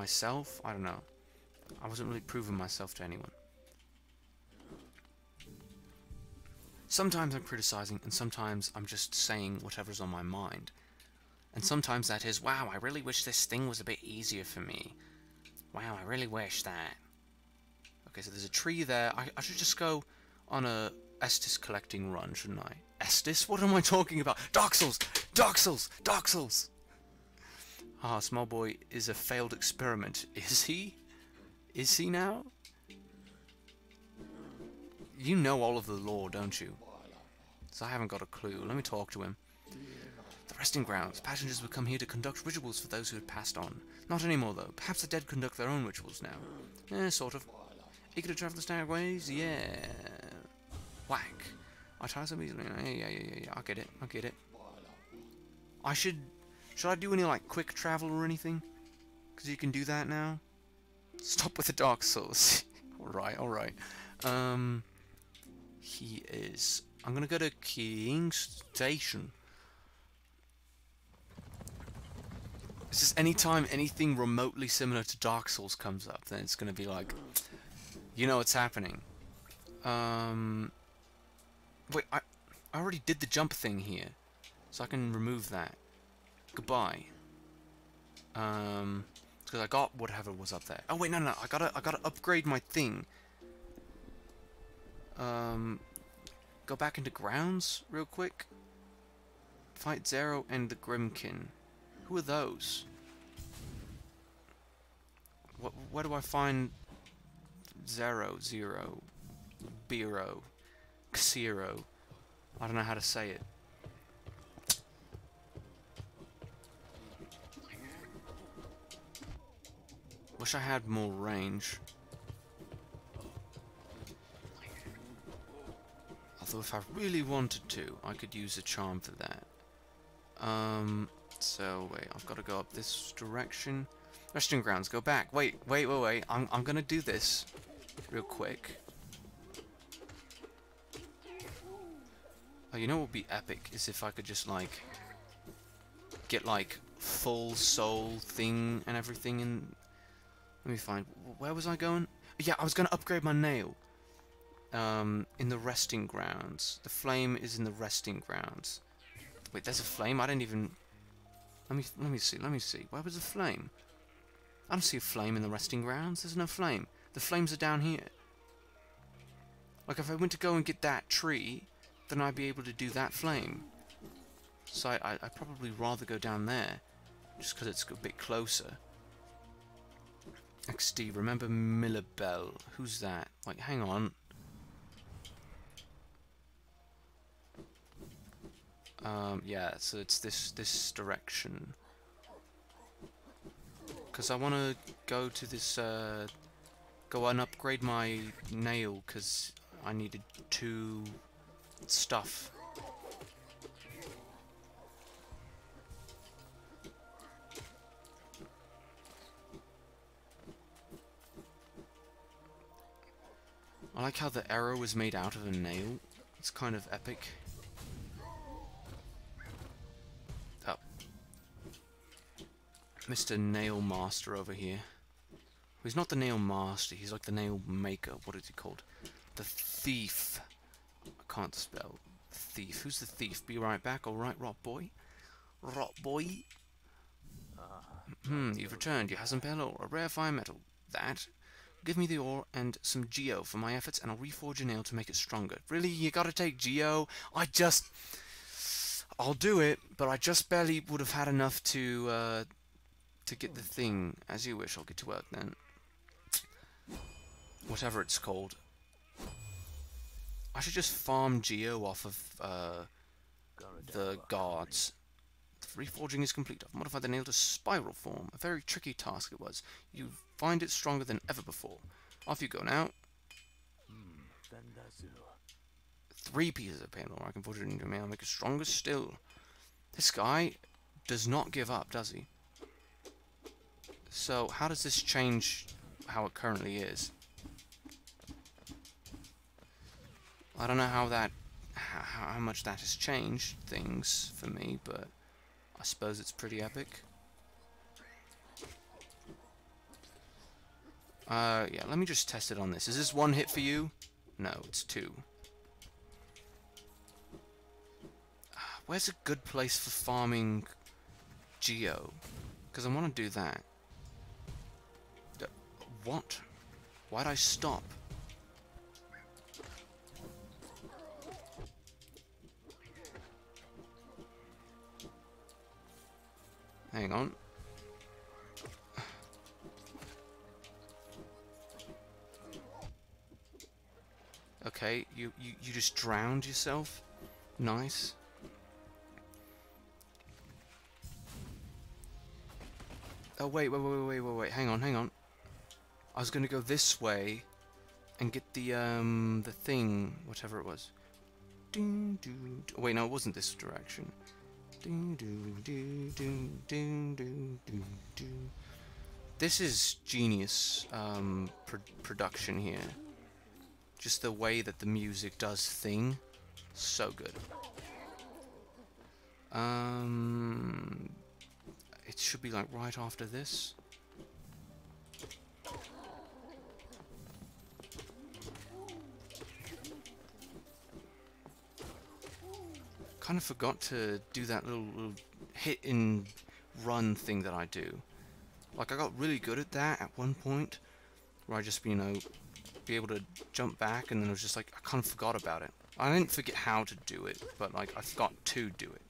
Speaker 1: myself. I don't know. I wasn't really proving myself to anyone. Sometimes I'm criticizing, and sometimes I'm just saying whatever's on my mind. And sometimes that is, wow, I really wish this thing was a bit easier for me. Wow, I really wish that. Okay, so there's a tree there. I, I should just go on a Estus collecting run, shouldn't I? Estus? What am I talking about? Dark Dark Souls. Souls. Dark Souls. Ah, small boy is a failed experiment. Is he? Is he now? You know all of the law, don't you? So I haven't got a clue. Let me talk to him. The resting grounds. Passengers would come here to conduct rituals for those who had passed on. Not anymore, though. Perhaps the dead conduct their own rituals now. Eh, sort of. Eager to travel the stairways? Yeah. Whack. I try so easily. Yeah, yeah, yeah, yeah. I get it. I get it. I should should I do any, like, quick travel or anything? Because you can do that now. Stop with the Dark Souls. alright, alright. Um, he is... I'm gonna go to King Station. It's just anytime anything remotely similar to Dark Souls comes up, then it's gonna be like, you know what's happening. Um, wait, I, I already did the jump thing here, so I can remove that. Goodbye. Um, because I got whatever was up there. Oh wait, no, no, I gotta, I gotta upgrade my thing. Um, go back into grounds real quick. Fight Xero and the Grimmkin. Who are those? What, where do I find Zero, Zero, Biro, Xero? I don't know how to say it. Wish I had more range. Although if I really wanted to, I could use a charm for that. Um, so wait, I've got to go up this direction. Resting grounds, go back. Wait, wait, wait, wait. I'm, I'm going to do this real quick. Oh, you know what would be epic is if I could just like get like full soul thing and everything in let me find. Where was I going? Yeah, I was going to upgrade my nail. Um, in the resting grounds. The flame is in the resting grounds. Wait, there's a flame. I don't even. Let me let me see. Let me see. Where was the flame? I don't see a flame in the resting grounds. There's no flame. The flames are down here. Like if I went to go and get that tree, then I'd be able to do that flame. So I, I I'd probably rather go down there, just because it's a bit closer. XD, remember Miller Bell. Who's that? Like, hang on. Um, yeah, so it's this, this direction. Because I want to go to this, uh, go and upgrade my nail, because I needed two stuff I like how the arrow was made out of a nail. It's kind of epic. Oh. Mr. Nail Master over here. He's not the nail master, he's like the nail maker. What is he called? The thief. I can't spell thief. Who's the thief? Be right back, alright, rot boy? Rot boy? Ah, hmm, you've returned. You have some pale ore, a rare fire metal. That Give me the ore and some geo for my efforts, and I'll reforge a nail to make it stronger. Really? You gotta take geo? I just... I'll do it, but I just barely would have had enough to, uh, to get the thing. As you wish, I'll get to work then. Whatever it's called. I should just farm Geo off of uh, the guards. reforging is complete. I've modified the nail to spiral form. A very tricky task it was. You've Find it stronger than ever before. Off you go now. Three pieces of panel. I can put it into me. I'll make it stronger still. This guy does not give up, does he? So, how does this change how it currently is? I don't know how that, how, how much that has changed things for me, but I suppose it's pretty epic. Uh, yeah, let me just test it on this. Is this one hit for you? No, it's two. Ah, where's a good place for farming Geo? Because I want to do that. D what? Why'd I stop? Hang on. Okay, you, you, you just drowned yourself. Nice. Oh, wait, wait, wait, wait, wait, wait, hang on, hang on. I was gonna go this way and get the, um, the thing, whatever it was. Ding, do, do. wait, no, it wasn't this direction. Ding, do, do, do, do, do, do, do. This is genius, um, pr production here. Just the way that the music does thing. So good. Um, it should be like right after this. Kind of forgot to do that little, little hit and run thing that I do. Like I got really good at that at one point, where I just, you know, be able to jump back, and then I was just like, I kind of forgot about it. I didn't forget how to do it, but like I forgot to do it.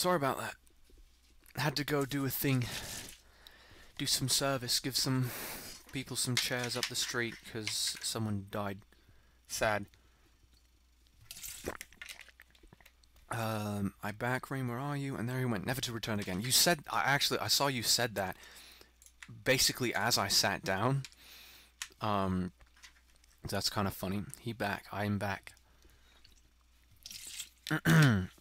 Speaker 1: Sorry about that. had to go do a thing. Do some service, give some people some chairs up the street because someone died. Sad. Um, I back Rain, where are you? And there he went, never to return again. You said, I actually, I saw you said that basically as I sat down. Um, that's kind of funny. He back, I am back.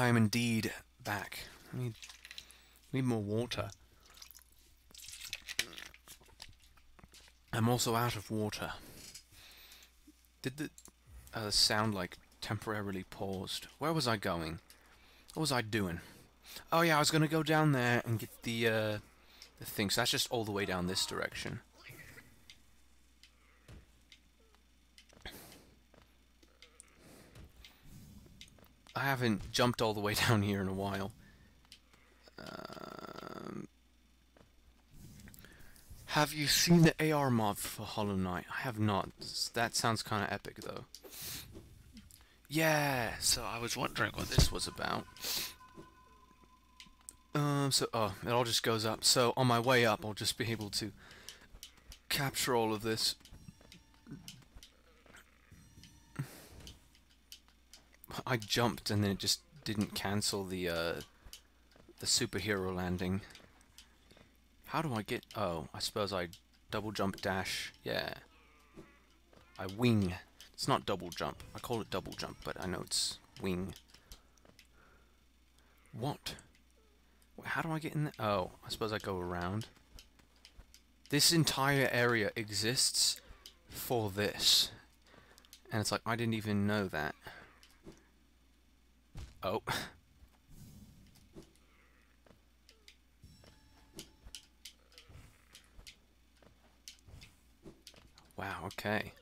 Speaker 1: I am indeed back. I need, need more water. I'm also out of water. Did the uh, sound like temporarily paused? Where was I going? What was I doing? Oh yeah, I was gonna go down there and get the uh, the thing. So that's just all the way down this direction. I haven't jumped all the way down here in a while. Um, have you seen the AR mod for Hollow Knight? I have not. That sounds kind of epic, though. Yeah, so I was wondering what this was about. Um, so, oh, it all just goes up. So, on my way up, I'll just be able to capture all of this I jumped and then it just didn't cancel the uh, the superhero landing. How do I get... Oh, I suppose I double jump dash. Yeah. I wing. It's not double jump. I call it double jump, but I know it's wing. What? How do I get in there? Oh, I suppose I go around. This entire area exists for this. And it's like, I didn't even know that. Oh. Wow, okay.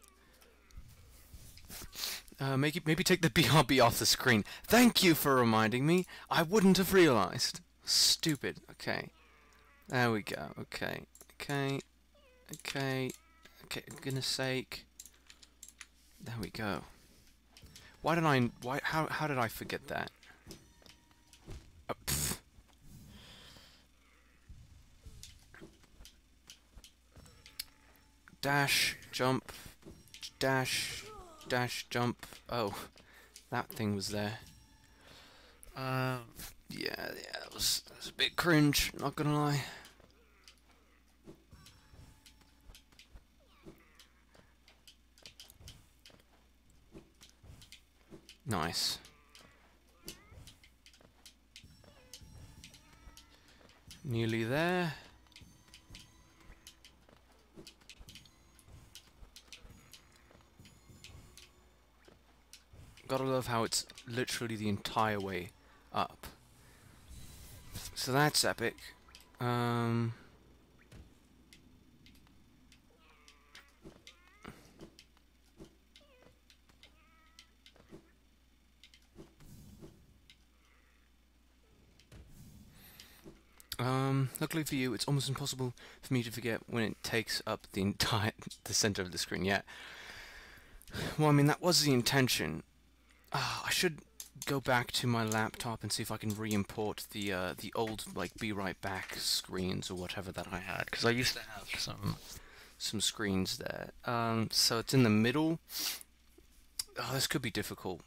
Speaker 1: Uh, maybe, maybe take the BRB off the screen. Thank you for reminding me. I wouldn't have realized. Stupid. Okay. There we go. Okay. Okay. Okay. Okay, goodness sake. There we go. Why did I... Why? How, how did I forget that? Oh, dash, jump, dash, dash, jump. Oh, that thing was there. Um, yeah, yeah, was, that was a bit cringe, not gonna lie. Nice. Nearly there. Gotta love how it's literally the entire way up. So that's epic. Um... Um, luckily for you, it's almost impossible for me to forget when it takes up the entire the center of the screen. Yeah. Well, I mean that was the intention. Uh, I should go back to my laptop and see if I can re-import the uh, the old like be right back screens or whatever that I had because I used to have some some screens there. Um, so it's in the middle. Oh, this could be difficult.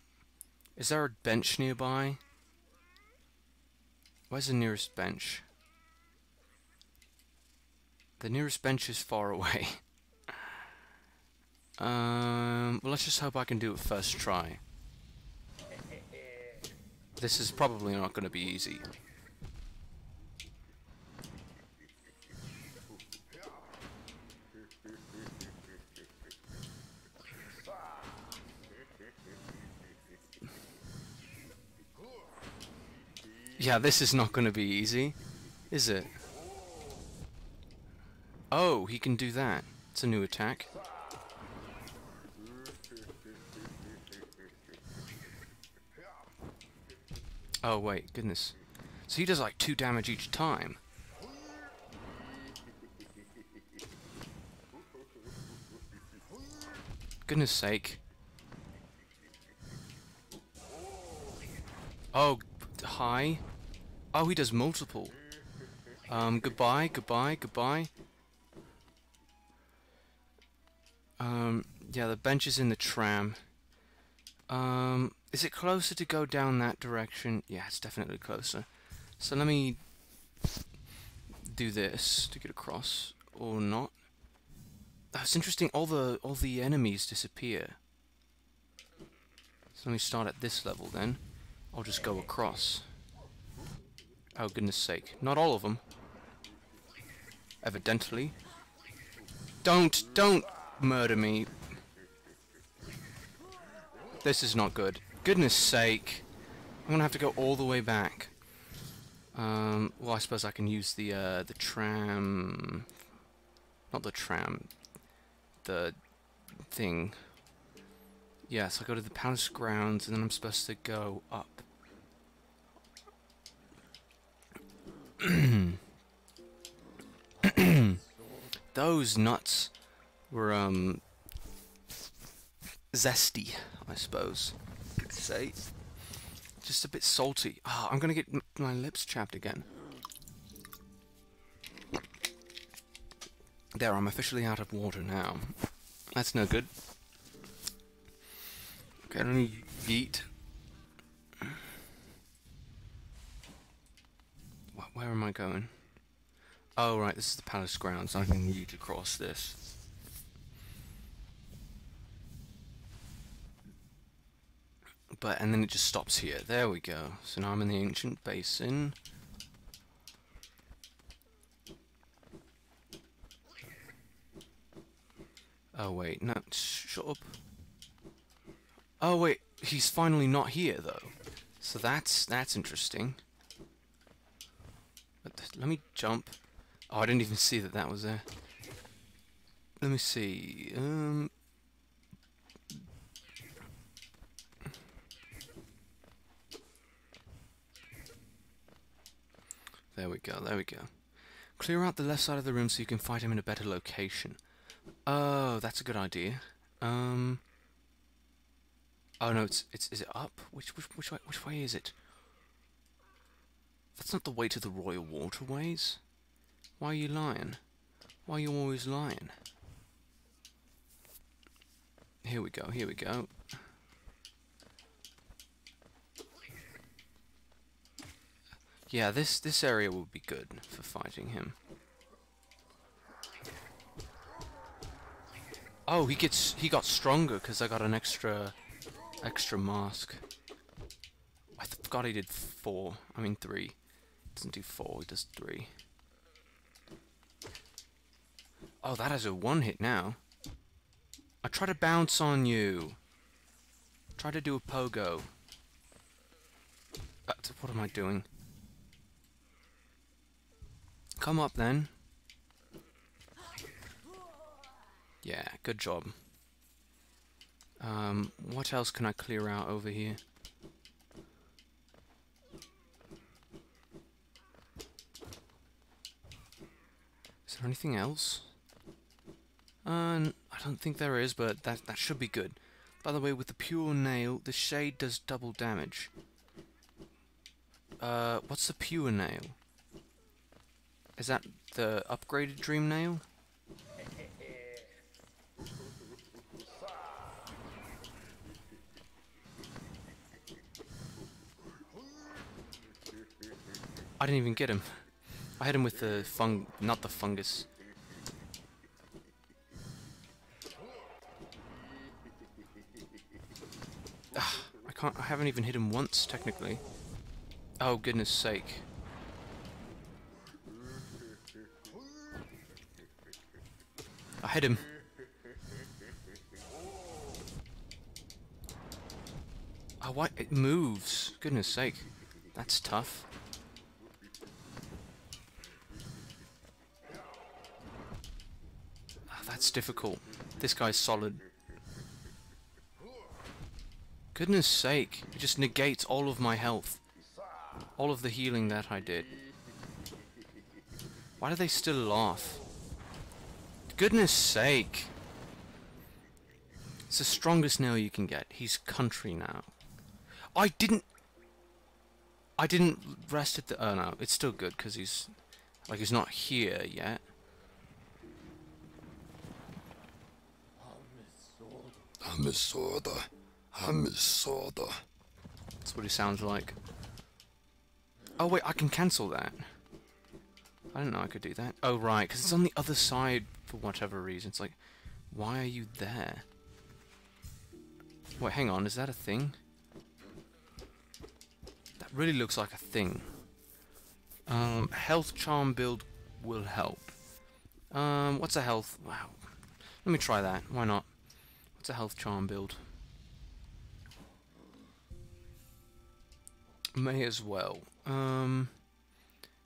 Speaker 1: Is there a bench nearby? Where's the nearest bench? The nearest bench is far away. um, well, let's just hope I can do it first try. This is probably not going to be easy. Yeah, this is not going to be easy, is it? Oh, he can do that. It's a new attack. Oh, wait, goodness. So he does like two damage each time. Goodness sake. Oh, hi. Oh, he does multiple. Um, goodbye, goodbye, goodbye. Um, yeah, the bench is in the tram. Um, is it closer to go down that direction? Yeah, it's definitely closer. So let me do this to get across, or not. That's interesting. All the all the enemies disappear. So let me start at this level then. I'll just go across. Oh goodness sake! Not all of them. Evidently. Don't don't Murder me. This is not good. Goodness sake. I'm gonna have to go all the way back. Um, well, I suppose I can use the, uh, the tram... Not the tram. The thing. Yes, yeah, so I go to the palace grounds, and then I'm supposed to go up. Those nuts were um, zesty, I suppose you could say. Just a bit salty. Oh, I'm gonna get my lips chapped again. There, I'm officially out of water now. That's no good. Okay, let me Where am I going? Oh, right, this is the palace grounds. I can to cross this. but and then it just stops here. There we go. So now I'm in the ancient basin. Oh wait, no, shut up. Oh wait, he's finally not here though. So that's that's interesting. But let me jump. Oh, I didn't even see that that was there. Let me see. Um, There we go, there we go. Clear out the left side of the room so you can fight him in a better location. Oh, that's a good idea. Um... Oh no, it's, it's, is it up? Which, which, which way, which way is it? That's not the way to the Royal Waterways. Why are you lying? Why are you always lying? Here we go, here we go. Yeah, this, this area will be good for fighting him. Oh, he gets he got stronger because I got an extra extra mask. I forgot he did four. I mean three. He doesn't do four. He does three. Oh, has a one hit now. I try to bounce on you. Try to do a pogo. Uh, what am I doing? Come up then. Yeah, good job. Um, what else can I clear out over here? Is there anything else? Um, I don't think there is, but that, that should be good. By the way, with the pure nail, the shade does double damage. Uh, what's the pure nail? Is that the upgraded Dream Nail? I didn't even get him. I hit him with the fung... not the fungus. Ugh, ah, I can't... I haven't even hit him once, technically. Oh, goodness sake. I hit him. Oh, ah, what? It moves. Goodness sake. That's tough. Oh, that's difficult. This guy's solid. Goodness sake. It just negates all of my health. All of the healing that I did. Why do they still laugh? goodness sake. It's the strongest nail you can get. He's country now. I didn't... I didn't rest at the... Oh, no. It's still good, because he's... Like, he's not here yet. Hamisorda. Hamisorda. That's what he sounds like. Oh, wait. I can cancel that. I don't know I could do that. Oh, right. Because it's on the other side for whatever reason. It's like, why are you there? Wait, hang on, is that a thing? That really looks like a thing. Um, health charm build will help. Um, what's a health? Wow. Let me try that. Why not? What's a health charm build? May as well. Um,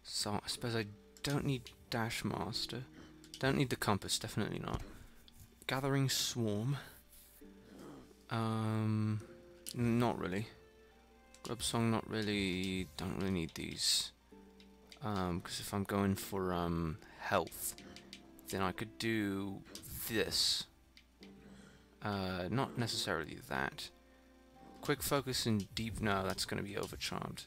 Speaker 1: so I suppose I don't need Dash Master. Don't need the compass, definitely not. Gathering swarm. Um, not really. Grubsong, not really. Don't really need these. Um, because if I'm going for um health, then I could do this. Uh, not necessarily that. Quick focus and deep. No, that's going to be overcharmed.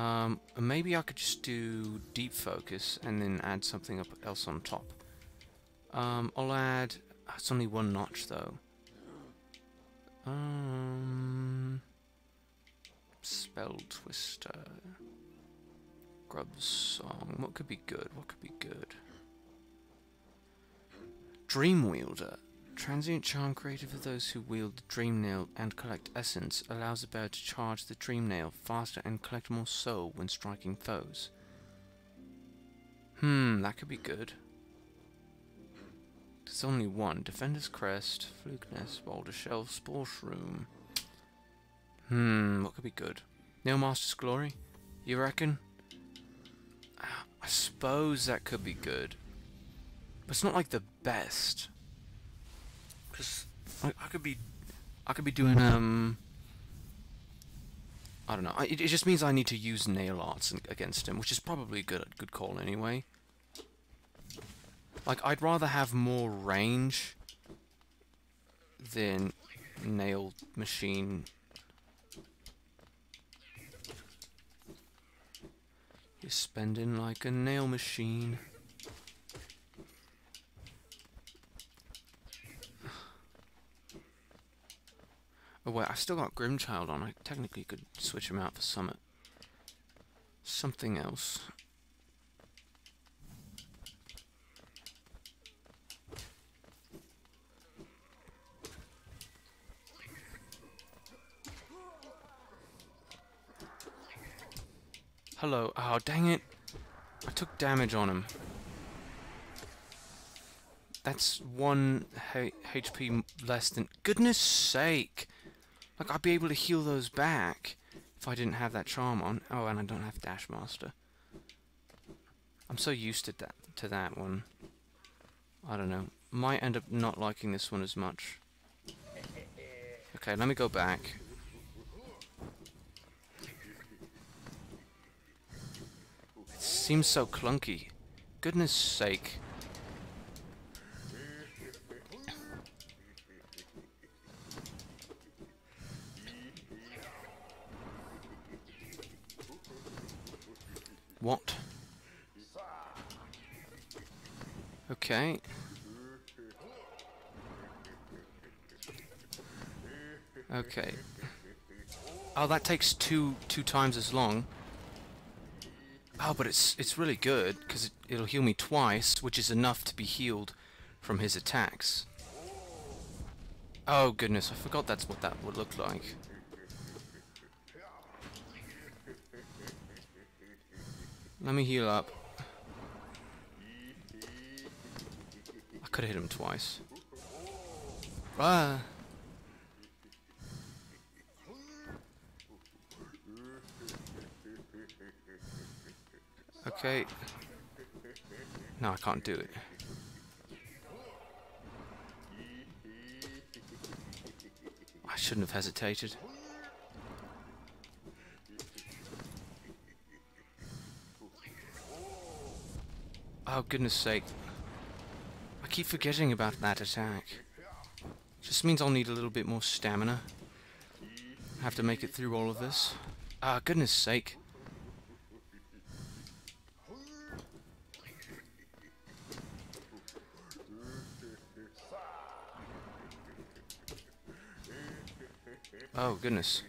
Speaker 1: Um, maybe I could just do deep focus and then add something else on top. Um, I'll add... It's only one notch, though. Um, spell Twister. Grub Song. What could be good? What could be good? Dream Wielder. Transient charm created for those who wield the Dream Nail and collect essence allows the bear to charge the Dream Nail faster and collect more soul when striking foes. Hmm, that could be good. There's only one. Defender's Crest, Fluke Nest, Baldur Shell, Spore Shroom. Hmm, what could be good? Nail Master's Glory? You reckon? Ah, I suppose that could be good. But it's not like the best. Cause I, I could be, I could be doing um. I don't know. I, it, it just means I need to use nail arts against him, which is probably a good good call anyway. Like I'd rather have more range than nail machine. He's spending like a nail machine. Oh wait, I've still got Grimmchild on. I technically could switch him out for Summit. Something else. Hello. Oh, dang it. I took damage on him. That's one H HP less than... Goodness sake! Like, I'd be able to heal those back if I didn't have that charm on. Oh, and I don't have Dash Master. I'm so used to that, to that one. I don't know. Might end up not liking this one as much. Okay, let me go back. It seems so clunky. Goodness sake. What? Okay. Okay. Oh, that takes two two times as long. Oh, but it's it's really good because it, it'll heal me twice, which is enough to be healed from his attacks. Oh goodness, I forgot that's what that would look like. Let me heal up. I could have hit him twice. Ah! Okay. No, I can't do it. I shouldn't have hesitated. Oh, goodness sake. I keep forgetting about that attack. Just means I'll need a little bit more stamina. Have to make it through all of this. Ah, oh, goodness sake. Oh, goodness.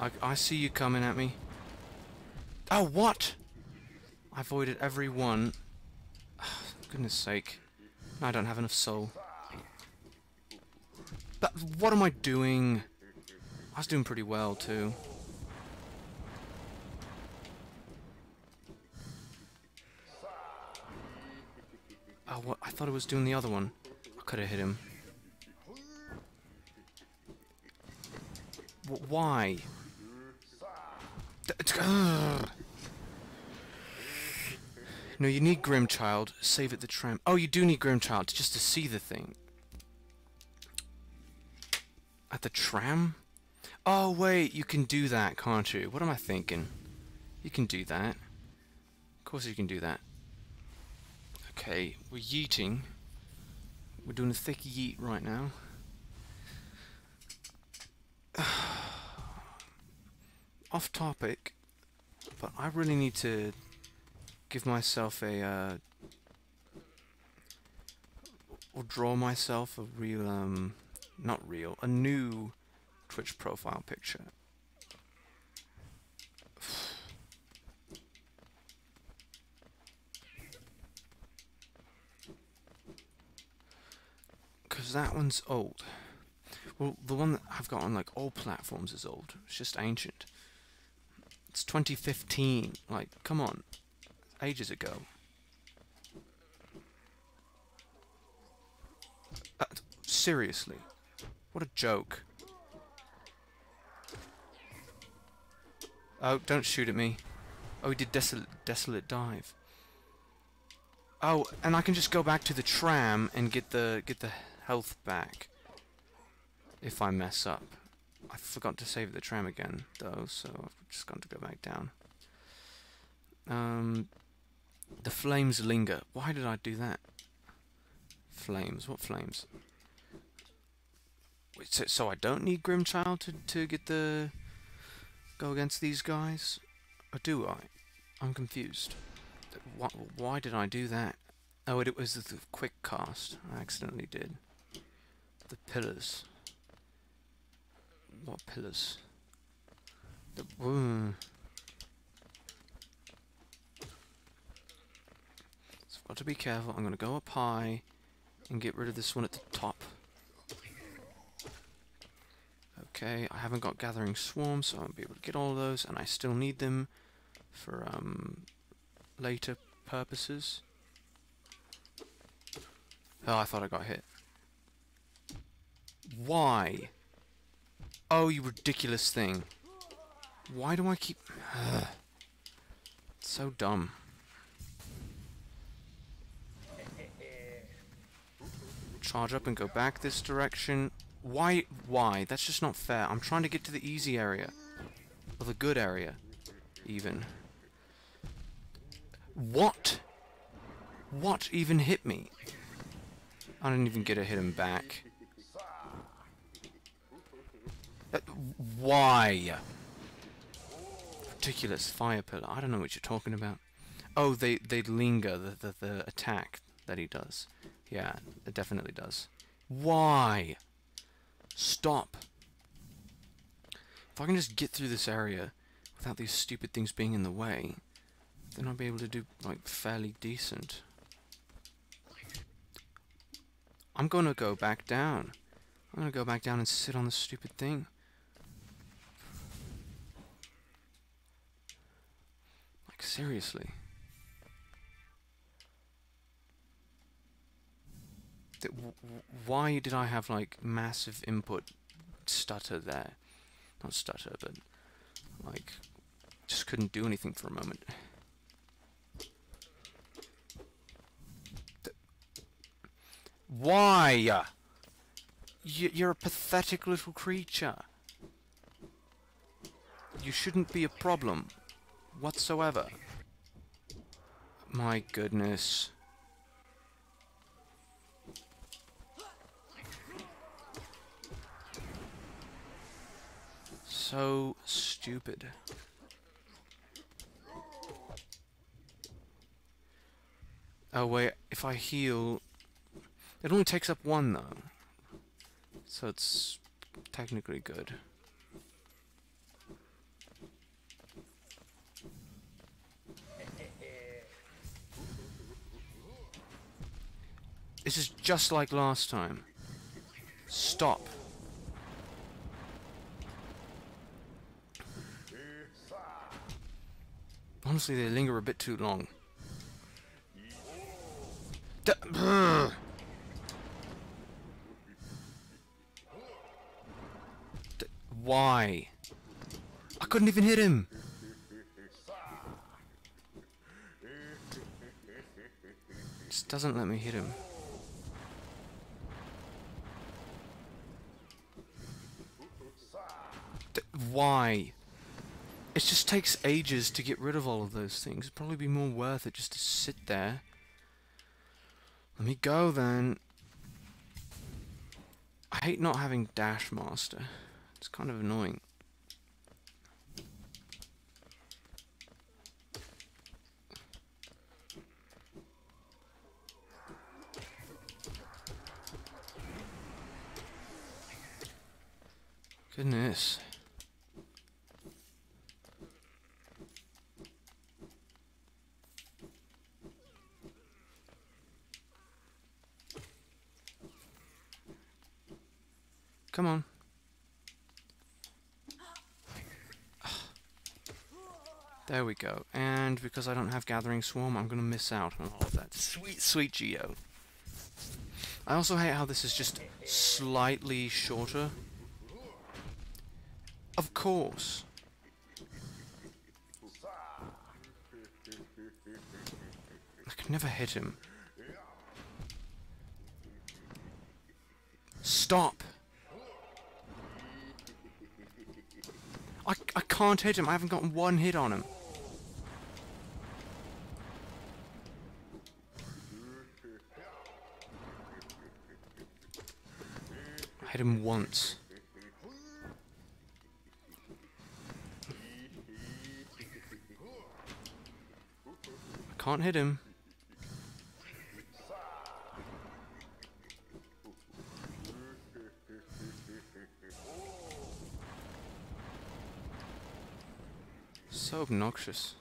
Speaker 1: I, I see you coming at me. Oh, what? I avoided every one. Oh, goodness sake. I don't have enough soul. But what am I doing? I was doing pretty well, too. Oh, what? I thought I was doing the other one. I could have hit him. W why? No, you need Grimmchild. Save at the tram. Oh, you do need Grimmchild just to see the thing. At the tram? Oh, wait, you can do that, can't you? What am I thinking? You can do that. Of course you can do that. Okay, we're yeeting. We're doing a thick yeet right now. Off topic, but I really need to give myself a uh, or draw myself a real um not real a new Twitch profile picture. Cause that one's old. Well, the one that I've got on like all platforms is old. It's just ancient. It's 2015. Like, come on ages ago. Uh, seriously. What a joke. Oh, don't shoot at me. Oh, he did desolate, desolate dive. Oh, and I can just go back to the tram and get the get the health back if I mess up. I forgot to save the tram again though, so I've just got to go back down. Um, the flames linger. Why did I do that? Flames. What flames? Wait, so, so I don't need Grimmchild to, to get the... Go against these guys? Or do I? I'm confused. Why, why did I do that? Oh, it was the quick cast. I accidentally did. The pillars. What pillars? The... Ooh. Got to be careful. I'm going to go up high and get rid of this one at the top. Okay, I haven't got Gathering Swarm, so I won't be able to get all those, and I still need them for um, later purposes. Oh, I thought I got hit. Why? Oh, you ridiculous thing. Why do I keep... so dumb. charge up and go back this direction. Why? Why? That's just not fair. I'm trying to get to the easy area. Or the good area, even. What? What even hit me? I didn't even get a hit him back. Uh, why? Ridiculous fire pillar. I don't know what you're talking about. Oh, they, they linger, the, the, the attack that he does. Yeah, it definitely does. Why? Stop. If I can just get through this area without these stupid things being in the way, then I'll be able to do, like, fairly decent. I'm gonna go back down. I'm gonna go back down and sit on this stupid thing. Like, seriously. why did I have like massive input stutter there? Not stutter, but like just couldn't do anything for a moment. Th
Speaker 2: why? Y
Speaker 1: you're a pathetic little creature. You shouldn't be a problem whatsoever. My goodness. so stupid. Oh wait, if I heal... It only takes up one though. So it's technically good. This is just like last time. Stop. Honestly, they linger a bit too long. D D why? I couldn't even hit him! Just doesn't let me hit him. why? It just takes ages to get rid of all of those things. It'd probably be more worth it just to sit there. Let me go then. I hate not having Dash Master. It's kind of annoying. Goodness. Come on. There we go. And because I don't have Gathering Swarm, I'm going to miss out on all of that sweet, sweet Geo. I also hate how this is just slightly shorter. Of course. I could never hit him. Stop! I, I can't hit him. I haven't gotten one hit on him. I hit him once. I can't hit him. So obnoxious.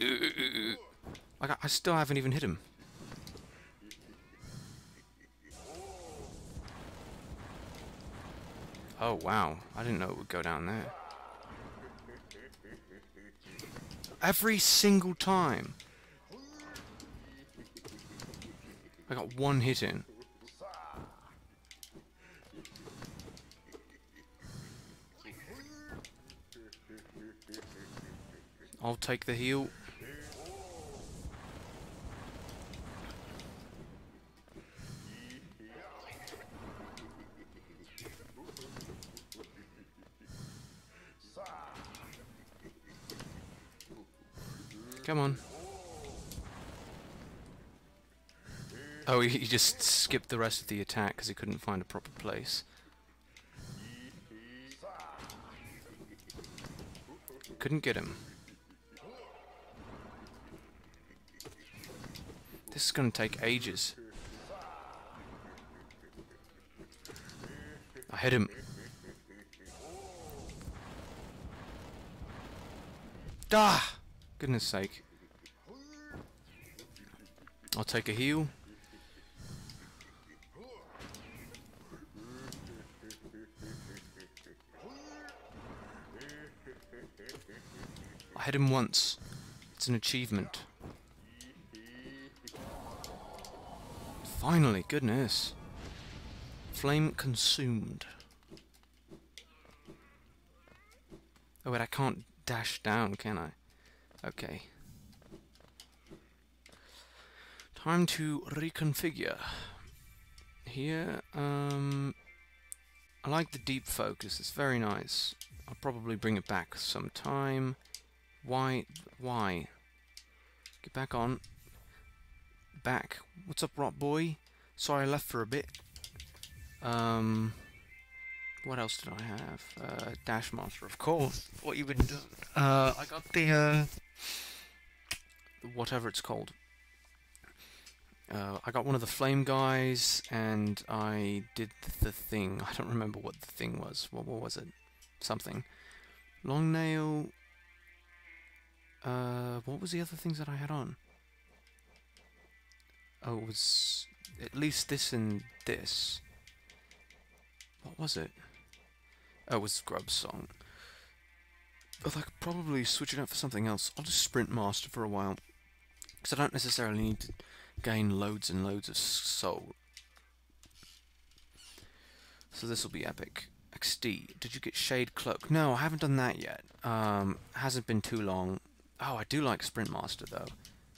Speaker 2: Like,
Speaker 1: I, I still haven't even hit him. Oh, wow. I didn't know it would go down there. Every single time. I got one hit in. I'll take the heel. Come on. Oh, he just skipped the rest of the attack because he couldn't find a proper place. Couldn't get him. This is going to take ages. I hit him. Ah! Goodness sake. I'll take a heal. I hit him once. It's an achievement. Finally, goodness. Flame consumed. Oh, wait, I can't dash down, can I? Okay. Time to reconfigure. Here, um... I like the deep focus, it's very nice. I'll probably bring it back sometime. Why? Why? Get back on back. What's up, Rot Boy? Sorry I left for a bit. Um, what else did I have? Uh, Dash Master, of course. What you been doing? Uh, I got the, uh, whatever it's called. Uh, I got one of the flame guys, and I did the thing. I don't remember what the thing was. What, what was it? Something. Long nail. Uh, what was the other things that I had on? Oh, it was at least this and this. What was it? Oh, it was Grub's song. But I could probably switch it out for something else. I'll just Sprint Master for a while. Because I don't necessarily need to gain loads and loads of soul. So this will be epic. XD, did you get Shade Cloak? No, I haven't done that yet. Um, hasn't been too long. Oh, I do like Sprint Master though.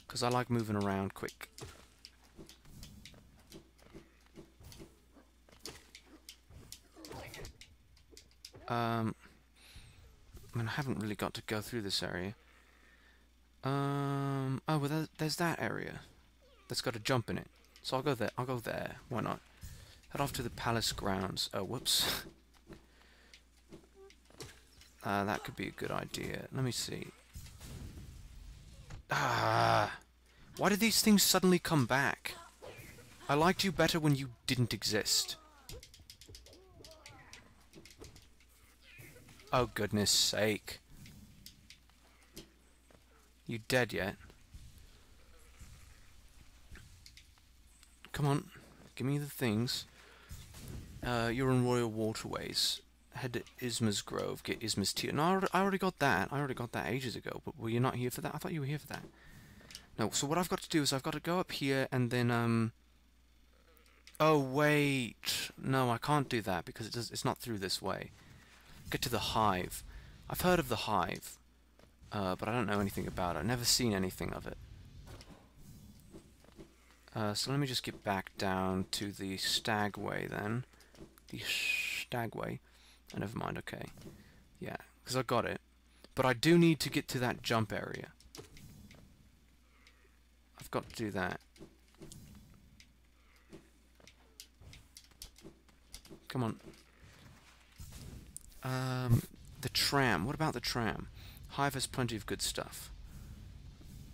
Speaker 1: Because I like moving around quick. Um, I mean, I haven't really got to go through this area. Um, oh, well, there's that area that's got a jump in it. So I'll go there. I'll go there. Why not? Head off to the palace grounds. Oh, whoops. uh, that could be a good idea. Let me see. Ah! Why did these things suddenly come back? I liked you better when you didn't exist. Oh, goodness sake. You dead yet? Come on, give me the things. Uh, you're in Royal Waterways. Head to Isma's Grove, get Isma's Tear. No, I already, I already got that. I already got that ages ago, but were you not here for that? I thought you were here for that. No, so what I've got to do is I've got to go up here and then, um... Oh, wait! No, I can't do that because it does, it's not through this way. Get to the Hive. I've heard of the Hive, uh, but I don't know anything about it. I've never seen anything of it. Uh, so let me just get back down to the Stagway then. The Stagway. Oh, never mind, okay. Yeah, because I got it. But I do need to get to that jump area. I've got to do that. Come on. Um, the tram. What about the tram? Hive has plenty of good stuff.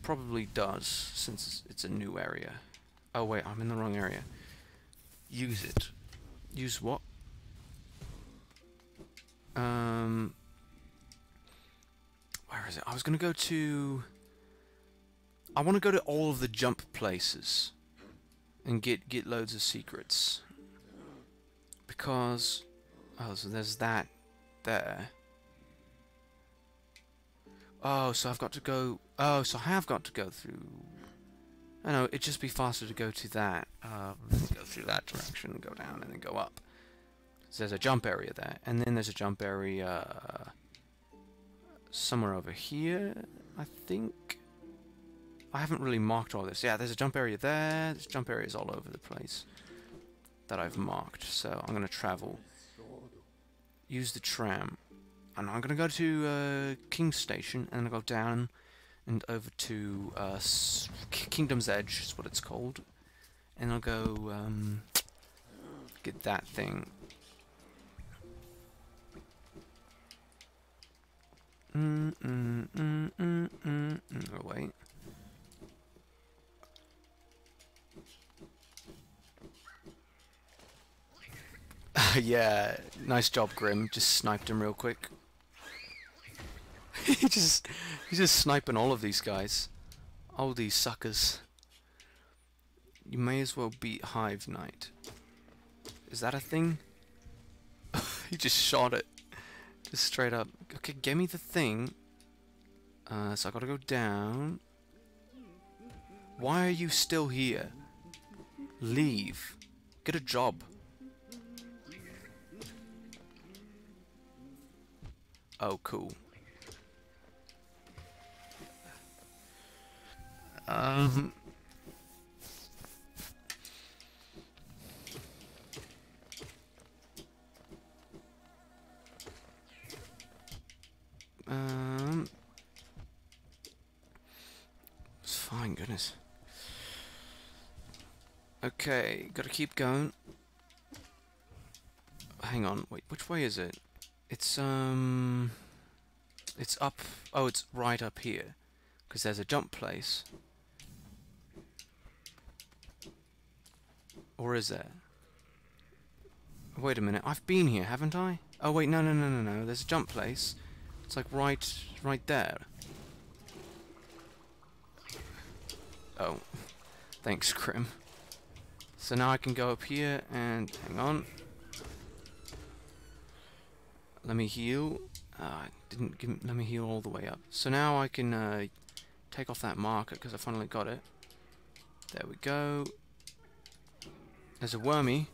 Speaker 1: Probably does, since it's a new area. Oh wait, I'm in the wrong area. Use it. Use what? Um, where is it? I was going to go to... I want to go to all of the jump places and get get loads of secrets because oh so there's that there. Oh, so I've got to go... Oh, so I have got to go through... I know, it'd just be faster to go to that. Um, go through that direction, go down, and then go up. So there's a jump area there. And then there's a jump area... Somewhere over here, I think. I haven't really marked all this. Yeah, there's a jump area there. There's jump areas all over the place that I've marked. So I'm going to travel use the tram. And I'm going to go to uh, King's Station, and I'll go down and over to uh, Kingdom's Edge, is what it's called. And I'll go um, get that thing. Mm, mm, mm, mm, mm, mm. Oh, wait. yeah, nice job, Grimm. Just sniped him real quick. he just, he's just sniping all of these guys. All these suckers. You may as well beat Hive Knight. Is that a thing? he just shot it. Just straight up. Okay, give me the thing. Uh, so I gotta go down. Why are you still here? Leave. Get a job. Oh, cool.
Speaker 2: Um...
Speaker 1: Um... Fine, goodness. Okay, gotta keep going. Hang on, wait, which way is it? It's, um... It's up... Oh, it's right up here. Because there's a jump place. Or is there? Wait a minute, I've been here, haven't I? Oh wait, no, no, no, no, no, there's a jump place. It's like right, right there. Oh. Thanks, Grimm. So now I can go up here and... hang on. Let me heal. Uh, didn't give, let me heal all the way up. So now I can uh, take off that marker because I finally got it. There we go. There's a wormy.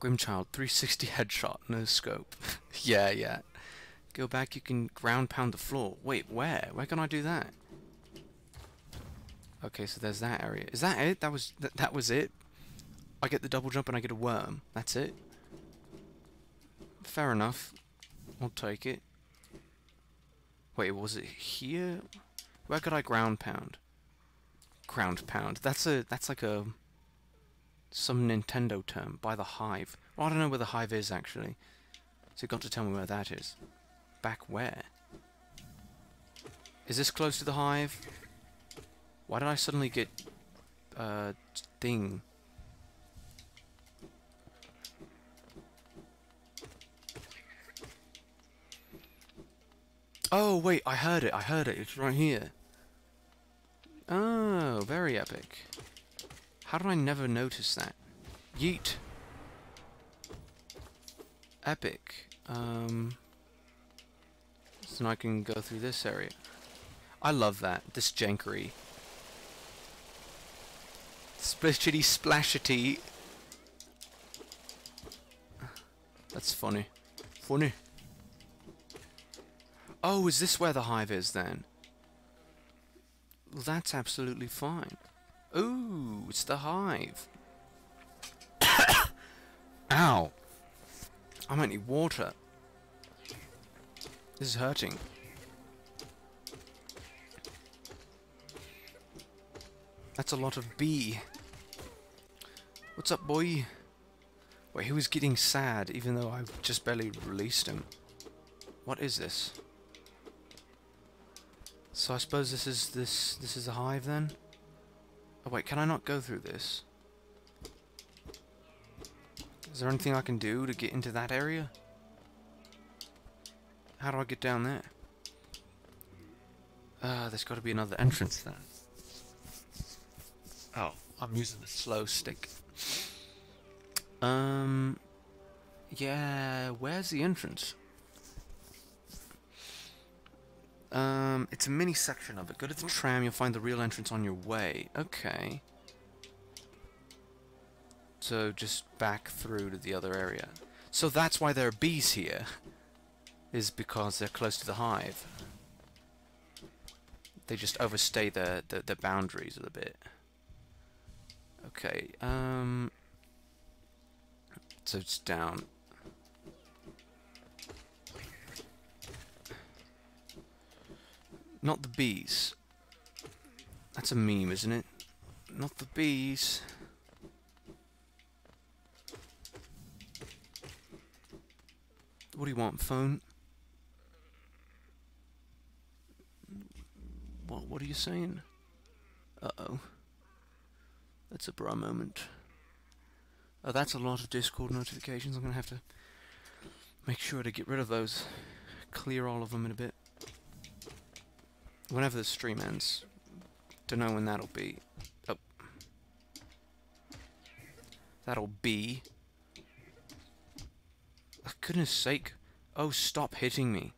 Speaker 1: Grimmchild, 360 headshot, no scope. yeah, yeah. Go back, you can ground pound the floor. Wait, where? Where can I do that? Okay, so there's that area. Is that it? That was th that was it? I get the double jump and I get a worm. That's it? Fair enough. I'll take it. Wait, was it here? Where could I ground pound? Ground pound. That's a that's like a some Nintendo term by the hive. Well, I don't know where the hive is actually. So you've got to tell me where that is. Back where? Is this close to the hive? Why did I suddenly get uh thing? Oh, wait, I heard it, I heard it, it's right here. Oh, very epic. How did I never notice that? Yeet. Epic. Um, so now I can go through this area. I love that, this jankery. Splishity splashity. That's funny. Funny. Oh, is this where the hive is then? Well, that's absolutely fine. Ooh, it's the hive. Ow. I might need water. This is hurting. That's a lot of bee. What's up, boy? Wait, he was getting sad, even though I just barely released him. What is this? So I suppose this is this this is a hive then. Oh wait, can I not go through this? Is there anything I can do to get into that area? How do I get down there? Ah, uh, there's got to be another entrance then. Oh, I'm using the slow stick. Um, yeah, where's the entrance? Um, it's a mini section of it. Go to the tram, you'll find the real entrance on your way. Okay. So just back through to the other area. So that's why there are bees here, is because they're close to the hive. They just overstay the the the boundaries a little bit. Okay, um... So it's down Not the bees. That's a meme, isn't it? Not the bees. What do you want, phone? What, what are you saying? Uh-oh. That's a bra moment. Oh, that's a lot of Discord notifications. I'm going to have to make sure to get rid of those. Clear all of them in a bit whenever the stream ends. Don't know when that'll be. Oh. That'll be. For goodness sake. Oh, stop hitting me.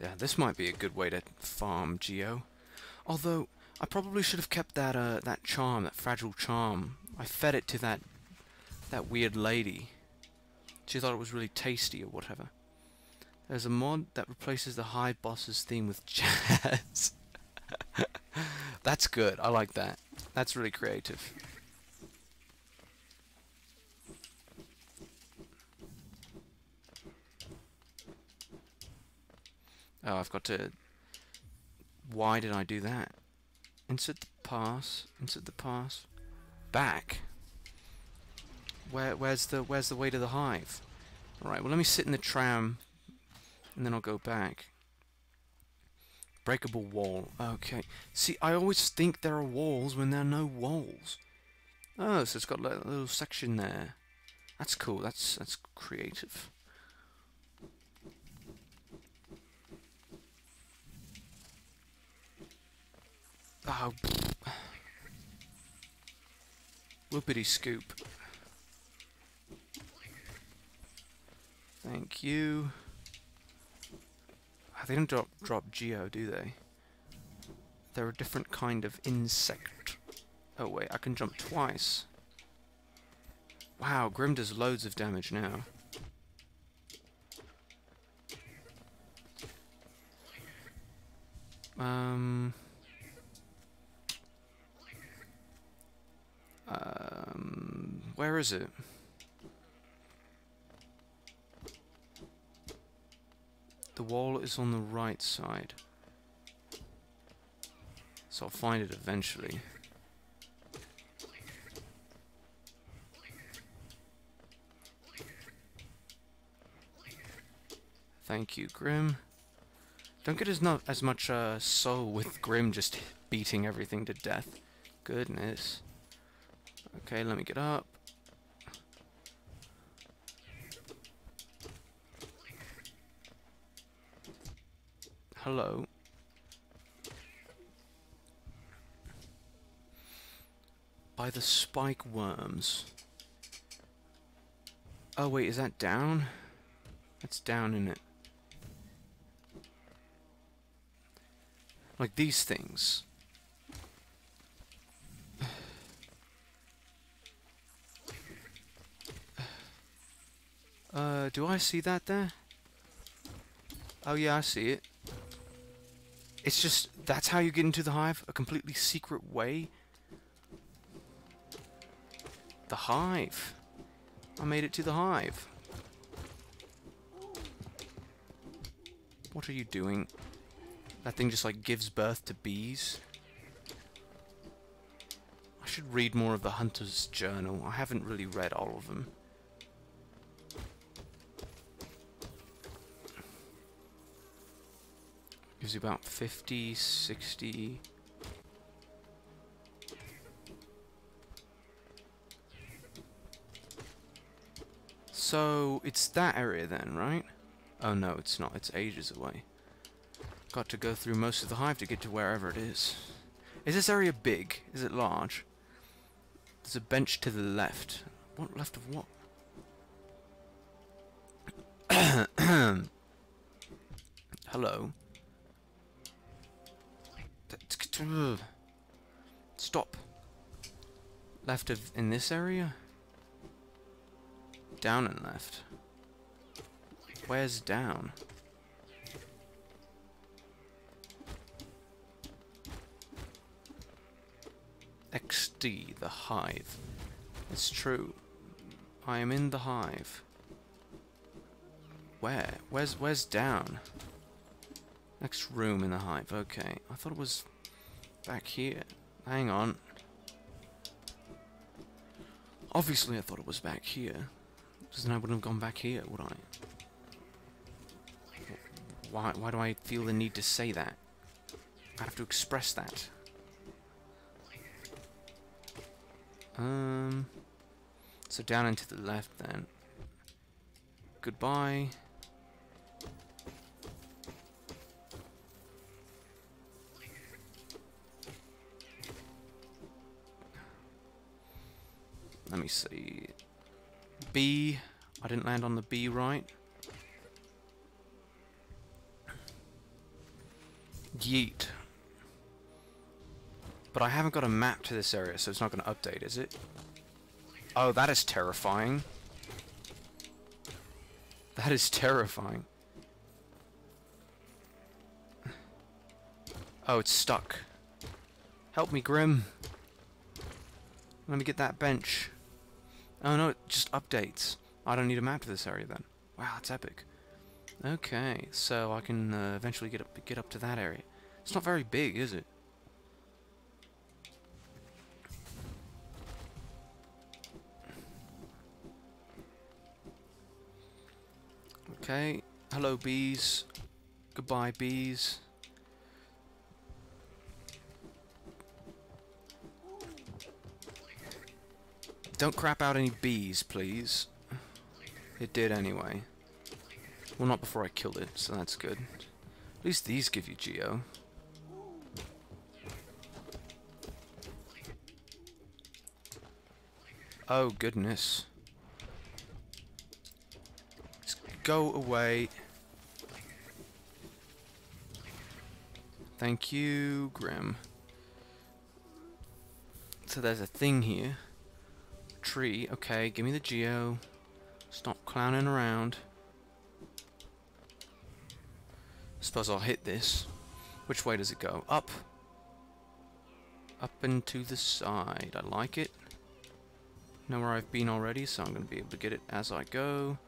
Speaker 1: Yeah, this might be a good way to farm Geo. Although, I probably should have kept that uh, that charm, that fragile charm. I fed it to that that weird lady. She thought it was really tasty or whatever. There's a mod that replaces the high boss's theme with jazz. That's good. I like that. That's really creative. Oh, I've got to... Why did I do that? insert the pass, insert the pass, back. Where, where's the where's the way to the hive? All right. Well, let me sit in the tram, and then I'll go back. Breakable wall. Okay. See, I always think there are walls when there are no walls. Oh, so it's got like a little section there. That's cool. That's that's creative. Oh. Whoopity scoop. Thank you. Ah, they don't drop, drop Geo, do they? They're a different kind of insect. Oh wait, I can jump twice. Wow, Grimm does loads of damage now. Um... Um, where is it? The wall is on the right side. So I'll find it eventually. Thank you, Grimm. Don't get as, not, as much uh, soul with Grimm just beating everything to death. Goodness. Okay, let me get up. Hello. By the spike worms. Oh wait, is that down? That's down in it. Like these things. Uh, do I see that there? Oh yeah, I see it. It's just, that's how you get into the Hive? A completely secret way? The Hive. I made it to the Hive. What are you doing? That thing just like gives birth to bees. I should read more of the Hunter's Journal. I haven't really read all of them. Gives you about 50, 60... So, it's that area then, right? Oh no, it's not. It's ages away. Got to go through most of the hive to get to wherever it is. Is this area big? Is it large? There's a bench to the left. What left of what? Hello. Stop. Left of in this area? Down and left. Where's down? XD, the hive. It's true. I am in the hive. Where? Where's where's down? Next room in the hive. Okay. I thought it was back here. Hang on. Obviously, I thought it was back here. Because then I wouldn't have gone back here, would I? Why, why do I feel the need to say that? I have to express that. Um, so down into the left then. Goodbye. Let me see. B. I didn't land on the B right. Yeet. But I haven't got a map to this area, so it's not going to update, is it? Oh, that is terrifying. That is terrifying. Oh, it's stuck. Help me, Grimm. Let me get that bench. Oh no, it just updates. I don't need a map to this area then. Wow, that's epic. Okay, so I can uh, eventually get up, get up to that area. It's not very big, is it? Okay, hello bees. Goodbye bees. Don't crap out any bees, please. It did anyway. Well, not before I killed it, so that's good. At least these give you Geo. Oh, goodness. Just go away. Thank you, Grimm. So there's a thing here tree. Okay, give me the geo. Stop clowning around. Suppose I'll hit this. Which way does it go? Up. Up and to the side. I like it. Know where I've been already, so I'm going to be able to get it as I go.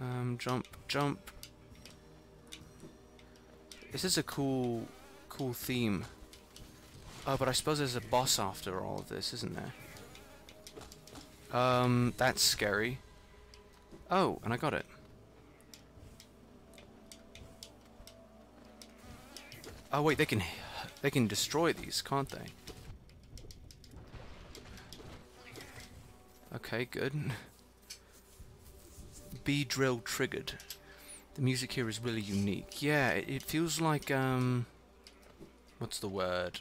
Speaker 1: Um, jump, jump, this is a cool, cool theme. Oh, but I suppose there's a boss after all of this, isn't there? Um, that's scary. Oh, and I got it. Oh wait, they can they can destroy these, can't they? Okay, good. B drill triggered the music here is really unique. Yeah, it, it feels like, um, what's the word?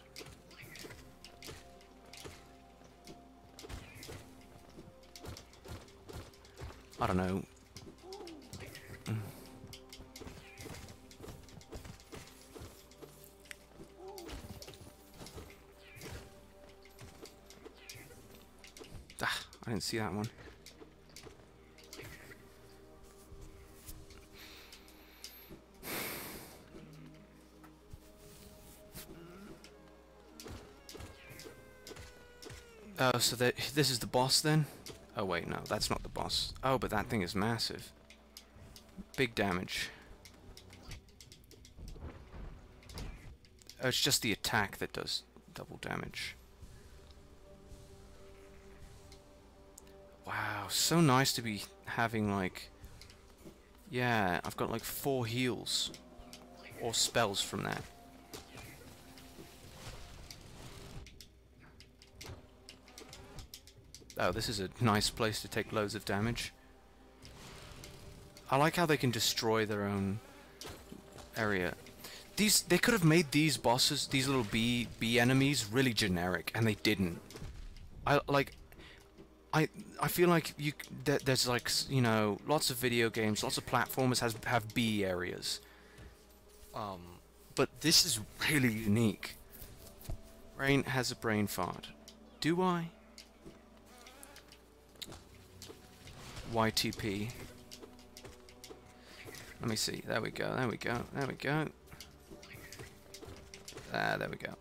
Speaker 1: I don't know. Mm. Ah, I didn't see that one. Oh, so that this is the boss then? Oh wait, no, that's not the boss. Oh, but that thing is massive. Big damage. Oh, it's just the attack that does double damage. Wow, so nice to be having like... Yeah, I've got like four heals. Or spells from that. Oh, this is a nice place to take loads of damage. I like how they can destroy their own area. These they could have made these bosses, these little bee bee enemies, really generic, and they didn't. I like. I I feel like you there, there's like you know lots of video games, lots of platformers has have bee areas. Um, but this is really unique. Brain has a brain fart. Do I? YTP. Let me see. There we go. There we go. There we go. Ah, there we go.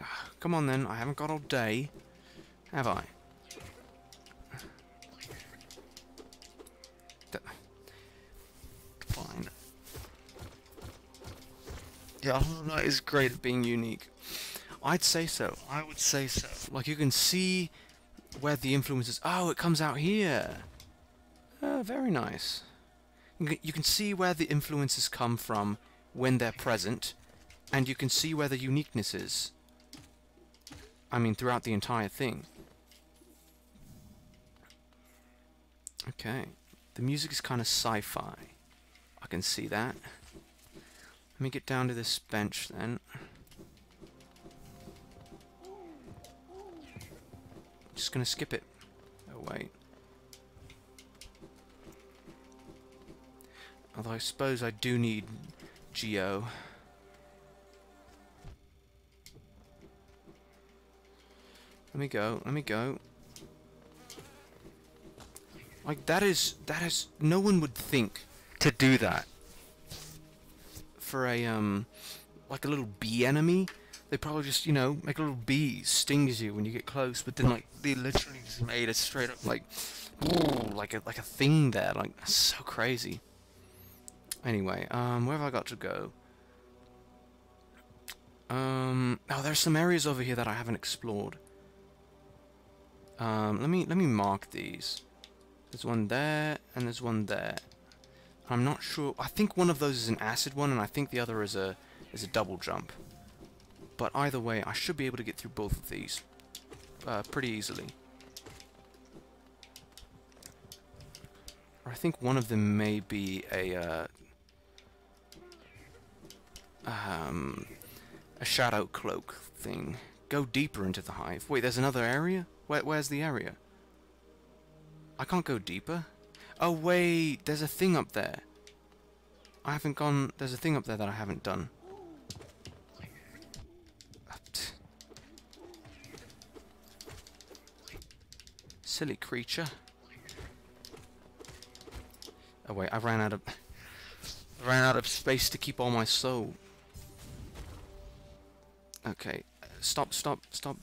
Speaker 1: Ah, come on then. I haven't got all day. Have I? Fine. Yeah, that is great at being unique. I'd say so. I would say so. Like, you can see where the influences... Oh, it comes out here. Ah, very nice. You can see where the influences come from when they're present, and you can see where the uniqueness is. I mean, throughout the entire thing. Okay. The music is kind of sci-fi. I can see that. Let me get down to this bench then. just going to skip it. Oh, wait. Although I suppose I do need Geo. Let me go, let me go. Like, that is, that is, no one would think to do that for a, um, like a little bee enemy they probably just, you know, make a little bee stings you when you get close, but then like they literally just made a straight up like like a like a thing there, like that's so crazy. Anyway, um where have I got to go? Um oh there's some areas over here that I haven't explored. Um let me let me mark these. There's one there and there's one there. I'm not sure I think one of those is an acid one and I think the other is a is a double jump. But either way, I should be able to get through both of these uh, pretty easily. I think one of them may be a uh, um, a shadow cloak thing. Go deeper into the hive. Wait, there's another area. Where, where's the area? I can't go deeper. Oh wait, there's a thing up there. I haven't gone. There's a thing up there that I haven't done. silly creature. Oh wait, I ran out of I ran out of space to keep all my soul. Okay, stop, stop, stop.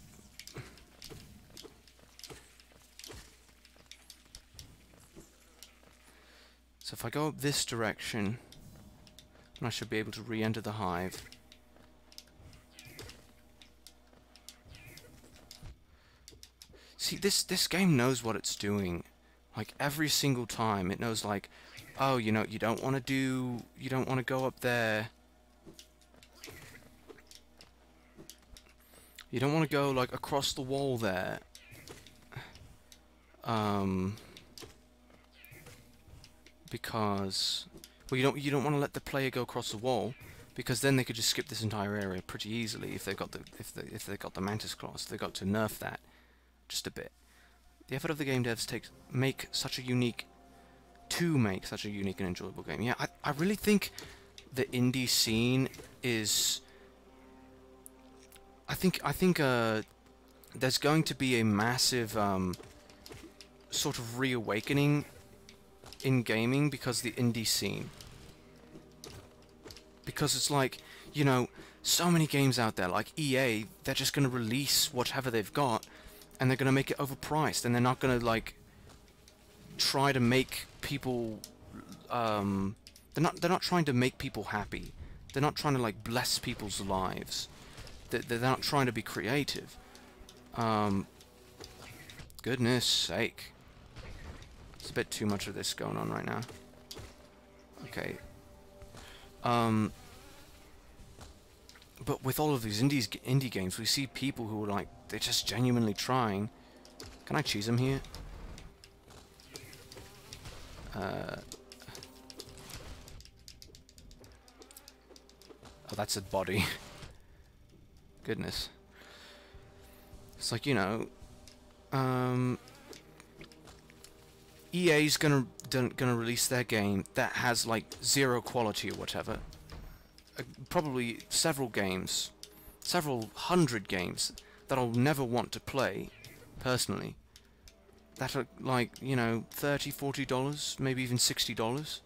Speaker 1: So if I go up this direction, I should be able to re-enter the hive. See, this this game knows what it's doing. Like every single time, it knows like, oh, you know, you don't want to do, you don't want to go up there. You don't want to go like across the wall there. Um, because well, you don't you don't want to let the player go across the wall because then they could just skip this entire area pretty easily if they've got the if they if they got the mantis claws. They got to nerf that just a bit. The effort of the game devs takes make such a unique to make such a unique and enjoyable game. Yeah, I, I really think the indie scene is I think I think uh, there's going to be a massive um, sort of reawakening in gaming because the indie scene because it's like you know so many games out there like EA they're just going to release whatever they've got and they're going to make it overpriced, and they're not going to like try to make people. Um, they're not. They're not trying to make people happy. They're not trying to like bless people's lives. They're, not trying to be creative. Um, goodness sake. It's a bit too much of this going on right now. Okay. Um, but with all of these indies, indie games, we see people who are like they're just genuinely trying. Can I choose them here? Uh, oh, that's a body. Goodness. It's like, you know, um, EA's gonna gonna release their game that has like zero quality or whatever. Uh, probably several games, several hundred games that I'll never want to play, personally, that are like, you know, 30 $40, maybe even $60,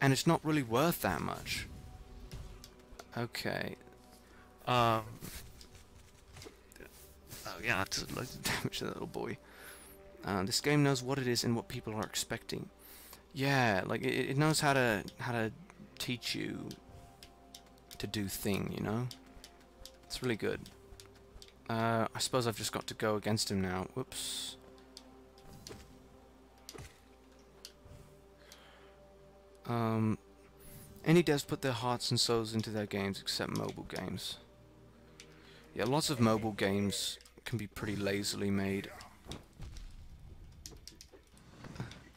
Speaker 1: and it's not really worth that much. Okay. Um. Oh yeah, I have to load damage to that little boy. Uh, this game knows what it is and what people are expecting. Yeah, like it, it knows how to how to teach you to do thing, you know? It's really good. Uh, I suppose I've just got to go against him now. Whoops. Um, any devs put their hearts and souls into their games except mobile games. Yeah, lots of mobile games can be pretty lazily made.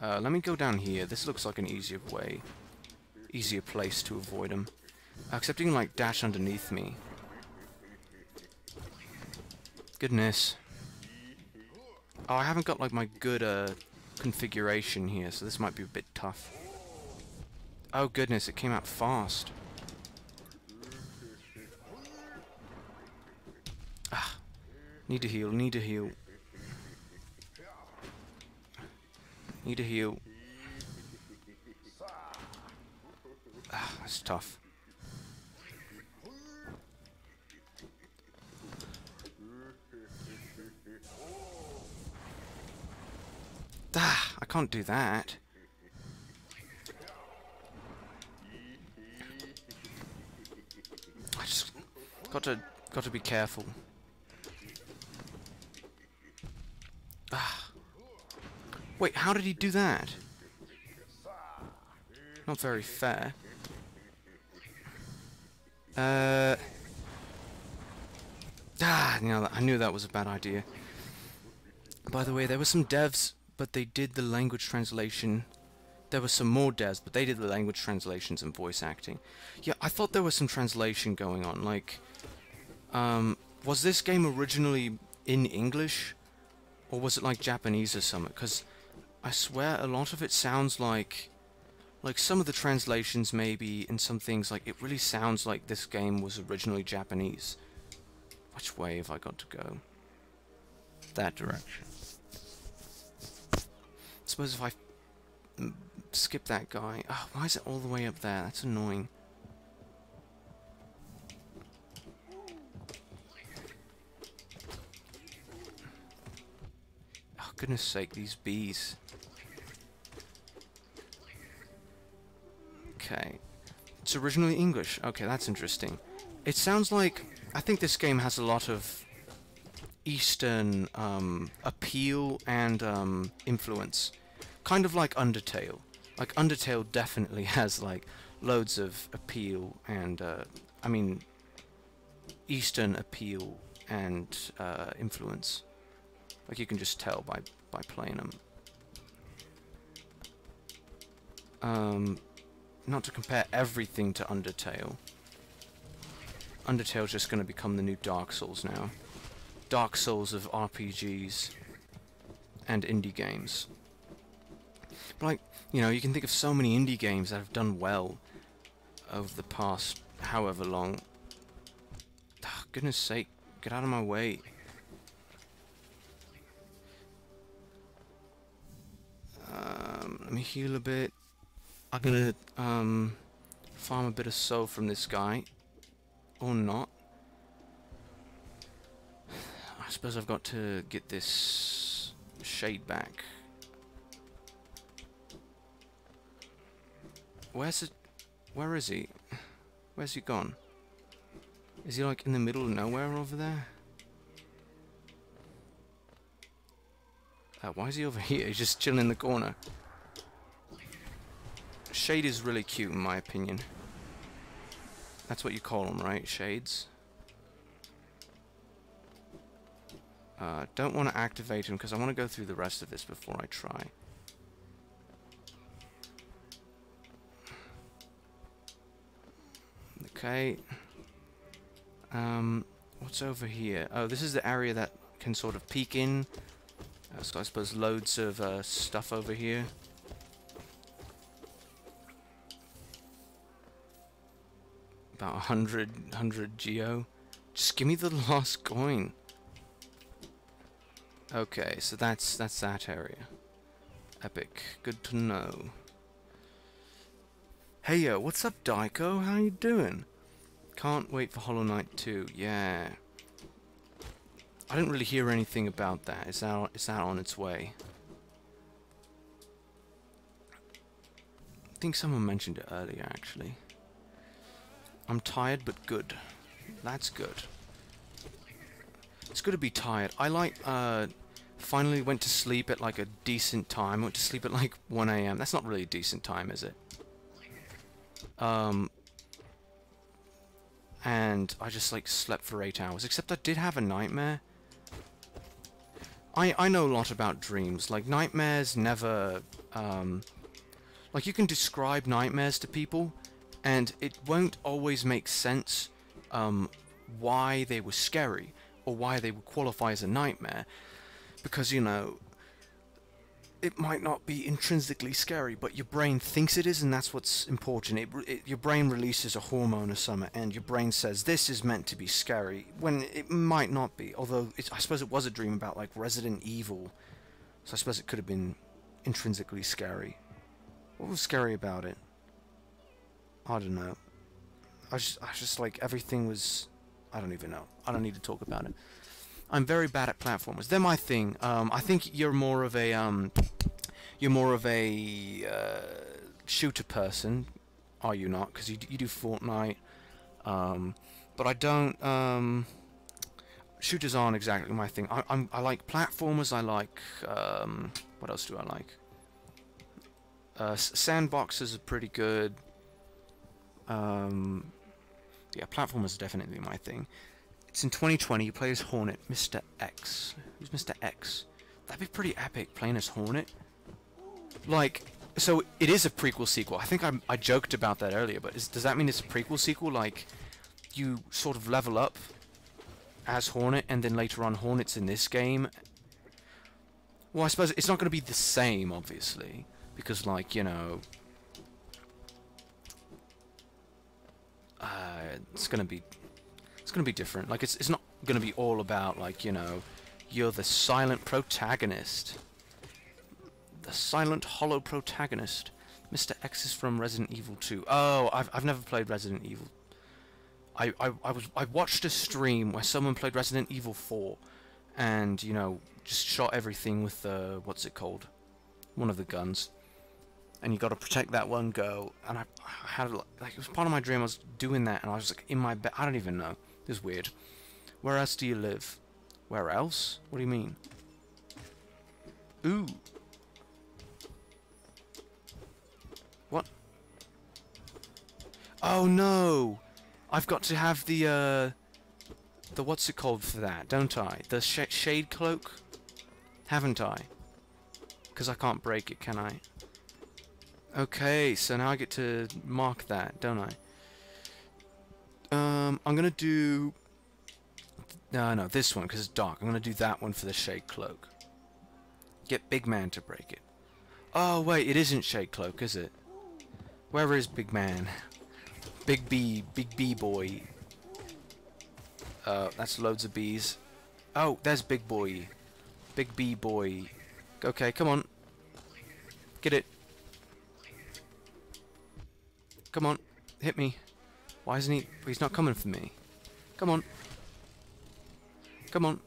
Speaker 1: Uh, let me go down here. This looks like an easier way. Easier place to avoid them. Except you can, like, dash underneath me. Goodness. Oh, I haven't got like my good uh, configuration here, so this might be a bit tough. Oh goodness, it came out fast. Ah, need to heal, need to heal. Need to heal. Ah, that's tough. Ah, I can't do that. I just got to got to be careful. Ah. Wait, how did he do that? Not very fair. Uh. Ah, you know, I knew that was a bad idea. By the way, there were some devs but they did the language translation. There were some more devs, but they did the language translations and voice acting. Yeah, I thought there was some translation going on. Like, um, was this game originally in English? Or was it like Japanese or something? Because I swear a lot of it sounds like... Like some of the translations maybe and some things like it really sounds like this game was originally Japanese. Which way have I got to go? That direction suppose if I skip that guy... Oh, why is it all the way up there? That's annoying. Oh, goodness sake, these bees. Okay. It's originally English. Okay, that's interesting. It sounds like... I think this game has a lot of Eastern um, appeal and um, influence, kind of like Undertale. Like Undertale definitely has like loads of appeal and uh, I mean Eastern appeal and uh, influence. Like you can just tell by by playing them. Um, not to compare everything to Undertale. Undertale's just going to become the new Dark Souls now. Dark Souls of RPGs and indie games. But like, you know, you can think of so many indie games that have done well over the past however long. Ah, goodness sake, get out of my way. Um, let me heal a bit. I'm gonna um, farm a bit of soul from this guy. Or not. I suppose I've got to get this shade back. Where's it? Where is he? Where's he gone? Is he like in the middle of nowhere over there? Uh, why is he over here? He's just chilling in the corner. Shade is really cute in my opinion. That's what you call them, right? Shades? Uh, don't want to activate him because I want to go through the rest of this before I try. Okay. Um, what's over here? Oh, this is the area that can sort of peek in. Uh, so I suppose loads of uh, stuff over here. About 100, 100 geo. Just give me the last coin. Okay, so that's that's that area. Epic. Good to know. Hey yo, what's up Daiko? How you doing? Can't wait for Hollow Knight 2, yeah. I didn't really hear anything about that. Is that is that on its way? I think someone mentioned it earlier actually. I'm tired but good. That's good. It's good to be tired. I like uh, finally went to sleep at like a decent time. I went to sleep at like 1 a.m. That's not really a decent time, is it? Um, and I just like slept for eight hours. Except I did have a nightmare. I I know a lot about dreams. Like nightmares never um, like you can describe nightmares to people, and it won't always make sense um, why they were scary or why they would qualify as a nightmare because you know it might not be intrinsically scary but your brain thinks it is and that's what's important it, it, your brain releases a hormone or something and your brain says this is meant to be scary when it might not be although i suppose it was a dream about like resident evil so i suppose it could have been intrinsically scary what was scary about it i don't know i just, I just like everything was I don't even know. I don't need to talk about it. I'm very bad at platformers. They're my thing. Um, I think you're more of a um, you're more of a uh, shooter person, are you not? Because you you do Fortnite, um, but I don't. Um, shooters aren't exactly my thing. I I'm, i like platformers. I like um, what else do I like? Uh, sandboxes are pretty good. Um, yeah, platformers are definitely my thing. It's in 2020, you play as Hornet, Mr. X. Who's Mr. X? That'd be pretty epic, playing as Hornet. Like, so it is a prequel sequel. I think I, I joked about that earlier, but is, does that mean it's a prequel sequel? Like, you sort of level up as Hornet, and then later on Hornet's in this game. Well, I suppose it's not going to be the same, obviously, because, like, you know, Uh, it's gonna be it's gonna be different. Like it's it's not gonna be all about like you know you're the silent protagonist, the silent hollow protagonist. Mr. X is from Resident Evil 2. Oh, I've I've never played Resident Evil. I, I, I was I watched a stream where someone played Resident Evil 4, and you know just shot everything with the what's it called, one of the guns and you got to protect that one girl. And I, I had like it was part of my dream. I was doing that, and I was like in my bed. I don't even know. This is weird. Where else do you live? Where else? What do you mean? Ooh. What? Oh no! I've got to have the uh, the what's it called for that, don't I? The sh shade cloak, haven't I? Because I can't break it, can I? Okay, so now I get to mark that, don't I? Um, I'm gonna do... No, no, this one, because it's dark. I'm gonna do that one for the Shade Cloak. Get Big Man to break it. Oh, wait, it isn't Shade Cloak, is it? Where is Big Man? Big B, Big B Boy. Uh, that's loads of bees. Oh, there's Big Boy. Big B Boy. Okay, come on. Get it. Come on, hit me. Why isn't he... He's not coming for me. Come on. Come on.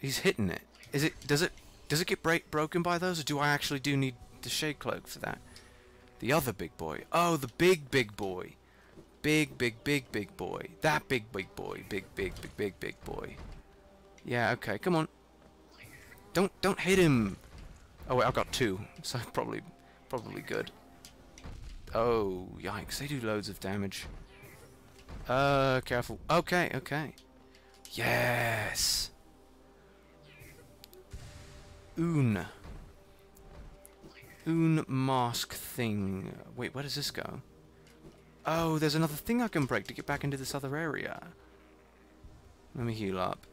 Speaker 1: He's hitting it. Is it... Does it... Does it get break, broken by those, or do I actually do need the Shade Cloak for that? The other big boy. Oh, the big, big boy. Big, big, big, big boy. That big, big boy. Big, big, big, big, big boy. Yeah, okay, come on. Don't don't hit him. Oh wait, I've got two, so probably probably good. Oh yikes! They do loads of damage. Uh, careful. Okay, okay. Yes. Un. Un mask thing. Wait, where does this go? Oh, there's another thing I can break to get back into this other area. Let me heal up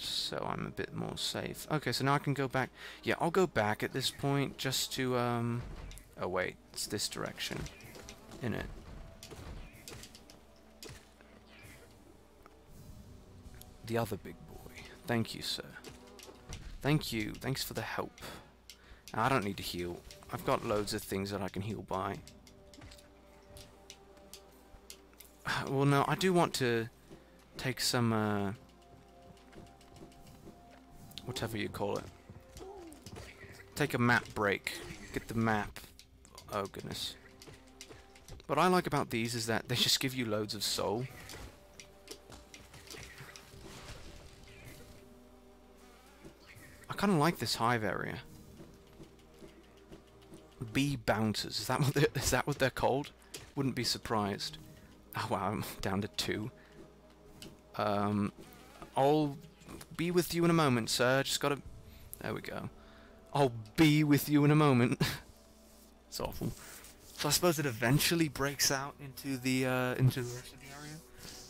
Speaker 1: so I'm a bit more safe. Okay, so now I can go back. Yeah, I'll go back at this point just to, um... Oh, wait, it's this direction, in it? The other big boy. Thank you, sir. Thank you. Thanks for the help. I don't need to heal. I've got loads of things that I can heal by. Well, no, I do want to take some, uh whatever you call it. Take a map break. Get the map. Oh, goodness. What I like about these is that they just give you loads of soul. I kind of like this hive area. Bee bouncers. Is that what they're, that what they're called? Wouldn't be surprised. Oh wow, I'm down to two. Um, all be with you in a moment, sir. Just gotta... There we go. I'll be with you in a moment. it's awful. So I suppose it eventually breaks out into the, uh, into the rest of the area.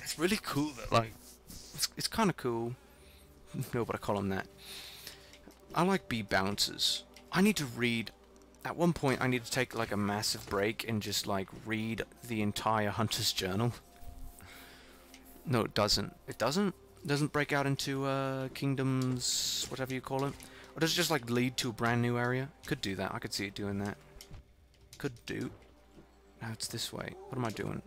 Speaker 1: It's really cool that, like, it's, it's kind of cool. No, but I call them that. I like bee bouncers. I need to read... At one point, I need to take, like, a massive break and just, like, read the entire Hunter's Journal. No, it doesn't. It doesn't? doesn't break out into uh, kingdoms, whatever you call it. Or does it just like lead to a brand new area? Could do that. I could see it doing that. Could do. Now it's this way. What am I doing?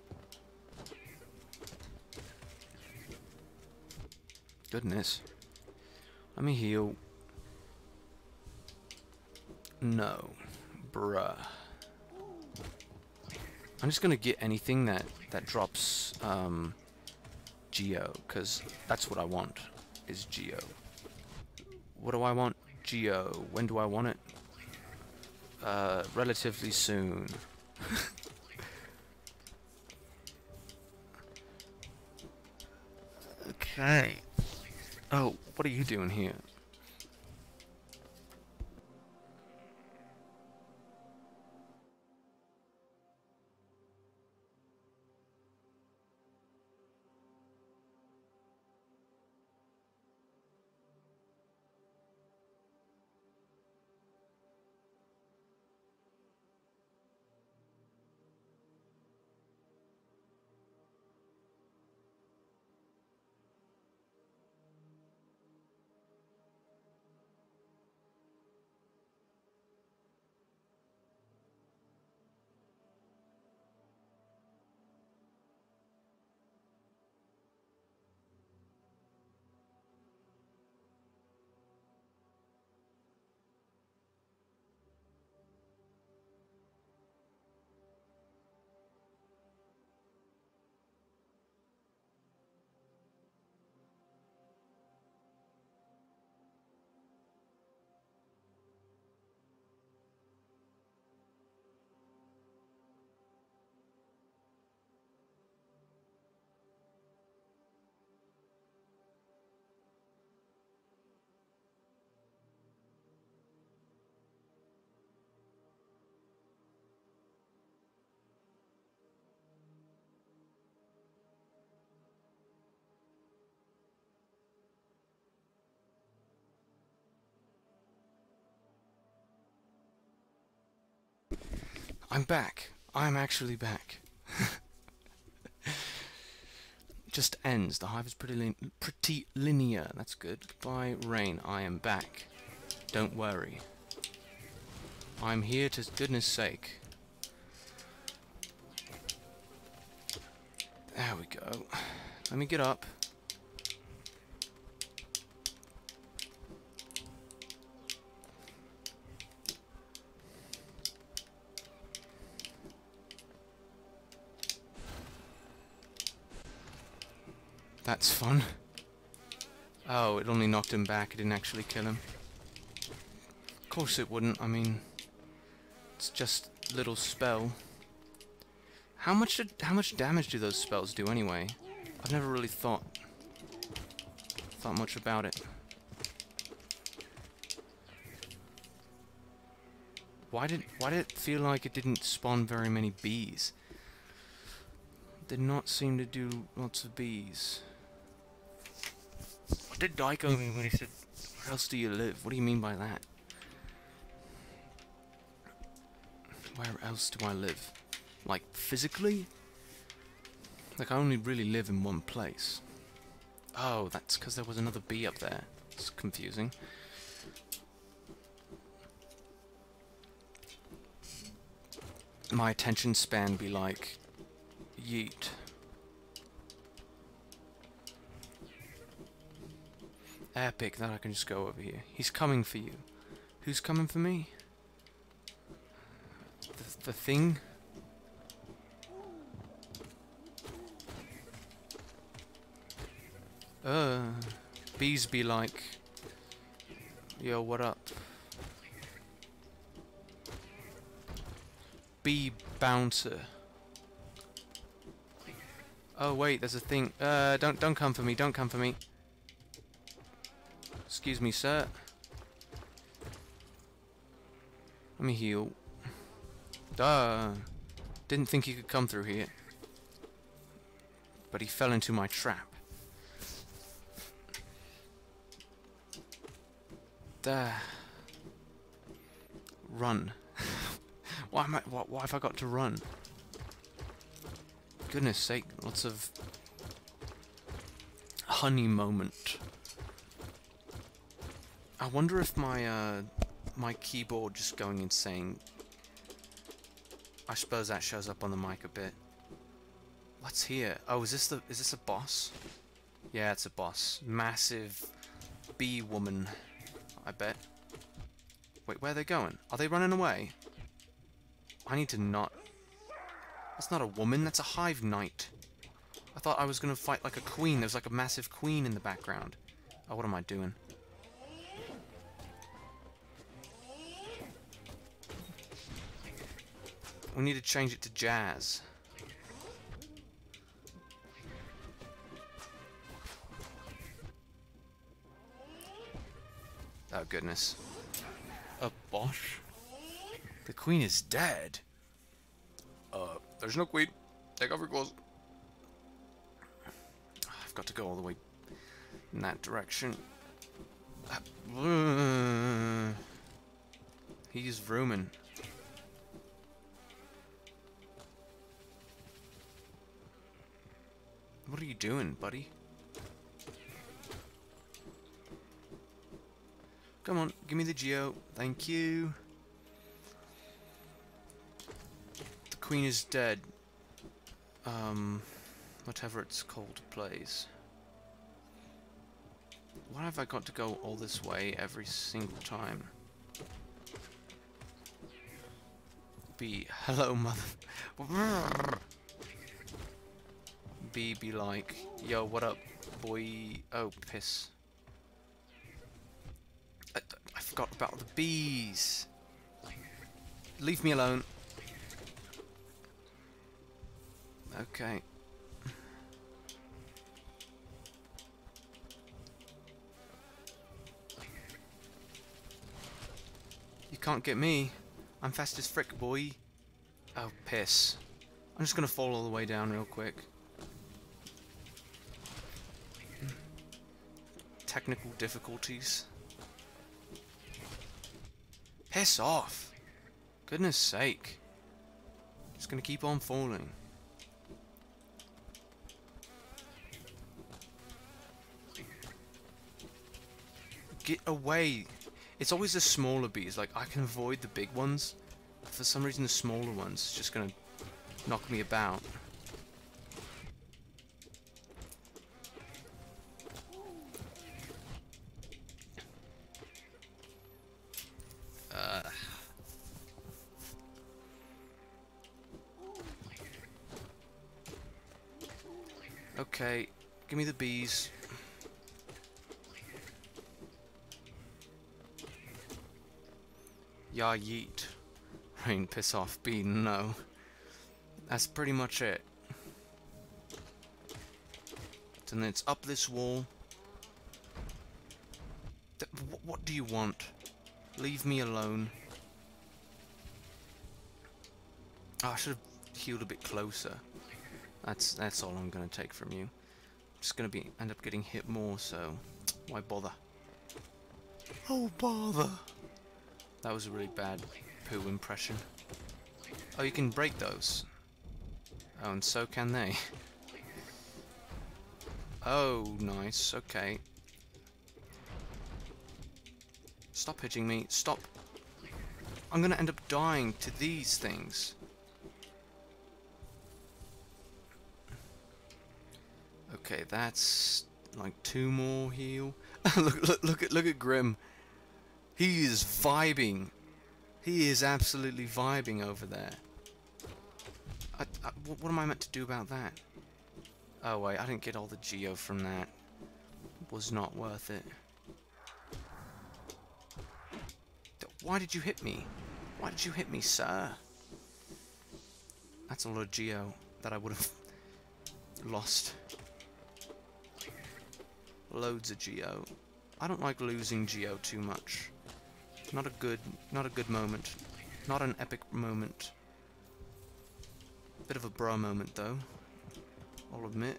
Speaker 1: Goodness. Let me heal. No. Bruh. I'm just gonna get anything that, that drops, um, Geo, because that's what I want, is Geo. What do I want? Geo. When do I want it? Uh, relatively soon. okay. Oh, what are you doing here? I'm back. I'm actually back. Just ends. The hive is pretty, lin pretty linear. That's good. By rain, I am back. Don't worry. I'm here to goodness sake. There we go. Let me get up. That's fun. Oh, it only knocked him back. It didn't actually kill him. Of course it wouldn't. I mean, it's just little spell. How much did, how much damage do those spells do anyway? I've never really thought thought much about it. Why did why did it feel like it didn't spawn very many bees? Did not seem to do lots of bees did Daiko mean when he said, Where else do you live? What do you mean by that? Where else do I live? Like, physically? Like, I only really live in one place. Oh, that's because there was another bee up there. It's confusing. My attention span be like, yeet. Epic, then I can just go over here. He's coming for you. Who's coming for me? The, the thing? Uh, bees be like, yo, what up? Bee bouncer. Oh wait, there's a thing. Uh, don't don't come for me. Don't come for me. Excuse me, sir. Let me heal. Duh. Didn't think he could come through here. But he fell into my trap. Duh. Run. why am I? Why, why have I got to run? Goodness sake! Lots of honey moment. I wonder if my uh, my keyboard just going insane. I suppose that shows up on the mic a bit. What's here? Oh, is this the is this a boss? Yeah, it's a boss. Massive bee woman, I bet. Wait, where are they going? Are they running away? I need to not... That's not a woman, that's a hive knight. I thought I was going to fight like a queen. There's like a massive queen in the background. Oh, what am I doing? We need to change it to jazz. Oh goodness. A bosh? The queen is dead. Uh, there's no queen. Take off your clothes. I've got to go all the way in that direction. Uh, he's rooming. What are you doing, buddy? Come on, give me the Geo. Thank you. The Queen is dead. Um, whatever it's called, plays. Why have I got to go all this way every single time? Be Hello, mother. B be like, yo, what up, boy? Oh, piss. I, I forgot about the bees. Leave me alone. Okay. You can't get me. I'm fast as frick, boy. Oh, piss. I'm just gonna fall all the way down real quick. technical difficulties. Piss off! Goodness sake. Just gonna keep on falling. Get away! It's always the smaller bees, like I can avoid the big ones, but for some reason the smaller ones just gonna knock me about. Give me the bees. Ya yeet. I piss off, bee, no. That's pretty much it. And then it's up this wall. Th what do you want? Leave me alone. Oh, I should have healed a bit closer. That's that's all I'm gonna take from you just going to be end up getting hit more, so why bother?
Speaker 2: Oh, bother!
Speaker 1: That was a really bad poo impression. Oh, you can break those. Oh, and so can they. Oh, nice. Okay. Stop hitting me. Stop. I'm going to end up dying to these things. Okay, that's like two more heal. look, look, look at look at Grimm. He is vibing. He is absolutely vibing over there. I, I, what am I meant to do about that? Oh wait, I didn't get all the geo from that. Was not worth it. Why did you hit me? Why did you hit me, sir? That's a lot of geo that I would have lost loads of Geo. I don't like losing Geo too much. Not a good, not a good moment. Not an epic moment. Bit of a bra moment though. I'll admit.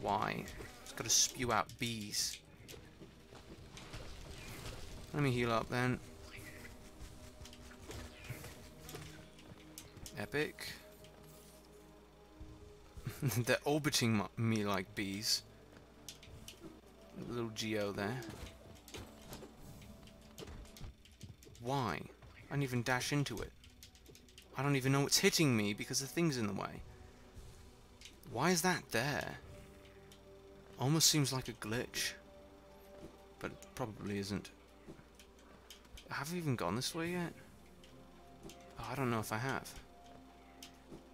Speaker 1: why? It's gotta spew out bees. Let me heal up then. Epic. They're orbiting me like bees. little Geo there. Why? I don't even dash into it. I don't even know it's hitting me because the thing's in the way. Why is that there? Almost seems like a glitch. But it probably isn't. Have I even gone this way yet? Oh, I don't know if I have.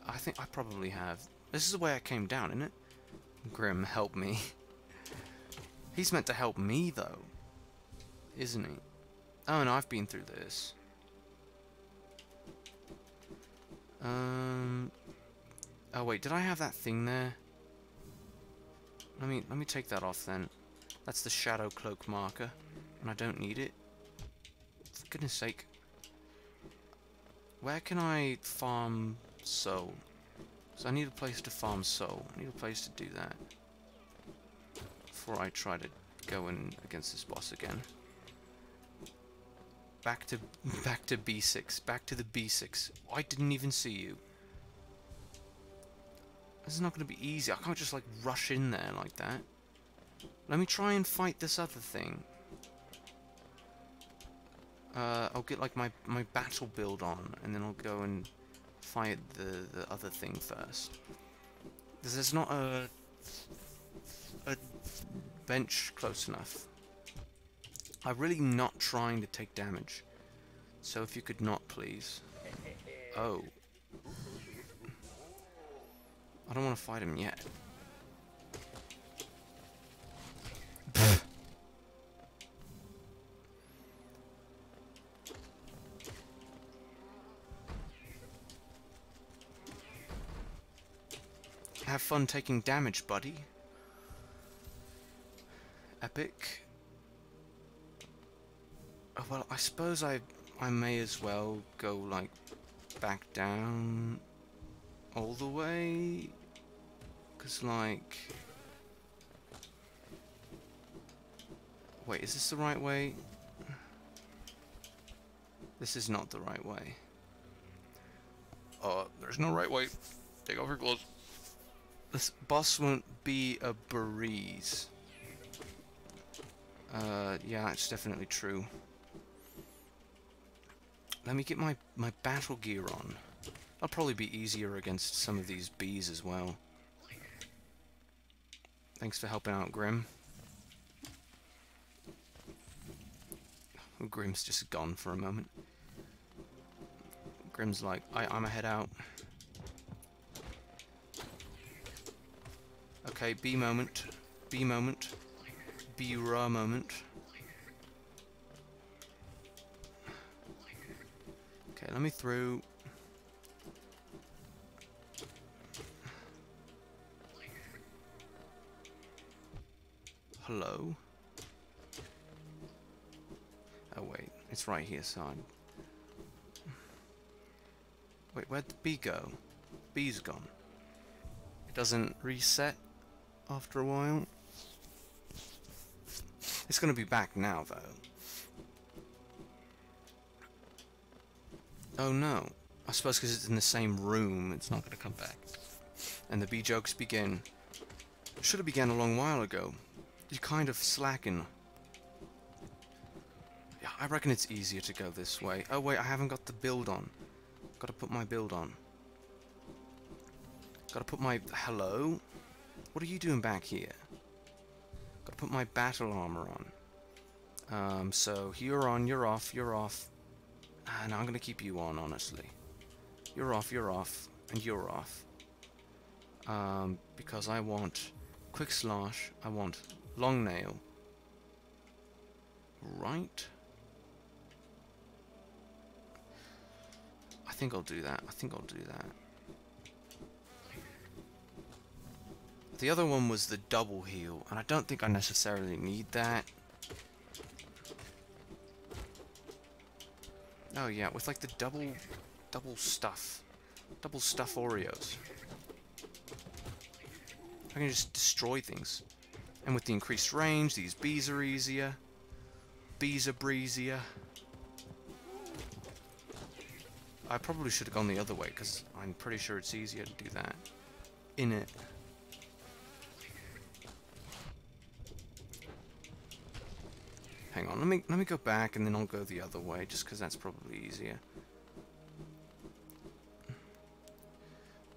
Speaker 1: I think I probably have. This is the way I came down, isn't it? Grimm, help me. He's meant to help me, though. Isn't he? Oh, and I've been through this. Um... Oh, wait, did I have that thing there? Let me, let me take that off, then. That's the Shadow Cloak marker, and I don't need it. For goodness sake. Where can I farm so. So I need a place to farm soul. I need a place to do that. Before I try to go in against this boss again. Back to back to B6. Back to the B6. I didn't even see you. This is not going to be easy. I can't just like rush in there like that. Let me try and fight this other thing. Uh, I'll get like my my battle build on, and then I'll go and fight the, the other thing first. there's not a, a bench close enough. I'm really not trying to take damage. So if you could not please. Oh. I don't want to fight him yet. have fun taking damage, buddy. Epic. Oh, well, I suppose I I may as well go like back down all the way, cause like. Wait, is this the right way? This is not the right way. Uh, there's no right way. Take off your clothes this boss won't be a breeze. Uh, yeah, it's definitely true. Let me get my, my battle gear on. I'll probably be easier against some of these bees as well. Thanks for helping out, Grimm. Grimm's just gone for a moment. Grimm's like, I, I'm a head out. Okay, B moment, B moment, B raw moment. Okay, let me through. Hello? Oh wait, it's right here, Sorry. Wait, where'd the bee go? Bee's gone. It doesn't reset? after a while. It's going to be back now, though. Oh no. I suppose because it's in the same room, it's not going to come back. And the bee jokes begin. Should have began a long while ago. You kind of slacken. Yeah, I reckon it's easier to go this way. Oh wait, I haven't got the build on. Got to put my build on. Got to put my... Hello? What are you doing back here? Gotta put my battle armor on. Um, so you're on, you're off, you're off. And ah, I'm gonna keep you on, honestly. You're off, you're off, and you're off. Um, because I want quick slash, I want long nail. Right. I think I'll do that. I think I'll do that. The other one was the double heal, and I don't think I necessarily need that. Oh yeah, with like the double, double stuff. Double stuff Oreos. I can just destroy things. And with the increased range, these bees are easier. Bees are breezier. I probably should have gone the other way, because I'm pretty sure it's easier to do that. In it. Hang on, let me let me go back and then I'll go the other way, just because that's probably easier.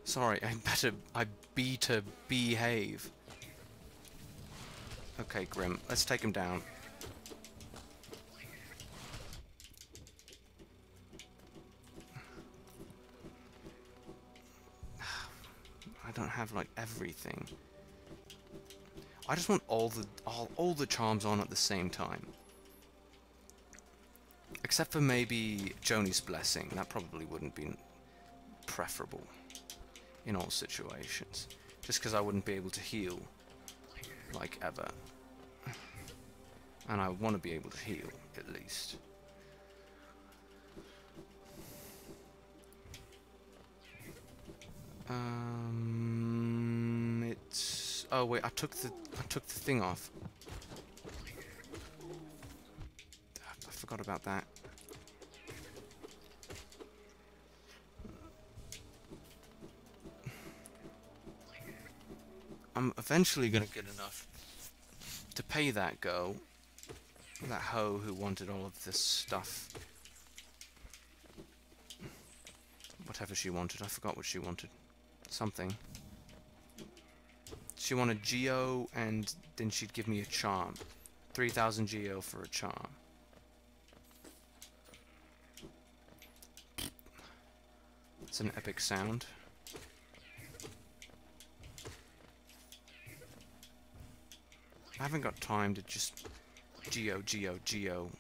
Speaker 1: Sorry, I better I better behave. Okay, Grimm, let's take him down. I don't have like everything. I just want all the all, all the charms on at the same time. Except for maybe Joni's Blessing. That probably wouldn't be preferable in all situations. Just because I wouldn't be able to heal, like, ever. And I want to be able to heal, at least. Um, it's... Oh, wait, I took the, I took the thing off. forgot about that. I'm eventually going to get enough to pay that girl, that hoe who wanted all of this stuff. Whatever she wanted, I forgot what she wanted. Something. She wanted Geo, and then she'd give me a charm. 3,000 Geo for a charm. It's an epic sound. I haven't got time to just geo, geo, geo.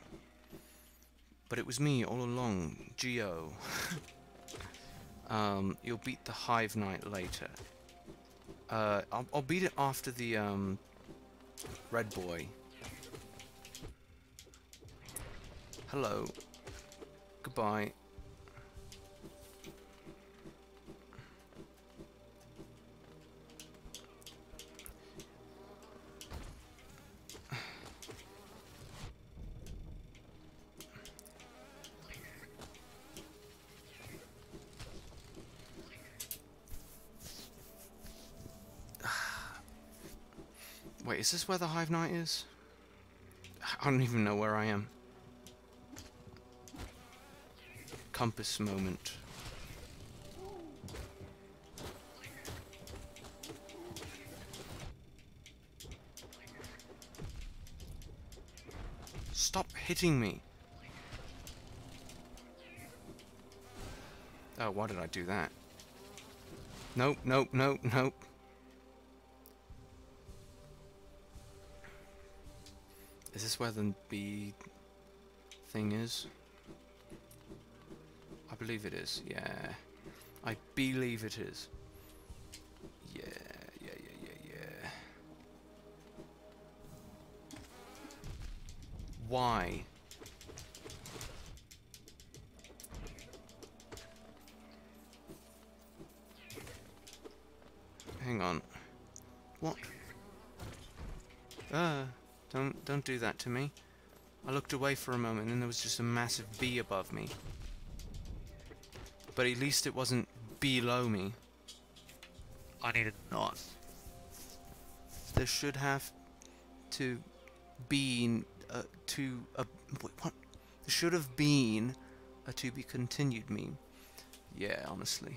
Speaker 1: But it was me all along, geo. um, you'll beat the Hive Knight later. Uh, I'll, I'll, beat it after the um, Red Boy. Hello. Goodbye. Is this where the Hive Knight is? I don't even know where I am. Compass moment. Stop hitting me! Oh, why did I do that? Nope, nope, nope, nope. Is this where the bee thing is? I believe it is, yeah. I believe it is. Yeah, yeah, yeah, yeah, yeah. Why? Hang on. What? Ah. Uh. Don't, don't do that to me. I looked away for a moment and there was just a massive bee above me. But at least it wasn't below me. I needed not. There should have to be to a. wait, what? There should have been a to be continued meme. Yeah, honestly.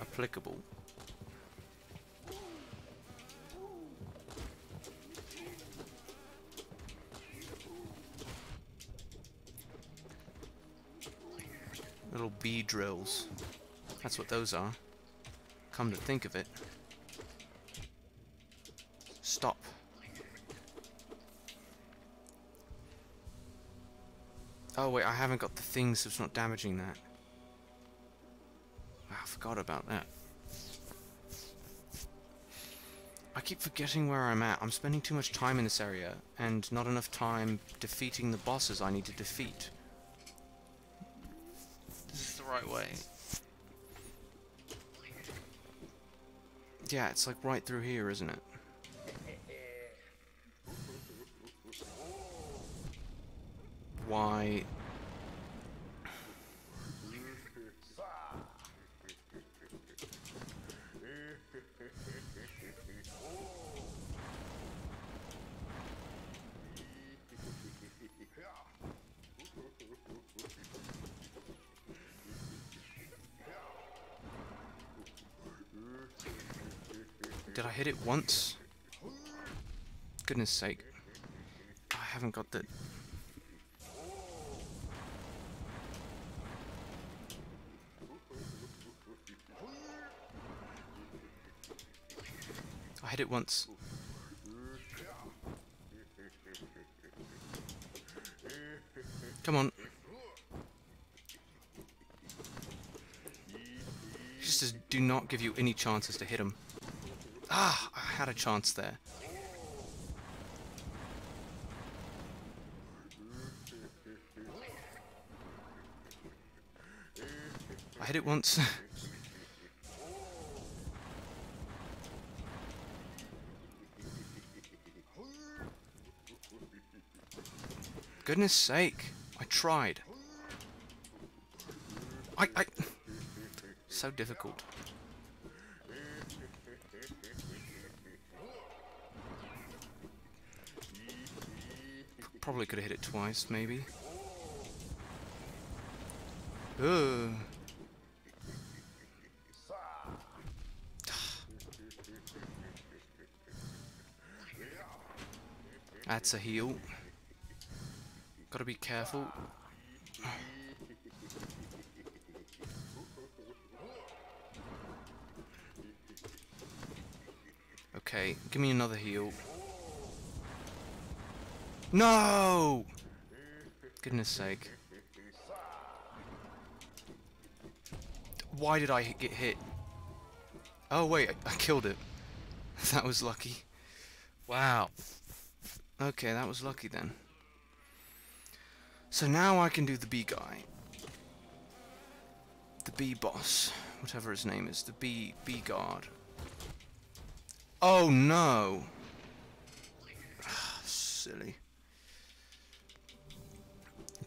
Speaker 1: Applicable. little bee drills. That's what those are. Come to think of it. Stop. Oh wait, I haven't got the thing so it's not damaging that. Oh, I forgot about that. I keep forgetting where I'm at. I'm spending too much time in this area and not enough time defeating the bosses I need to defeat right way. Yeah, it's like right through here, isn't it? Why hit it once. Goodness sake. I haven't got the... I hit it once. Come on. Just do not give you any chances to hit him. Ah, I had a chance there. I hit it once. Goodness sake, I tried. I, I... So difficult. probably could have hit it twice, maybe. Ugh. That's a heal. Gotta be careful. Okay, give me another heal. No! Goodness sake. Why did I get hit? Oh wait, I, I killed it. that was lucky. Wow. Okay, that was lucky then. So now I can do the bee guy. The bee boss. Whatever his name is. The bee, bee guard. Oh no!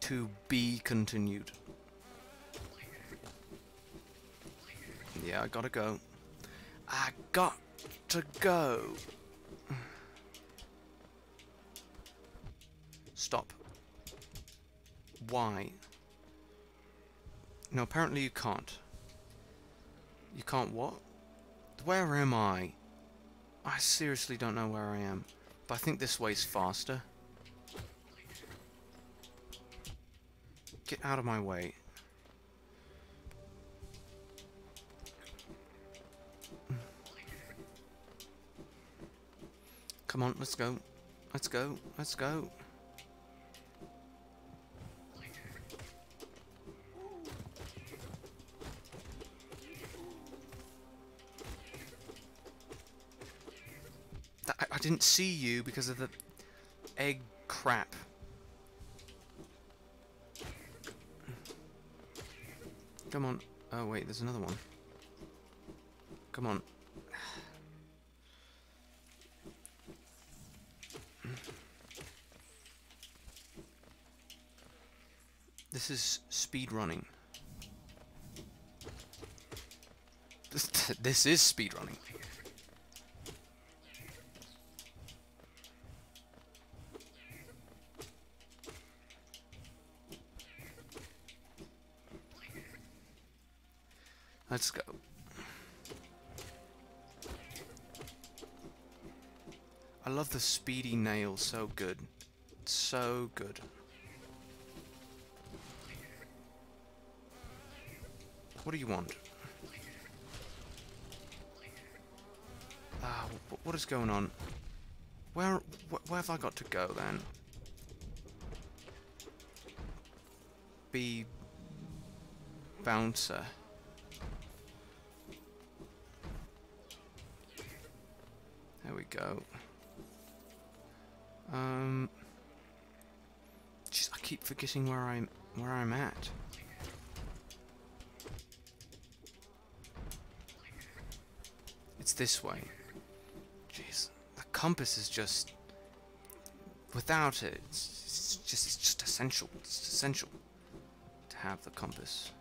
Speaker 1: to be continued. Yeah, I gotta go. I got to go. Stop. Why? No, apparently you can't. You can't what? Where am I? I seriously don't know where I am. But I think this way's faster. Get out of my way. Come on, let's go. Let's go. Let's go. I, didn't see you because of the egg crap. Come on. Oh, wait, there's another one. Come on. This is speed running. This, this is speed running. love the speedy nail. So good. So good. What do you want? Ah, what is going on? Where, where have I got to go then? Be bouncer. There we go. Um, geez, I keep forgetting where I'm where I'm at. It's this way. Jeez, the compass is just without it. It's just it's just essential. It's essential to have the compass.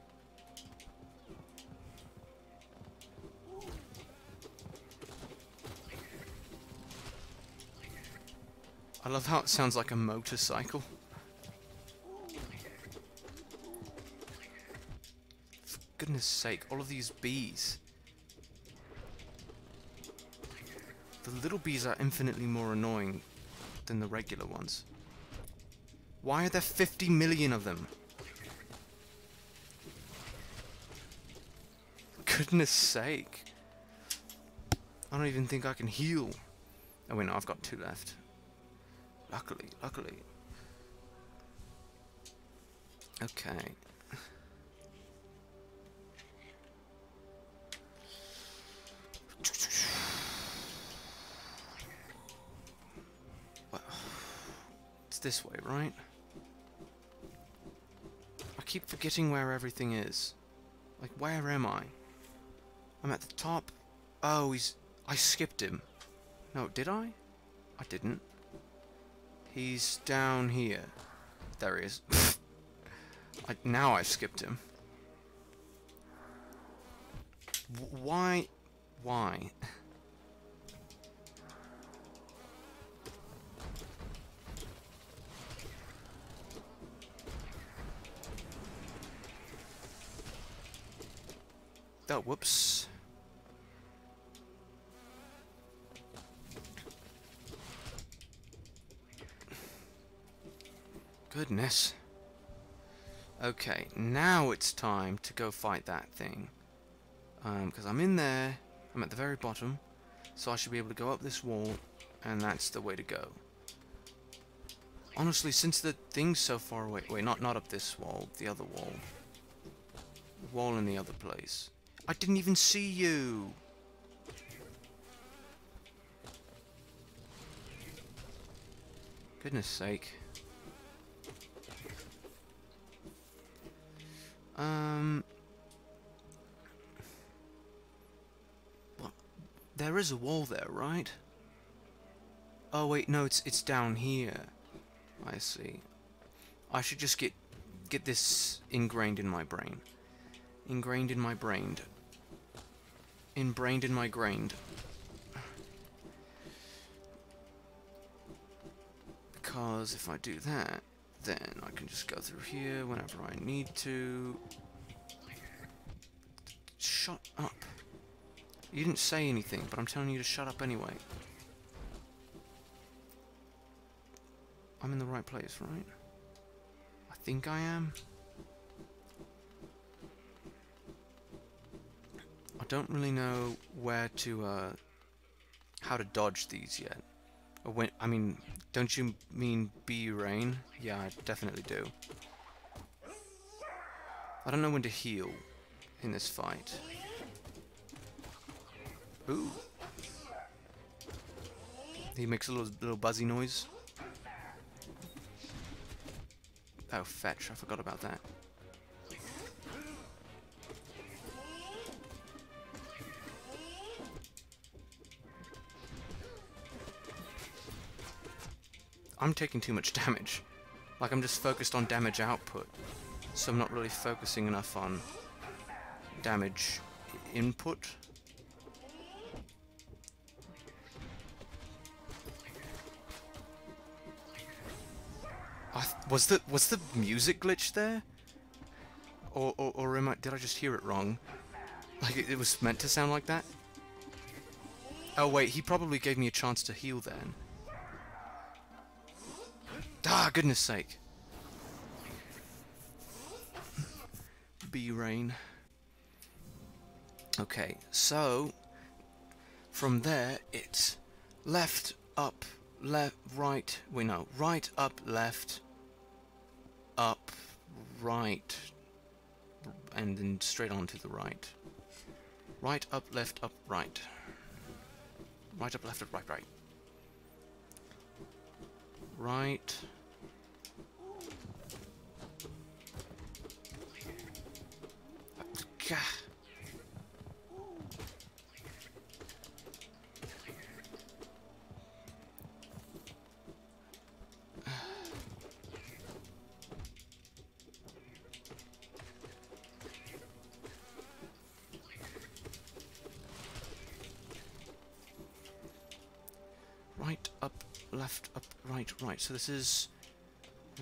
Speaker 1: I love how it sounds like a motorcycle. For goodness sake, all of these bees. The little bees are infinitely more annoying than the regular ones. Why are there 50 million of them? Goodness sake. I don't even think I can heal. Oh wait, no, I've got two left. Luckily, luckily. Okay. Well, it's this way, right? I keep forgetting where everything is. Like, where am I? I'm at the top. Oh, he's... I skipped him. No, did I? I didn't. He's down here. There he is. I, now I've skipped him. W why? Why? Oh, whoops. Goodness. Okay, now it's time to go fight that thing. Because um, I'm in there, I'm at the very bottom, so I should be able to go up this wall, and that's the way to go. Honestly, since the thing's so far away... Wait, not, not up this wall, the other wall. The wall in the other place. I didn't even see you! Goodness sake. Um, well, there is a wall there, right? Oh wait, no, it's it's down here. I see. I should just get get this ingrained in my brain. Ingrained in my brain. Ingrained in my grained. Because if I do that, then I can just go through here whenever I need to. Shut up. You didn't say anything, but I'm telling you to shut up anyway. I'm in the right place, right? I think I am. I don't really know where to, uh, how to dodge these yet. Or when, I mean, don't you mean B rain? Yeah, I definitely do. I don't know when to heal in this fight. Ooh. He makes a little, little buzzy noise. Oh, fetch. I forgot about that. I'm taking too much damage. Like, I'm just focused on damage output. So I'm not really focusing enough on damage input. was the was the music glitch there, or or, or am I, did I just hear it wrong? Like it, it was meant to sound like that. Oh wait, he probably gave me a chance to heal then. Ah, goodness sake. B rain. Okay, so from there it's left, up, left, right, we know, right, up, left, up, right, and then straight on to the right. Right, up, left, up, right. Right, up, left, up, right, right. Right. God. right, up, left, up, right, right. So this is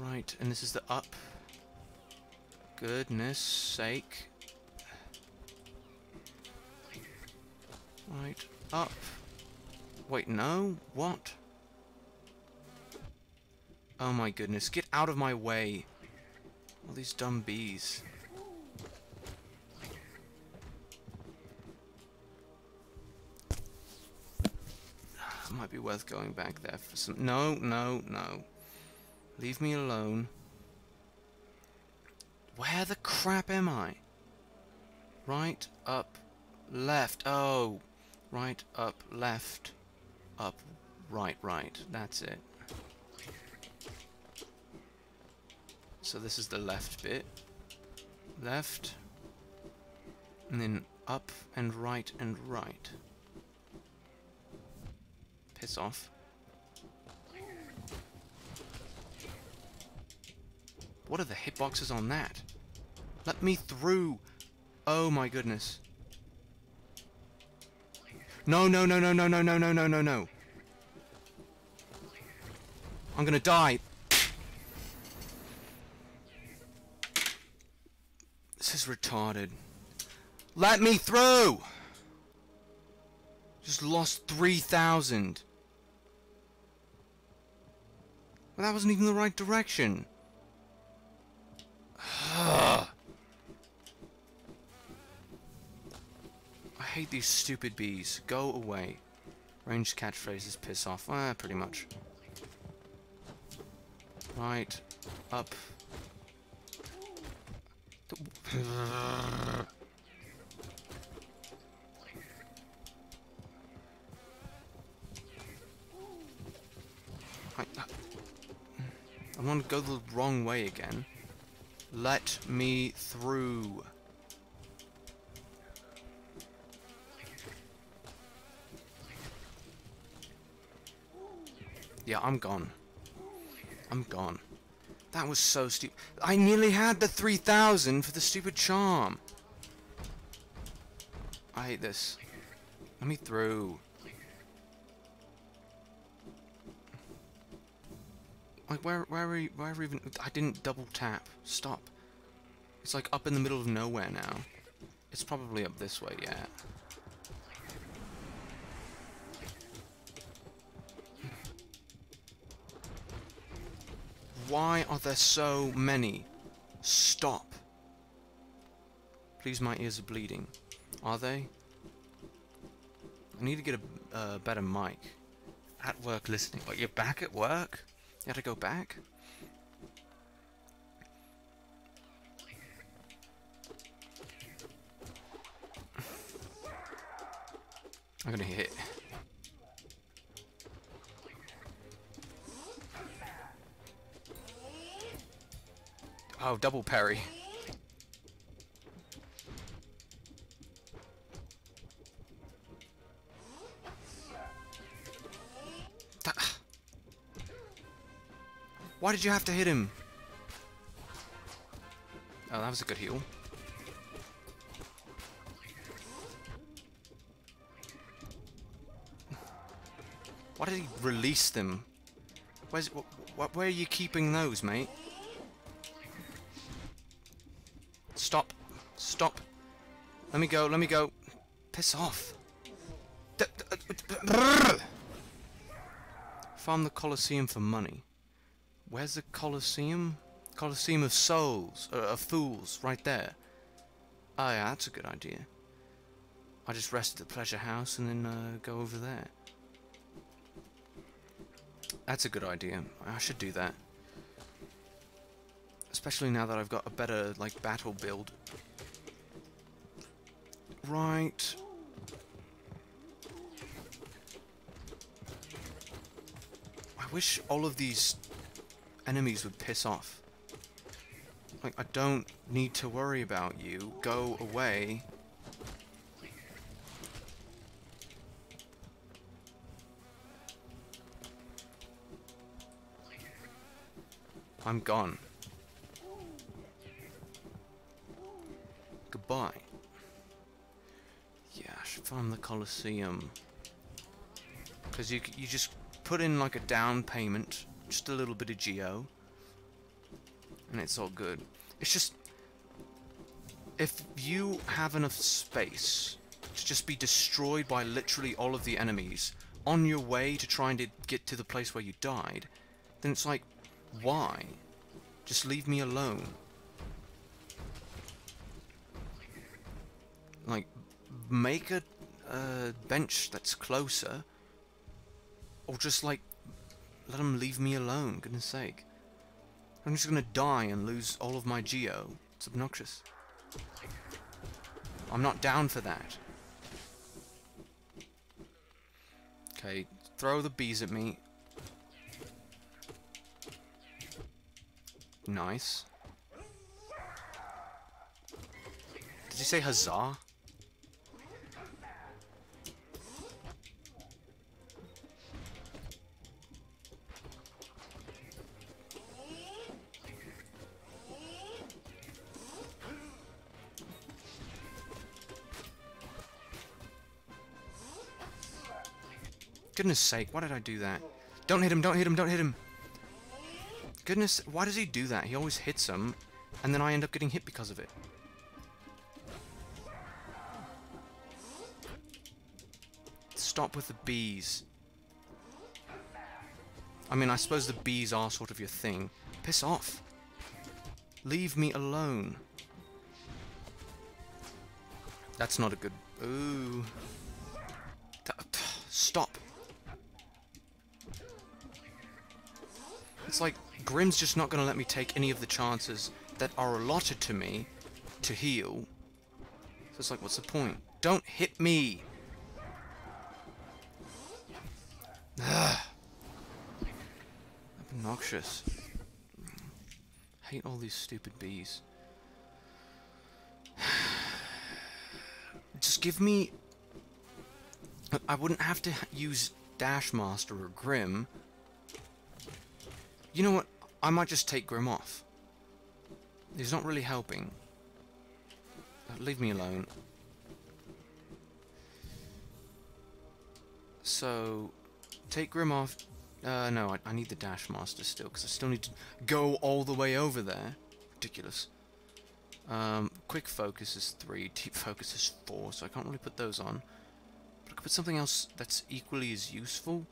Speaker 1: right, and this is the up. Goodness sake. Right, up. Wait, no? What? Oh my goodness, get out of my way. All these dumb bees. Might be worth going back there for some... No, no, no. Leave me alone. Where the crap am I? Right, up, left. Oh, Right, up, left, up, right, right. That's it. So this is the left bit. Left. And then up and right and right. Piss off. What are the hitboxes on that? Let me through! Oh my goodness. No, no, no, no, no, no, no, no, no, no, no. I'm gonna die. This is retarded. Let me through! Just lost 3,000. Well, that wasn't even the right direction. Ah. hate these stupid bees. Go away. Range catchphrases piss off. Ah, pretty much. Right. Up. Uh, I want to go the wrong way again. Let me through. Yeah, I'm gone. I'm gone. That was so stupid. I nearly had the 3,000 for the stupid charm. I hate this. Let me through. Like, where, where are you, where are you even... I didn't double tap. Stop. It's like up in the middle of nowhere now. It's probably up this way, yeah. Why are there so many? Stop. Please, my ears are bleeding. Are they? I need to get a uh, better mic. At work listening. But you're back at work? You had to go back? I'm gonna hit. Oh, double parry. That Why did you have to hit him? Oh, that was a good heal. Why did he release them? Where's, wh wh where are you keeping those, mate? Stop. Stop. Let me go, let me go. Piss off. Farm the Colosseum for money. Where's the Colosseum? Colosseum of Souls, uh, of Fools, right there. Oh yeah, that's a good idea. I just rest at the Pleasure House and then uh, go over there. That's a good idea. I should do that. Especially now that I've got a better, like, battle build. Right. I wish all of these enemies would piss off. Like, I don't need to worry about you. Go away. I'm gone. by. Yeah, I should find the Colosseum. Because you, you just put in like a down payment, just a little bit of geo, and it's all good. It's just, if you have enough space to just be destroyed by literally all of the enemies on your way to trying to get to the place where you died, then it's like, why? Just leave me alone. Like, make a bench that's closer, or just like, let them leave me alone, goodness sake. I'm just gonna die and lose all of my geo. It's obnoxious. I'm not down for that. Okay, throw the bees at me. Nice. Did you say huzzah? Goodness sake, why did I do that? Don't hit him, don't hit him, don't hit him! Goodness, why does he do that? He always hits him, and then I end up getting hit because of it. Stop with the bees. I mean, I suppose the bees are sort of your thing. Piss off. Leave me alone. That's not a good... Ooh. Stop. It's like Grimm's just not going to let me take any of the chances that are allotted to me to heal. So it's like, what's the point? Don't hit me! Ugh. Obnoxious. hate all these stupid bees. Just give me... I wouldn't have to use Dash Master or Grimm you know what? I might just take Grimm off. He's not really helping. Uh, leave me alone. So, take Grimm off. Uh, no, I, I need the Dash Master still, because I still need to go all the way over there. Ridiculous. Um, quick Focus is 3, Deep Focus is 4, so I can't really put those on. But I could put something else that's equally as useful.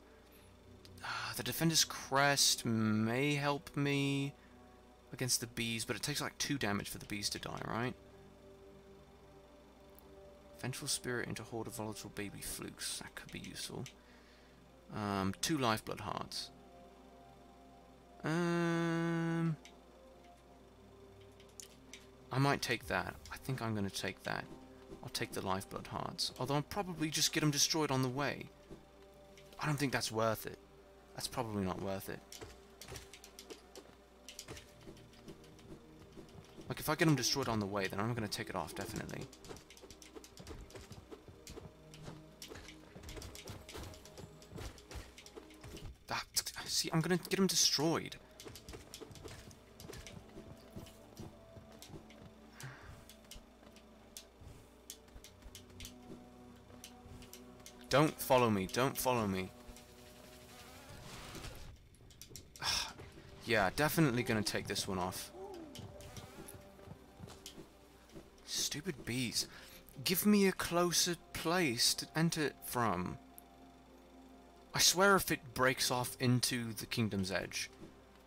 Speaker 1: the Defender's Crest may help me against the bees, but it takes like two damage for the bees to die, right? Vengeful Spirit into Horde of Volatile Baby Flukes. That could be useful. Um, two Lifeblood Hearts. Um, I might take that. I think I'm going to take that. I'll take the Lifeblood Hearts. Although I'll probably just get them destroyed on the way. I don't think that's worth it. That's probably not worth it. Like, if I get them destroyed on the way, then I'm going to take it off, definitely. That, see, I'm going to get them destroyed. Don't follow me, don't follow me. Yeah, definitely gonna take this one off. Stupid bees. Give me a closer place to enter it from. I swear if it breaks off into the Kingdom's Edge,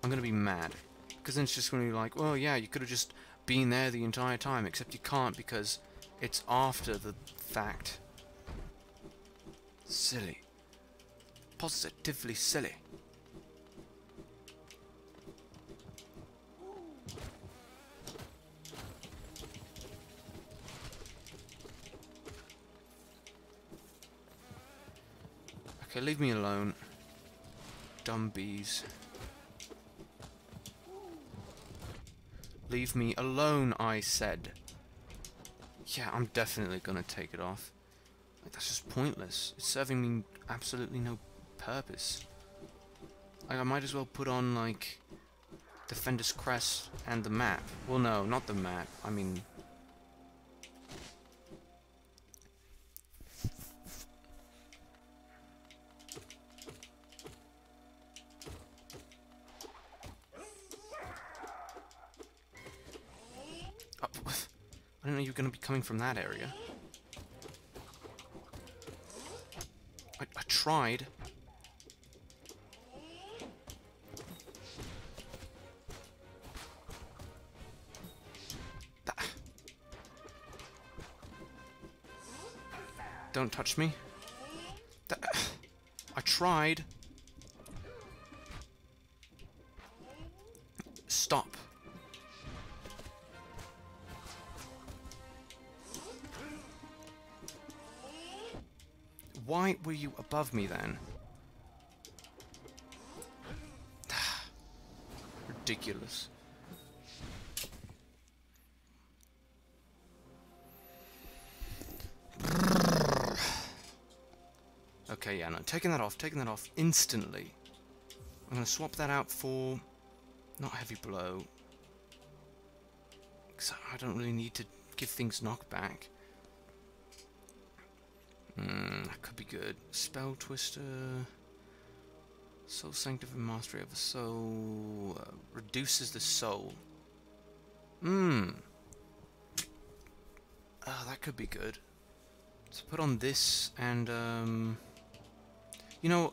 Speaker 1: I'm gonna be mad. Because then it's just gonna be like, well, yeah, you could have just been there the entire time, except you can't because it's after the fact. Silly. Positively silly. Okay, leave me alone. Dumb bees. Leave me alone, I said. Yeah, I'm definitely gonna take it off. Like, that's just pointless. It's serving me absolutely no purpose. Like, I might as well put on, like, Defender's Crest and the map. Well, no, not the map. I mean, I didn't know you were going to be coming from that area. I, I tried. Don't touch me. I tried. Why were you above me then? Ridiculous. Okay, yeah, no, taking that off, taking that off instantly. I'm going to swap that out for not heavy blow. Because I don't really need to give things knockback. Hmm, that could be good. Spell Twister. Soul Sanctified Mastery of the Soul. Uh, reduces the soul. Hmm. Oh, that could be good. So put on this and um you know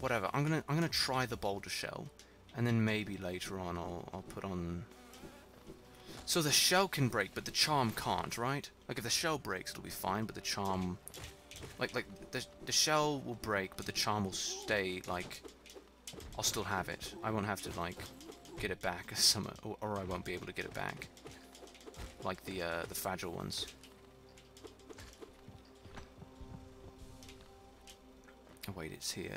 Speaker 1: whatever, I'm gonna I'm gonna try the Baldur Shell and then maybe later on I'll I'll put on So the shell can break but the charm can't, right? Like if the shell breaks it'll be fine, but the charm like, like the, the shell will break, but the charm will stay, like... I'll still have it. I won't have to, like, get it back or, or I won't be able to get it back. Like the, uh, the fragile ones. Oh, wait, it's here.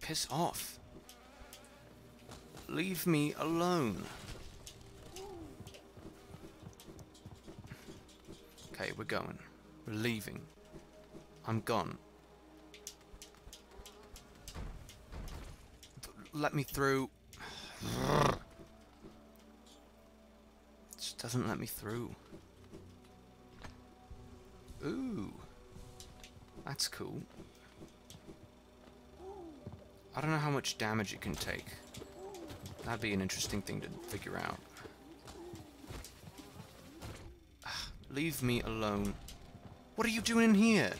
Speaker 1: Piss off. Leave me alone. Okay, we're going. We're leaving. I'm gone. Let me through. Just doesn't let me through. Ooh. That's cool. I don't know how much damage it can take. That'd be an interesting thing to figure out. Leave me alone. What are you doing in here?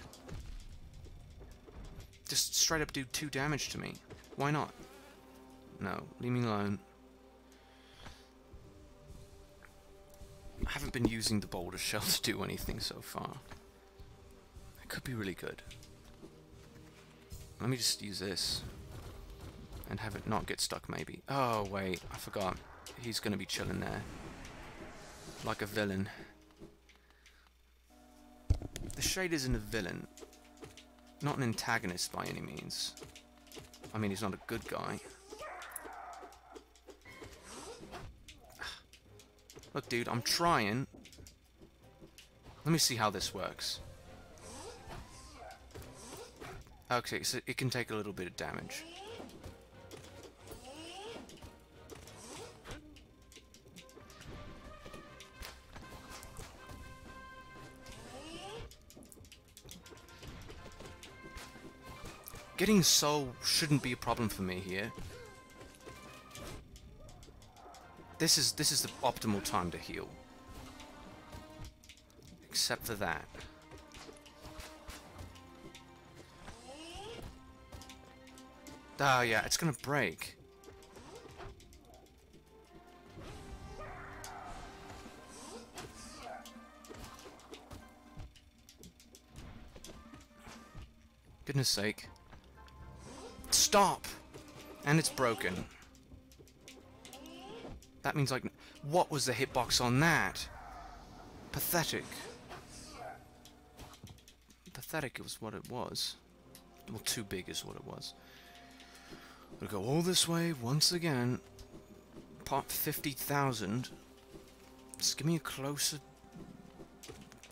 Speaker 1: Just straight up do two damage to me. Why not? No, leave me alone. I haven't been using the Baldur Shell to do anything so far. It could be really good. Let me just use this. And have it not get stuck, maybe. Oh, wait, I forgot. He's going to be chilling there. Like a villain. Shade isn't a villain. Not an antagonist by any means. I mean, he's not a good guy. Look, dude, I'm trying. Let me see how this works. Okay, so it can take a little bit of damage. Getting soul shouldn't be a problem for me here. This is this is the optimal time to heal. Except for that. Oh yeah, it's gonna break. Goodness sake. Stop! And it's broken. That means, like, what was the hitbox on that? Pathetic. Pathetic was what it was. Well, too big is what it was. We'll go all this way once again. Pop 50,000. Just give me a closer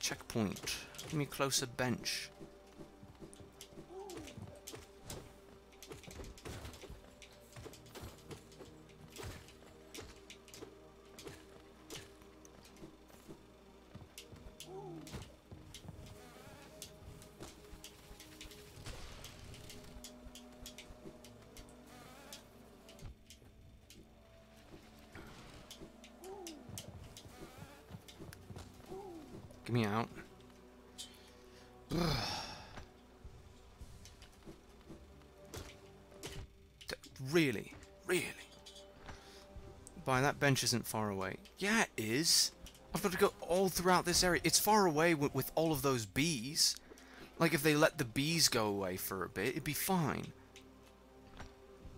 Speaker 1: checkpoint. Give me a closer bench. isn't far away. Yeah, it is. I've got to go all throughout this area. It's far away with, with all of those bees. Like, if they let the bees go away for a bit, it'd be fine.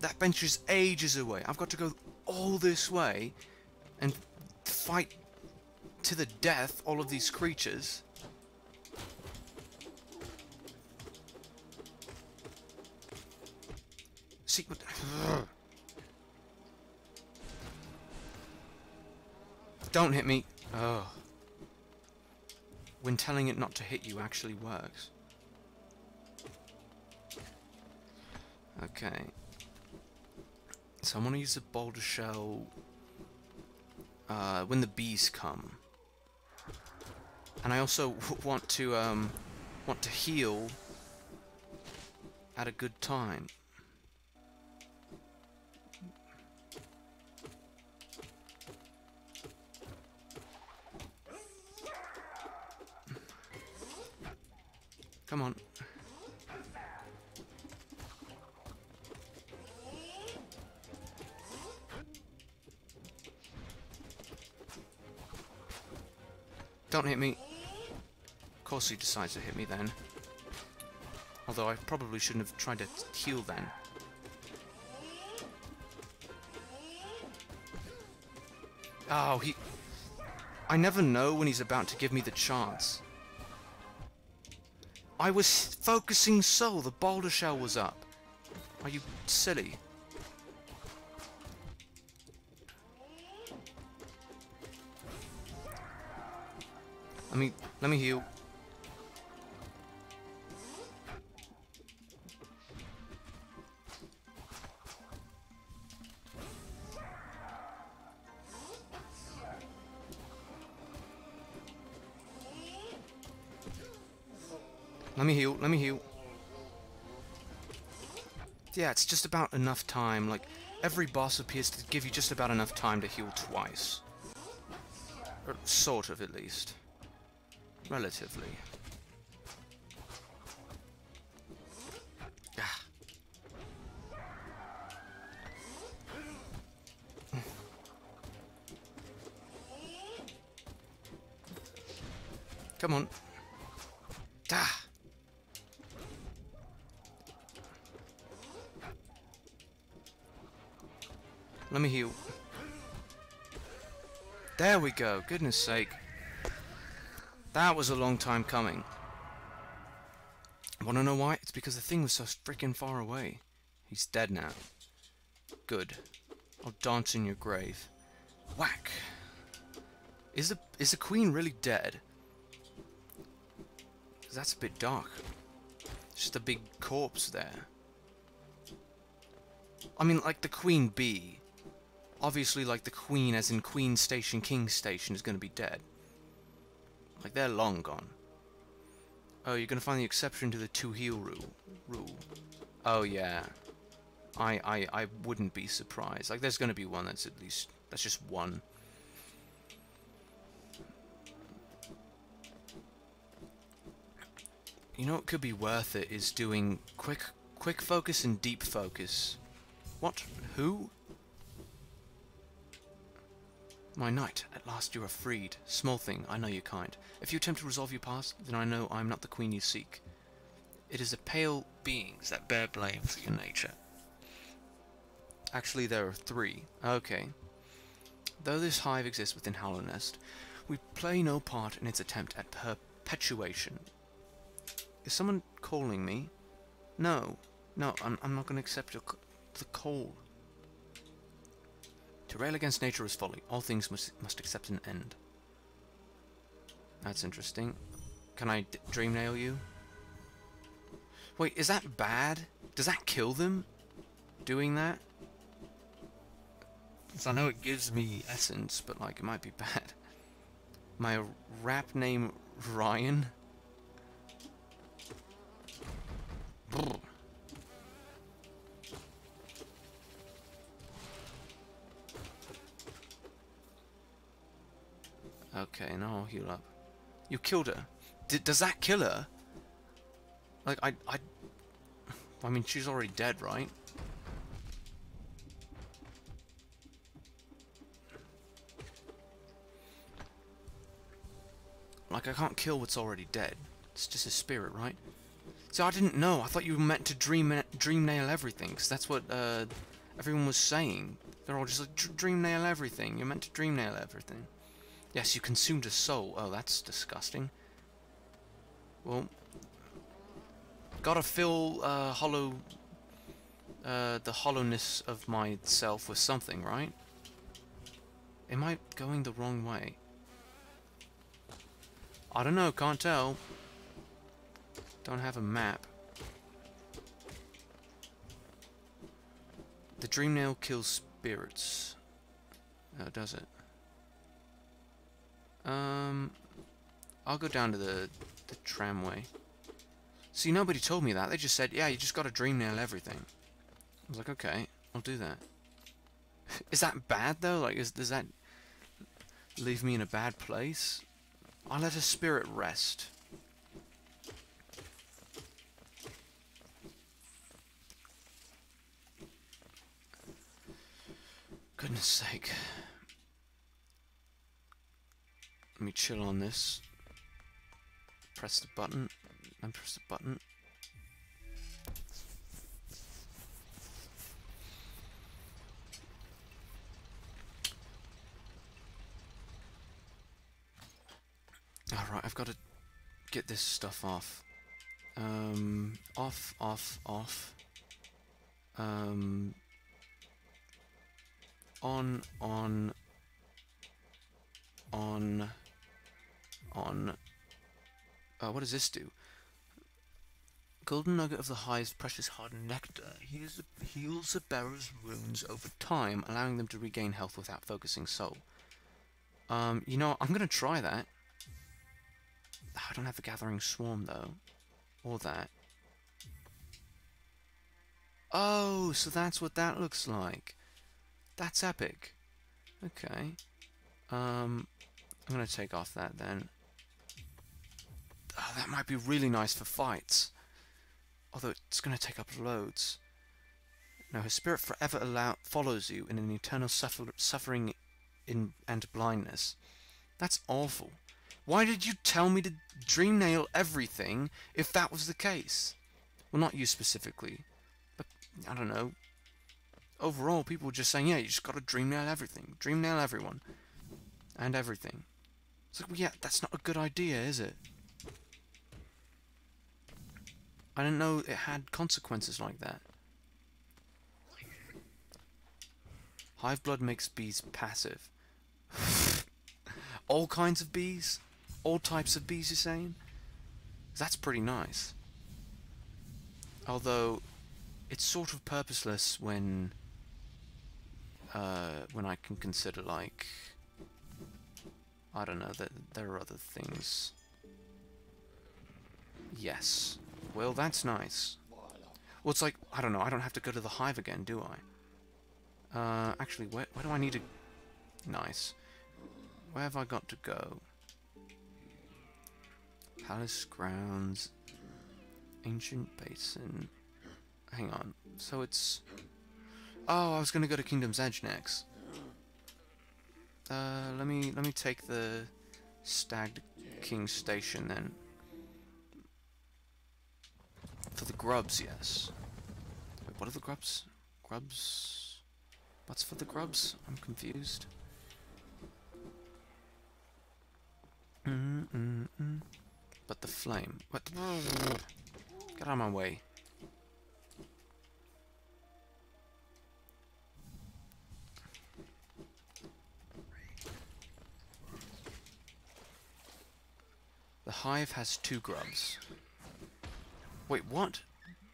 Speaker 1: That bench is ages away. I've got to go all this way and fight to the death all of these creatures. Don't hit me! Oh. When telling it not to hit you actually works. Okay. So I'm going to use a Baldur Shell uh, when the bees come. And I also want to um, want to heal at a good time. He decides to hit me then. Although I probably shouldn't have tried to heal then. Oh, he... I never know when he's about to give me the chance. I was focusing so The Baldur Shell was up. Are you silly? I mean, let me heal. Let me heal. Let me heal. Yeah, it's just about enough time. Like, every boss appears to give you just about enough time to heal twice. Or sort of, at least. Relatively. Ah. Come on. Let me heal. There we go. Goodness sake. That was a long time coming. Wanna know why? It's because the thing was so freaking far away. He's dead now. Good. I'll dance in your grave. Whack. Is the is the queen really dead? That's a bit dark. just a big corpse there. I mean, like the queen bee obviously like the Queen, as in Queen Station, King Station, is going to be dead. Like, they're long gone. Oh, you're going to find the exception to the two-heal rule. rule. Oh, yeah. I, I, I wouldn't be surprised. Like, there's going to be one that's at least... That's just one. You know what could be worth it is doing quick quick focus and deep focus. What? Who? My knight, at last you are freed. Small thing, I know you kind. If you attempt to resolve your past, then I know I am not the queen you seek. It is the pale beings that bear blame for your nature. Actually, there are three. Okay. Though this hive exists within Nest, we play no part in its attempt at perpetuation. Is someone calling me? No. No, I'm, I'm not going to accept your, the call. To rail against nature is folly. All things must, must accept an end. That's interesting. Can I dream nail you? Wait, is that bad? Does that kill them? Doing that? So I know it gives me essence, but like it might be bad. My rap name Ryan. Brr. Okay, now I'll heal up. You killed her. D does that kill her? Like, I, I... I mean, she's already dead, right? Like, I can't kill what's already dead. It's just a spirit, right? So I didn't know. I thought you were meant to dream dream nail everything, because that's what uh, everyone was saying. They're all just like, dream nail everything. You're meant to dream nail everything. Yes, you consumed a soul. Oh, that's disgusting. Well, gotta fill uh, hollow, uh, the hollowness of myself with something, right? Am I going the wrong way? I don't know, can't tell. Don't have a map. The dream nail kills spirits. Oh, does it? Um, I'll go down to the, the tramway. See, nobody told me that. They just said, yeah, you just got to dream nail everything. I was like, okay, I'll do that. is that bad, though? Like, is, does that leave me in a bad place? I let a spirit rest. Goodness sake. Let me chill on this. Press the button, Then press the button. Alright, I've got to get this stuff off. Um, off, off, off. Um, on, on, on on... Uh, what does this do? Golden Nugget of the Hive's precious hard nectar heals the, heals the bearer's wounds over time, allowing them to regain health without focusing soul. Um, you know, I'm going to try that. I don't have the Gathering Swarm, though. Or that. Oh, so that's what that looks like. That's epic. Okay. Um, I'm going to take off that then. Oh, that might be really nice for fights. Although it's going to take up loads. Now, her spirit forever allow follows you in an eternal suffer suffering in and blindness. That's awful. Why did you tell me to dream nail everything if that was the case? Well, not you specifically, but I don't know. Overall, people were just saying, yeah, you just gotta dream nail everything. Dream nail everyone. And everything. It's like, well, yeah, that's not a good idea, is it? I didn't know it had consequences like that. Hive blood makes bees passive. all kinds of bees? All types of bees, you're saying? That's pretty nice. Although, it's sort of purposeless when... Uh, when I can consider, like... I don't know, there, there are other things. Yes. Well, that's nice. Well, it's like, I don't know, I don't have to go to the hive again, do I? Uh, actually, where, where do I need to... Nice. Where have I got to go? Palace grounds. Ancient basin. Hang on. So it's... Oh, I was going to go to Kingdom's Edge next. Uh, let me let me take the Stag King Station then. For the grubs, yes. Wait, what are the grubs? Grubs? What's for the grubs? I'm confused. Mm -mm -mm. But the flame. What? Get out of my way. The hive has two grubs. Wait, what?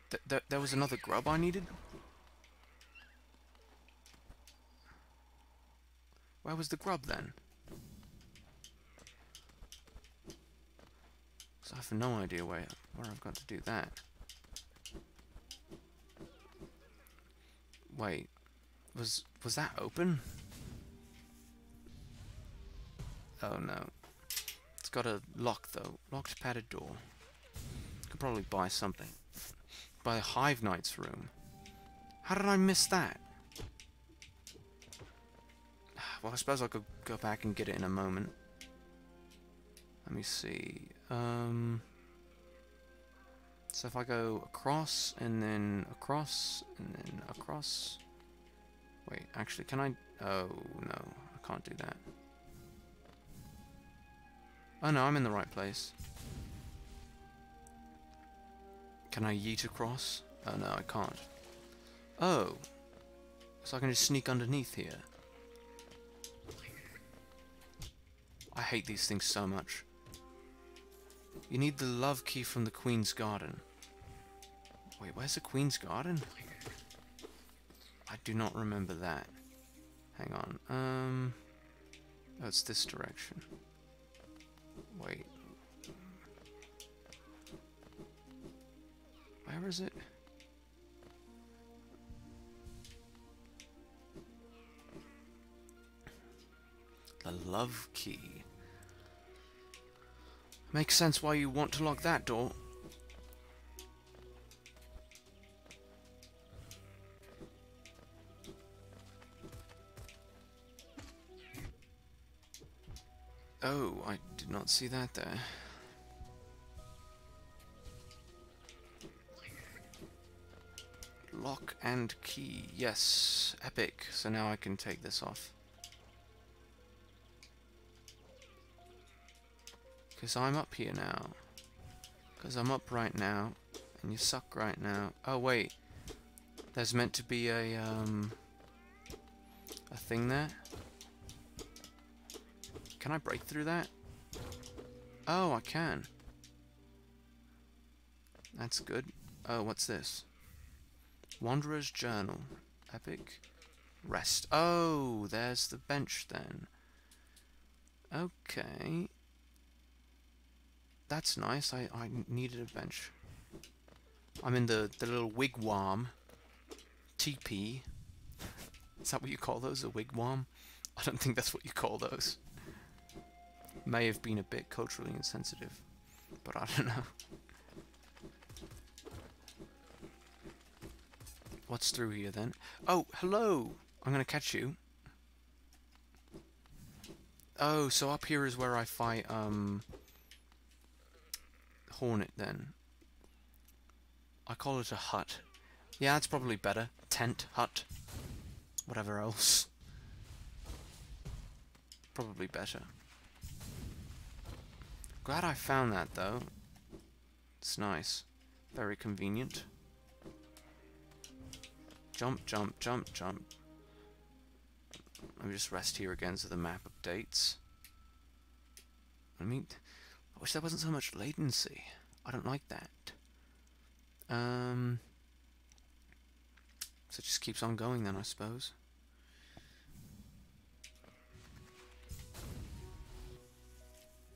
Speaker 1: Th th there was another grub I needed? Where was the grub then? So I have no idea where, where I've got to do that. Wait, was was that open? Oh no. It's got a lock though. Locked padded door could probably buy something. Buy Hive Knight's room. How did I miss that? Well, I suppose I could go back and get it in a moment. Let me see. Um, so if I go across, and then across, and then across... Wait, actually, can I... Oh, no. I can't do that. Oh, no, I'm in the right place. Can I yeet across? Oh no, I can't. Oh. So I can just sneak underneath here. I hate these things so much. You need the love key from the Queen's Garden. Wait, where's the Queen's Garden? I do not remember that. Hang on. Um. Oh, it's this direction. Wait. Where is it? The love key. Makes sense why you want to lock that door. Oh, I did not see that there. Lock and key. Yes, epic. So now I can take this off. Because I'm up here now. Because I'm up right now. And you suck right now. Oh, wait. There's meant to be a, um... A thing there? Can I break through that? Oh, I can. That's good. Oh, what's this? Wanderer's Journal. Epic. Rest. Oh, there's the bench then. Okay. That's nice. I, I needed a bench. I'm in the, the little wigwam. TP. Is that what you call those? A wigwam? I don't think that's what you call those. May have been a bit culturally insensitive, but I don't know. What's through here then? Oh, hello! I'm gonna catch you. Oh, so up here is where I fight, um... Hornet then. I call it a hut. Yeah, that's probably better. Tent, hut, whatever else. Probably better. Glad I found that though. It's nice. Very convenient. Jump, jump, jump, jump. Let me just rest here again so the map updates. I mean, I wish there wasn't so much latency. I don't like that. Um, so it just keeps on going then, I suppose.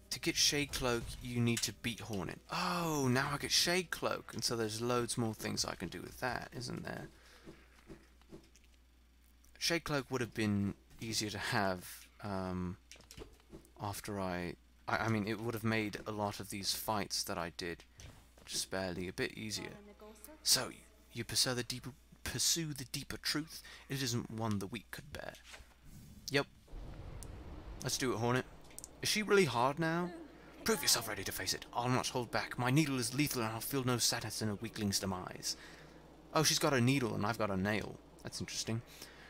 Speaker 1: To get Shade Cloak, you need to beat Hornet. Oh, now I get Shade Cloak, and so there's loads more things I can do with that, isn't there? Shade Cloak would have been easier to have um, after I, I... I mean, it would have made a lot of these fights that I did just barely a bit easier. So, you pursue the deeper, pursue the deeper truth. It isn't one the weak could bear. Yep. Let's do it, Hornet. Is she really hard now? Prove yourself ready to face it. I'll not hold back. My needle is lethal and I'll feel no sadness in a weakling's demise. Oh, she's got a needle and I've got a nail. That's interesting.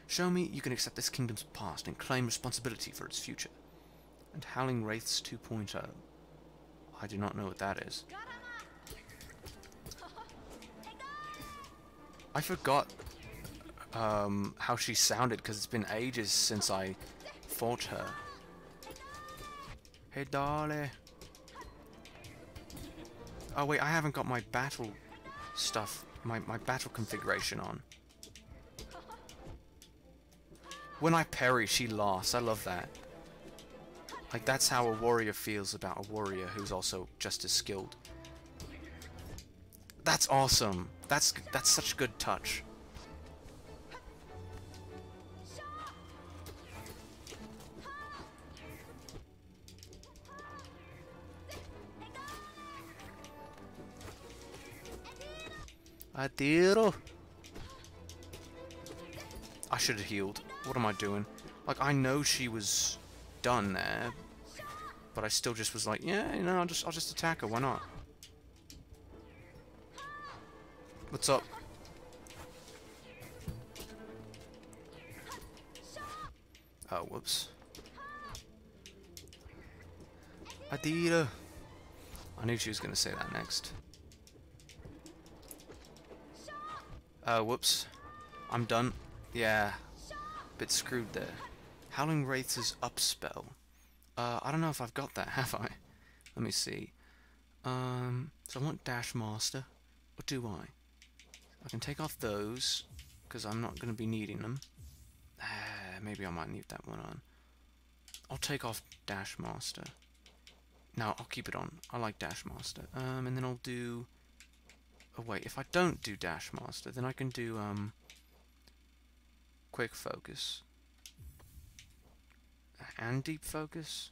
Speaker 1: Show me you can accept this kingdom's past and claim responsibility for its future. And Howling Wraiths 2.0. I do not know what that is. I forgot um, how she sounded because it's been ages since I fought her. Hey, darling. Oh wait, I haven't got my battle stuff, my, my battle configuration on. When I parry, she laughs. I love that. Like, that's how a warrior feels about a warrior who's also just as skilled. That's awesome. That's that's such good touch. Adiro. I should have healed what am I doing? Like, I know she was done there, but I still just was like, yeah, you know, I'll just, I'll just attack her, why not? What's up? Oh, whoops. Adira, I knew she was going to say that next. Uh, whoops. I'm done. Yeah, bit screwed there. Howling Wraith's up spell. Uh, I don't know if I've got that, have I? Let me see. Um, so I want Dash Master. What do I? I can take off those, because I'm not going to be needing them. Ah, maybe I might need that one on. I'll take off Dash Master. No, I'll keep it on. I like Dash Master. Um, and then I'll do... Oh, wait, if I don't do Dash Master, then I can do, um quick focus. And deep focus.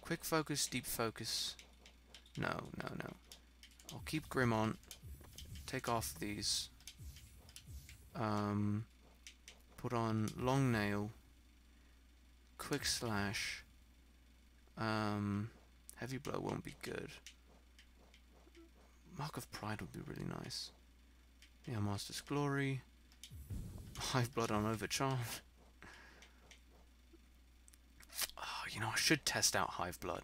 Speaker 1: Quick focus, deep focus. No, no, no. I'll keep Grimm on. Take off these. Um, put on long nail. Quick slash. Um, heavy blow won't be good. Mark of pride would be really nice. Yeah, Master's Glory. Hive Blood on overcharge. Oh, ah, you know, I should test out Hive Blood.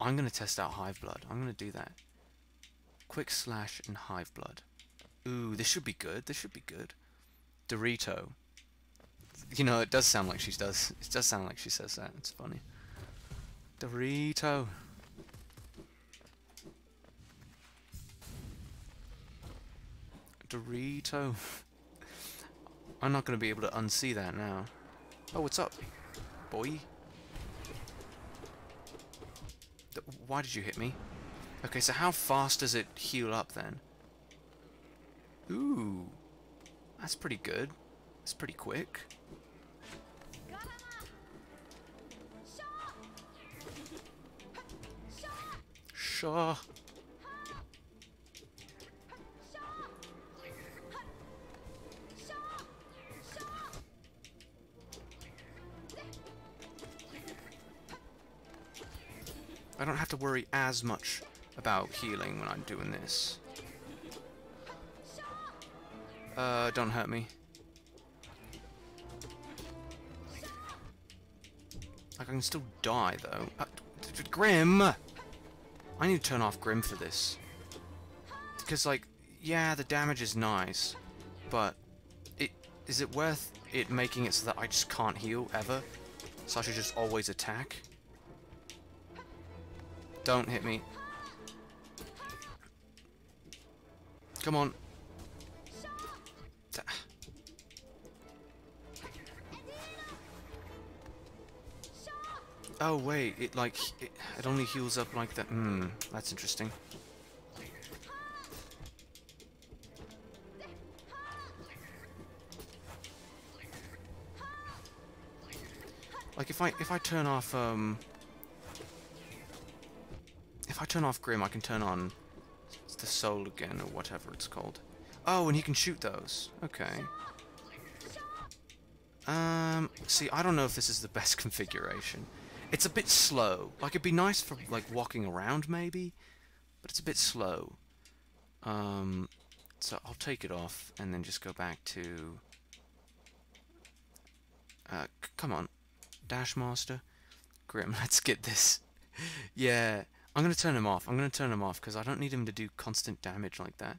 Speaker 1: I'm going to test out Hive Blood. I'm going to do that. Quick Slash and Hive Blood. Ooh, this should be good. This should be good. Dorito. You know, it does sound like she does. It does sound like she says that. It's funny. Dorito. Dorito. I'm not going to be able to unsee that now. Oh, what's up, boy? Th why did you hit me? Okay, so how fast does it heal up then? Ooh. That's pretty good. That's pretty quick. Shaw. Sure. I don't have to worry as much about healing when I'm doing this. Uh, don't hurt me. Like, I can still die, though. Uh, Grimm! I need to turn off Grimm for this. Because, like, yeah, the damage is nice, but it is it worth it making it so that I just can't heal, ever? So I should just always attack? Don't hit me. Come on. Oh wait, it like it, it only heals up like that. Hmm, that's interesting. Like if I if I turn off um if I turn off Grimm, I can turn on the soul again, or whatever it's called. Oh, and he can shoot those. Okay. Um, see, I don't know if this is the best configuration. It's a bit slow. Like, it'd be nice for, like, walking around, maybe? But it's a bit slow. Um, so I'll take it off, and then just go back to... Uh, come on. Dash Master. Grimm, let's get this. yeah. I'm going to turn him off. I'm going to turn him off because I don't need him to do constant damage like that.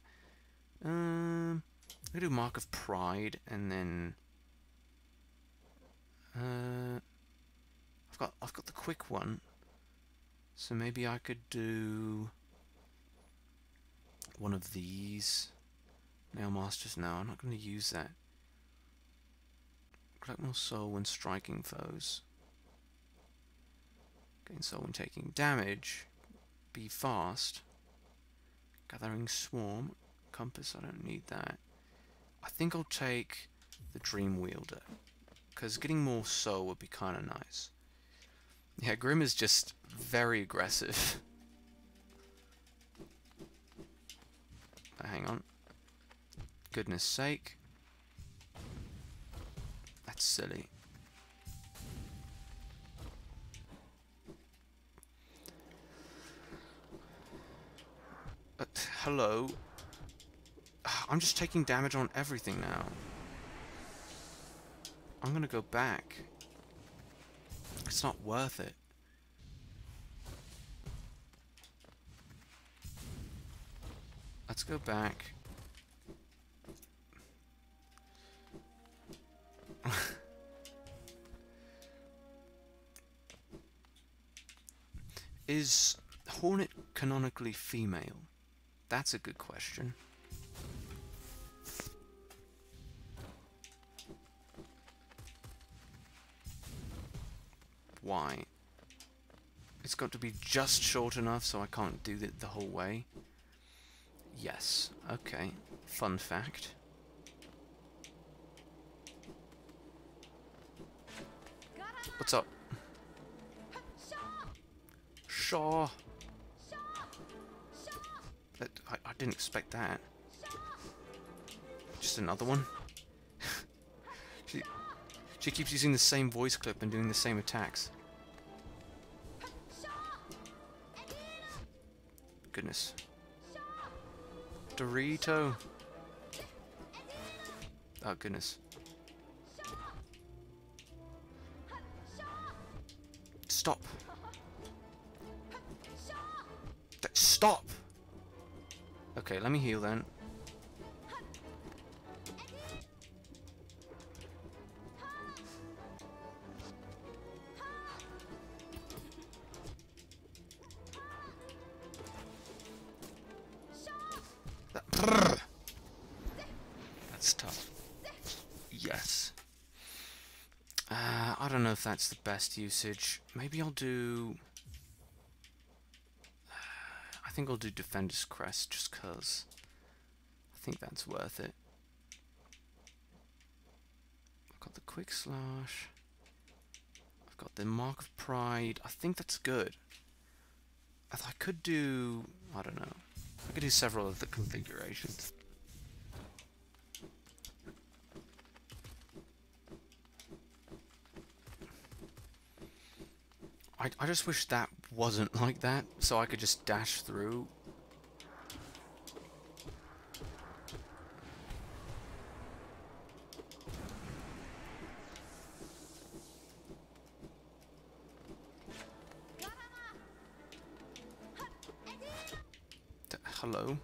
Speaker 1: Um, I'm going to do Mark of Pride and then... Uh, I've got I've got the quick one. So maybe I could do one of these. Nail Masters, no, I'm not going to use that. Collect more soul when striking foes. Gain soul when taking damage. Be fast. Gathering swarm. Compass, I don't need that. I think I'll take the Dream Wielder. Because getting more soul would be kind of nice. Yeah, Grimm is just very aggressive. Oh, hang on. Goodness sake. That's silly. Uh, hello? I'm just taking damage on everything now. I'm gonna go back. It's not worth it. Let's go back. Is Hornet canonically female? That's a good question. Why? It's got to be just short enough so I can't do it the whole way. Yes. Okay. Fun fact. What's up? Shaw! I, I didn't expect that. Just another one. she, she keeps using the same voice clip and doing the same attacks. Goodness. Dorito. Oh, goodness. Stop. Stop! Okay, let me heal then. That's tough. Yes. Uh, I don't know if that's the best usage. Maybe I'll do think I'll do Defender's Crest just because I think that's worth it. I've got the Quick Slash. I've got the Mark of Pride. I think that's good. I, I could do... I don't know. I could do several of the configurations. I, I just wish that wasn't like that, so I could just dash through. D hello?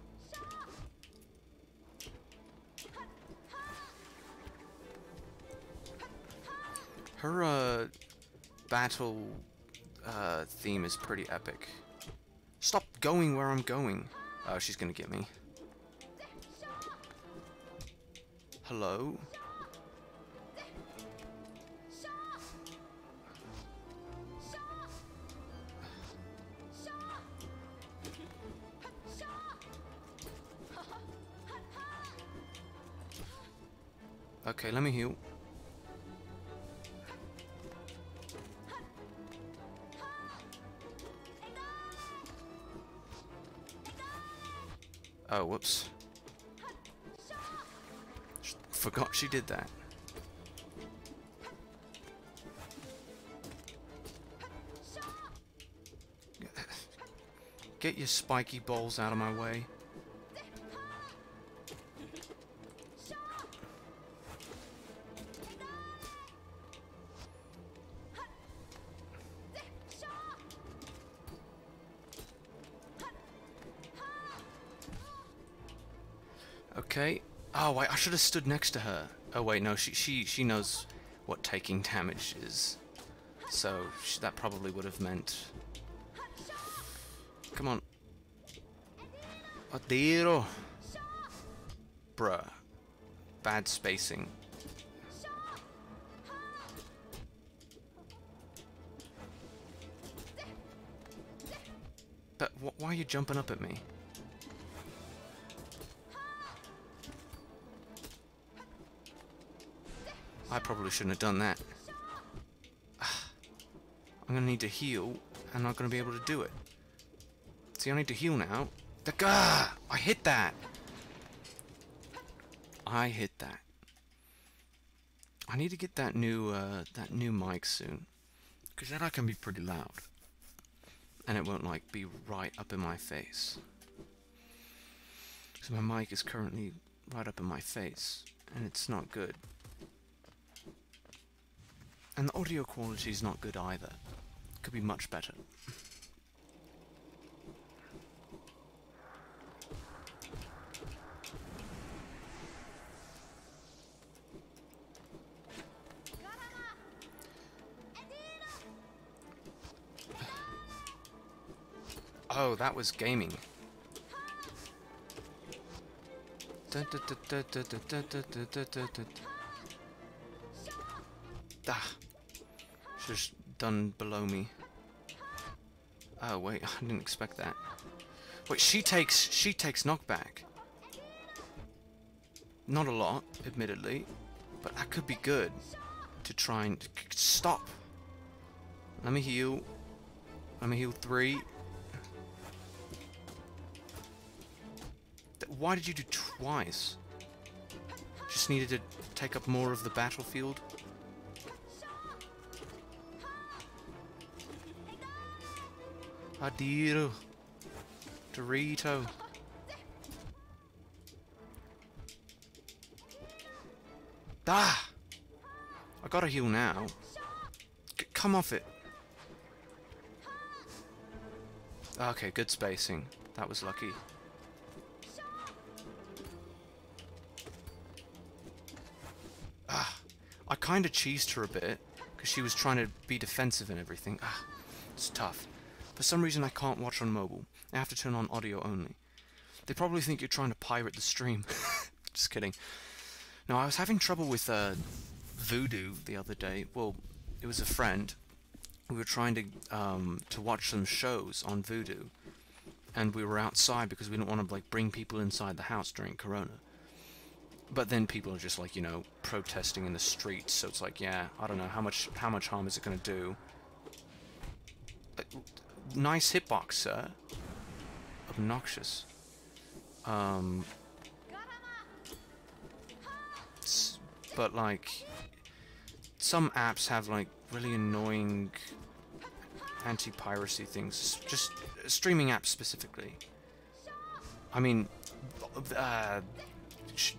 Speaker 1: Her, uh, battle uh, theme is pretty epic. Stop going where I'm going. Oh, she's gonna get me. Hello? Okay, let me heal. Oh, whoops. Forgot she did that. Get your spiky balls out of my way. Oh, I should have stood next to her. Oh wait, no, she she she knows what taking damage is. So she, that probably would have meant. Come on. Adiro. Bruh. Bad spacing. But wh why are you jumping up at me? I probably shouldn't have done that. Ah, I'm going to need to heal, I'm not going to be able to do it. See, I need to heal now. The ah, I hit that! I hit that. I need to get that new uh, that new mic soon, because then I can be pretty loud, and it won't like be right up in my face. Because so my mic is currently right up in my face, and it's not good. And the audio quality is not good either. Could be much better. Oh, that was gaming. Ah just done below me. Oh wait, I didn't expect that. Wait, she takes she takes knockback. Not a lot, admittedly, but that could be good to try and stop. Let me heal. Let me heal three. Why did you do twice? Just needed to take up more of the battlefield. Adiru. Dorito. Ah! I gotta heal now. C come off it. Okay, good spacing. That was lucky. Ah, I kind of cheesed her a bit because she was trying to be defensive and everything. Ah, it's tough. For some reason I can't watch on mobile. I have to turn on audio only. They probably think you're trying to pirate the stream. Just kidding. Now, I was having trouble with uh, Vudu the other day. Well, it was a friend. We were trying to um, to watch some shows on Vudu, and we were outside because we didn't want to like bring people inside the house during Corona. But then people are just like you know protesting in the streets, so it's like yeah, I don't know how much how much harm is it going to do. Uh, nice hitbox, sir. Obnoxious. Um, but like, some apps have like really annoying anti-piracy things. Just uh, streaming apps specifically. I mean, uh,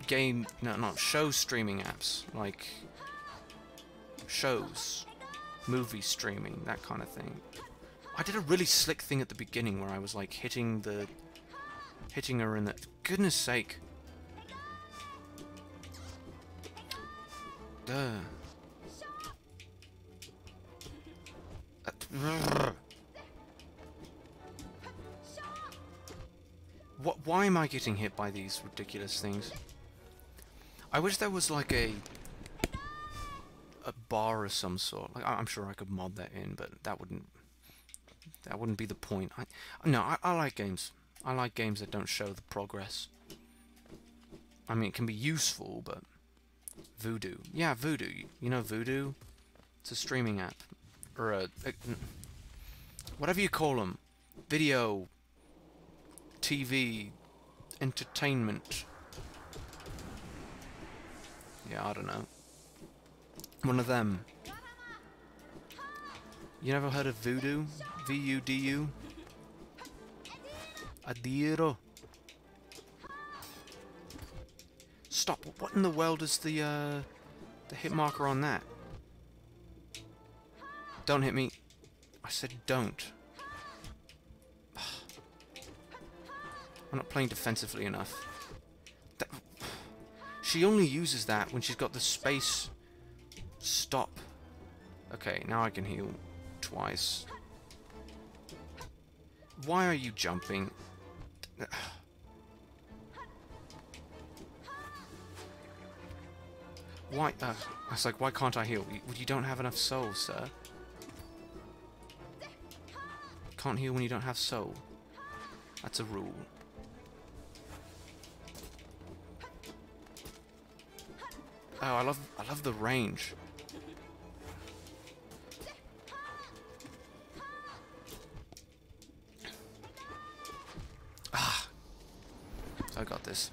Speaker 1: game, no, not show streaming apps like shows, movie streaming, that kind of thing. I did a really slick thing at the beginning where I was like hitting the... hitting her in the... Goodness sake. Duh. What, why am I getting hit by these ridiculous things? I wish there was like a a bar of some sort. Like I'm sure I could mod that in, but that wouldn't that wouldn't be the point. I, no, I, I like games. I like games that don't show the progress. I mean, it can be useful, but... Vudu. Yeah, Vudu. You know Vudu? It's a streaming app. Or a, a whatever you call them. Video. TV. Entertainment. Yeah, I don't know. One of them. You never heard of Vudu? V-U-D-U? Adiro. Stop! What in the world is the, uh, the hit marker on that? Don't hit me. I said don't. I'm not playing defensively enough. That, she only uses that when she's got the space stop. Okay, now I can heal twice. Why are you jumping? Why? Uh, I was like, why can't I heal? You don't have enough soul, sir. Can't heal when you don't have soul. That's a rule. Oh, I love I love the range. I got this.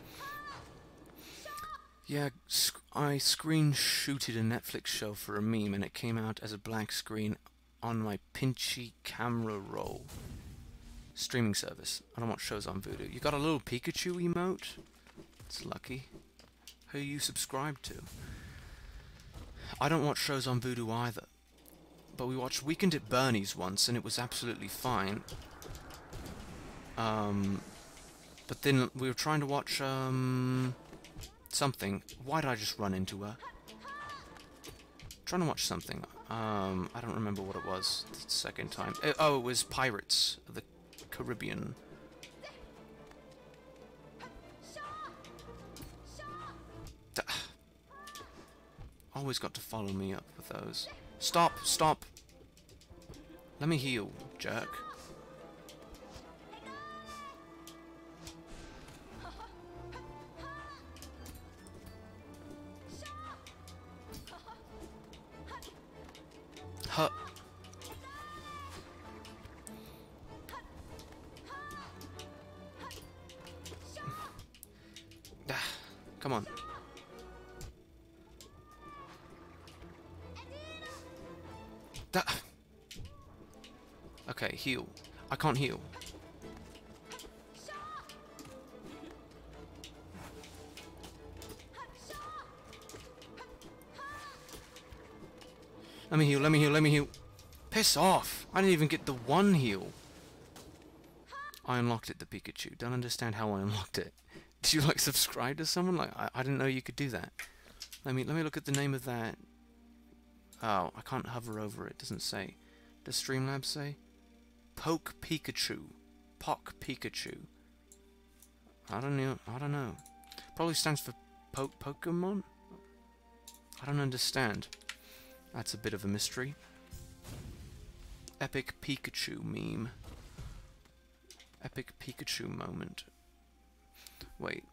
Speaker 1: Yeah, sc I screen shooted a Netflix show for a meme and it came out as a black screen on my pinchy camera roll. Streaming service. I don't watch shows on Vudu. You got a little Pikachu emote? It's lucky. Who you subscribed to? I don't watch shows on Vudu either. But we watched Weekend at Bernie's once and it was absolutely fine. Um, but then we were trying to watch, um, something. Why did I just run into her? Trying to watch something. Um, I don't remember what it was the second time. It, uh, oh, it was Pirates of the Caribbean. Always got to follow me up with those. Stop! Stop! Let me heal, jerk. Huh. Ah, come on. Okay, heal. I can't heal. Let me heal, let me heal, let me heal. Piss off! I didn't even get the one heal. I unlocked it, the Pikachu. Don't understand how I unlocked it. Did you, like, subscribe to someone? Like, I, I didn't know you could do that. Let me, let me look at the name of that. Oh, I can't hover over it. doesn't say. Does Streamlabs say? Poke Pikachu. Pock Pikachu. I don't know. I don't know. Probably stands for Poke Pokemon? I don't understand. That's a bit of a mystery. Epic Pikachu meme. Epic Pikachu moment. Wait.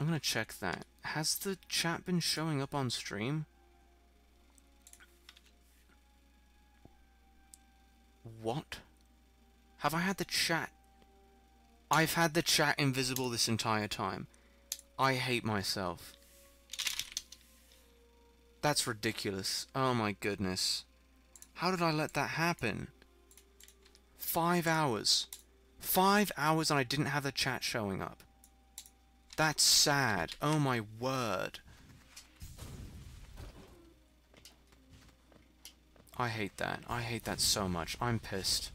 Speaker 1: I'm gonna check that. Has the chat been showing up on stream? What? Have I had the chat? I've had the chat invisible this entire time. I hate myself. That's ridiculous. Oh my goodness. How did I let that happen? Five hours. Five hours and I didn't have the chat showing up. That's sad. Oh my word. I hate that. I hate that so much. I'm pissed.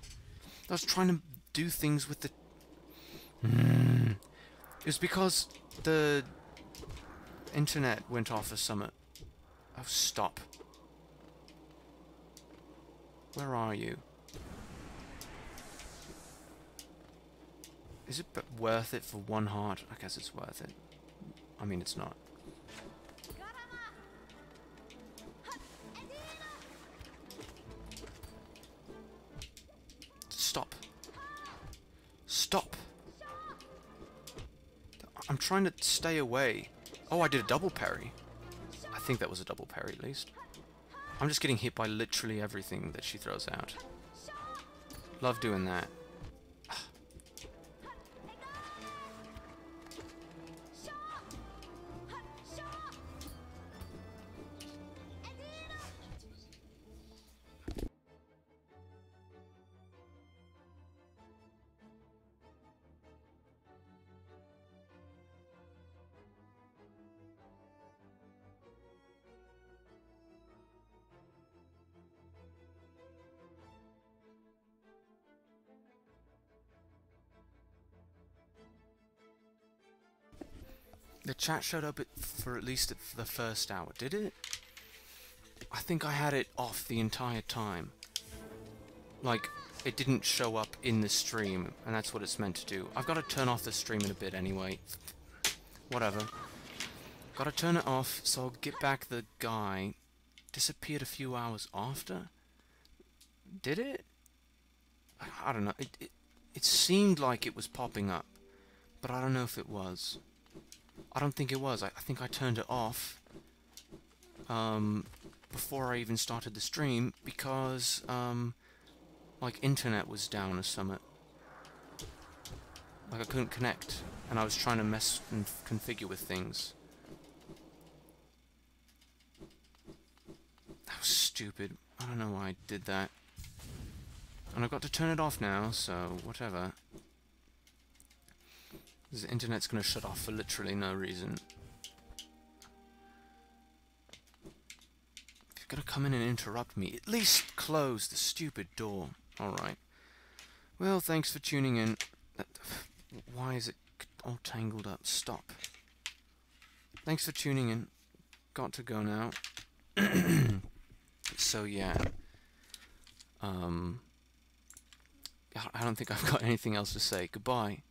Speaker 1: I was trying to do things with the... Mm. It was because the internet went off a summit. Oh, stop. Where are you? Is it worth it for one heart? I guess it's worth it. I mean, it's not. Stop. Stop. I'm trying to stay away. Oh, I did a double parry think that was a double parry at least. I'm just getting hit by literally everything that she throws out. Love doing that. Chat showed up for at least the first hour, did it? I think I had it off the entire time. Like, it didn't show up in the stream, and that's what it's meant to do. I've got to turn off the stream in a bit anyway. Whatever. Got to turn it off, so I'll get back the guy. Disappeared a few hours after? Did it? I don't know. It, it, it seemed like it was popping up, but I don't know if it was. I don't think it was. I, I think I turned it off um, before I even started the stream because um, like internet was down or something. Like I couldn't connect and I was trying to mess and configure with things. That was stupid. I don't know why I did that. And I've got to turn it off now, so whatever. The internet's gonna shut off for literally no reason. If you're gonna come in and interrupt me, at least close the stupid door. Alright. Well, thanks for tuning in. Why is it all tangled up? Stop. Thanks for tuning in. Got to go now. so, yeah. Um, I don't think I've got anything else to say. Goodbye.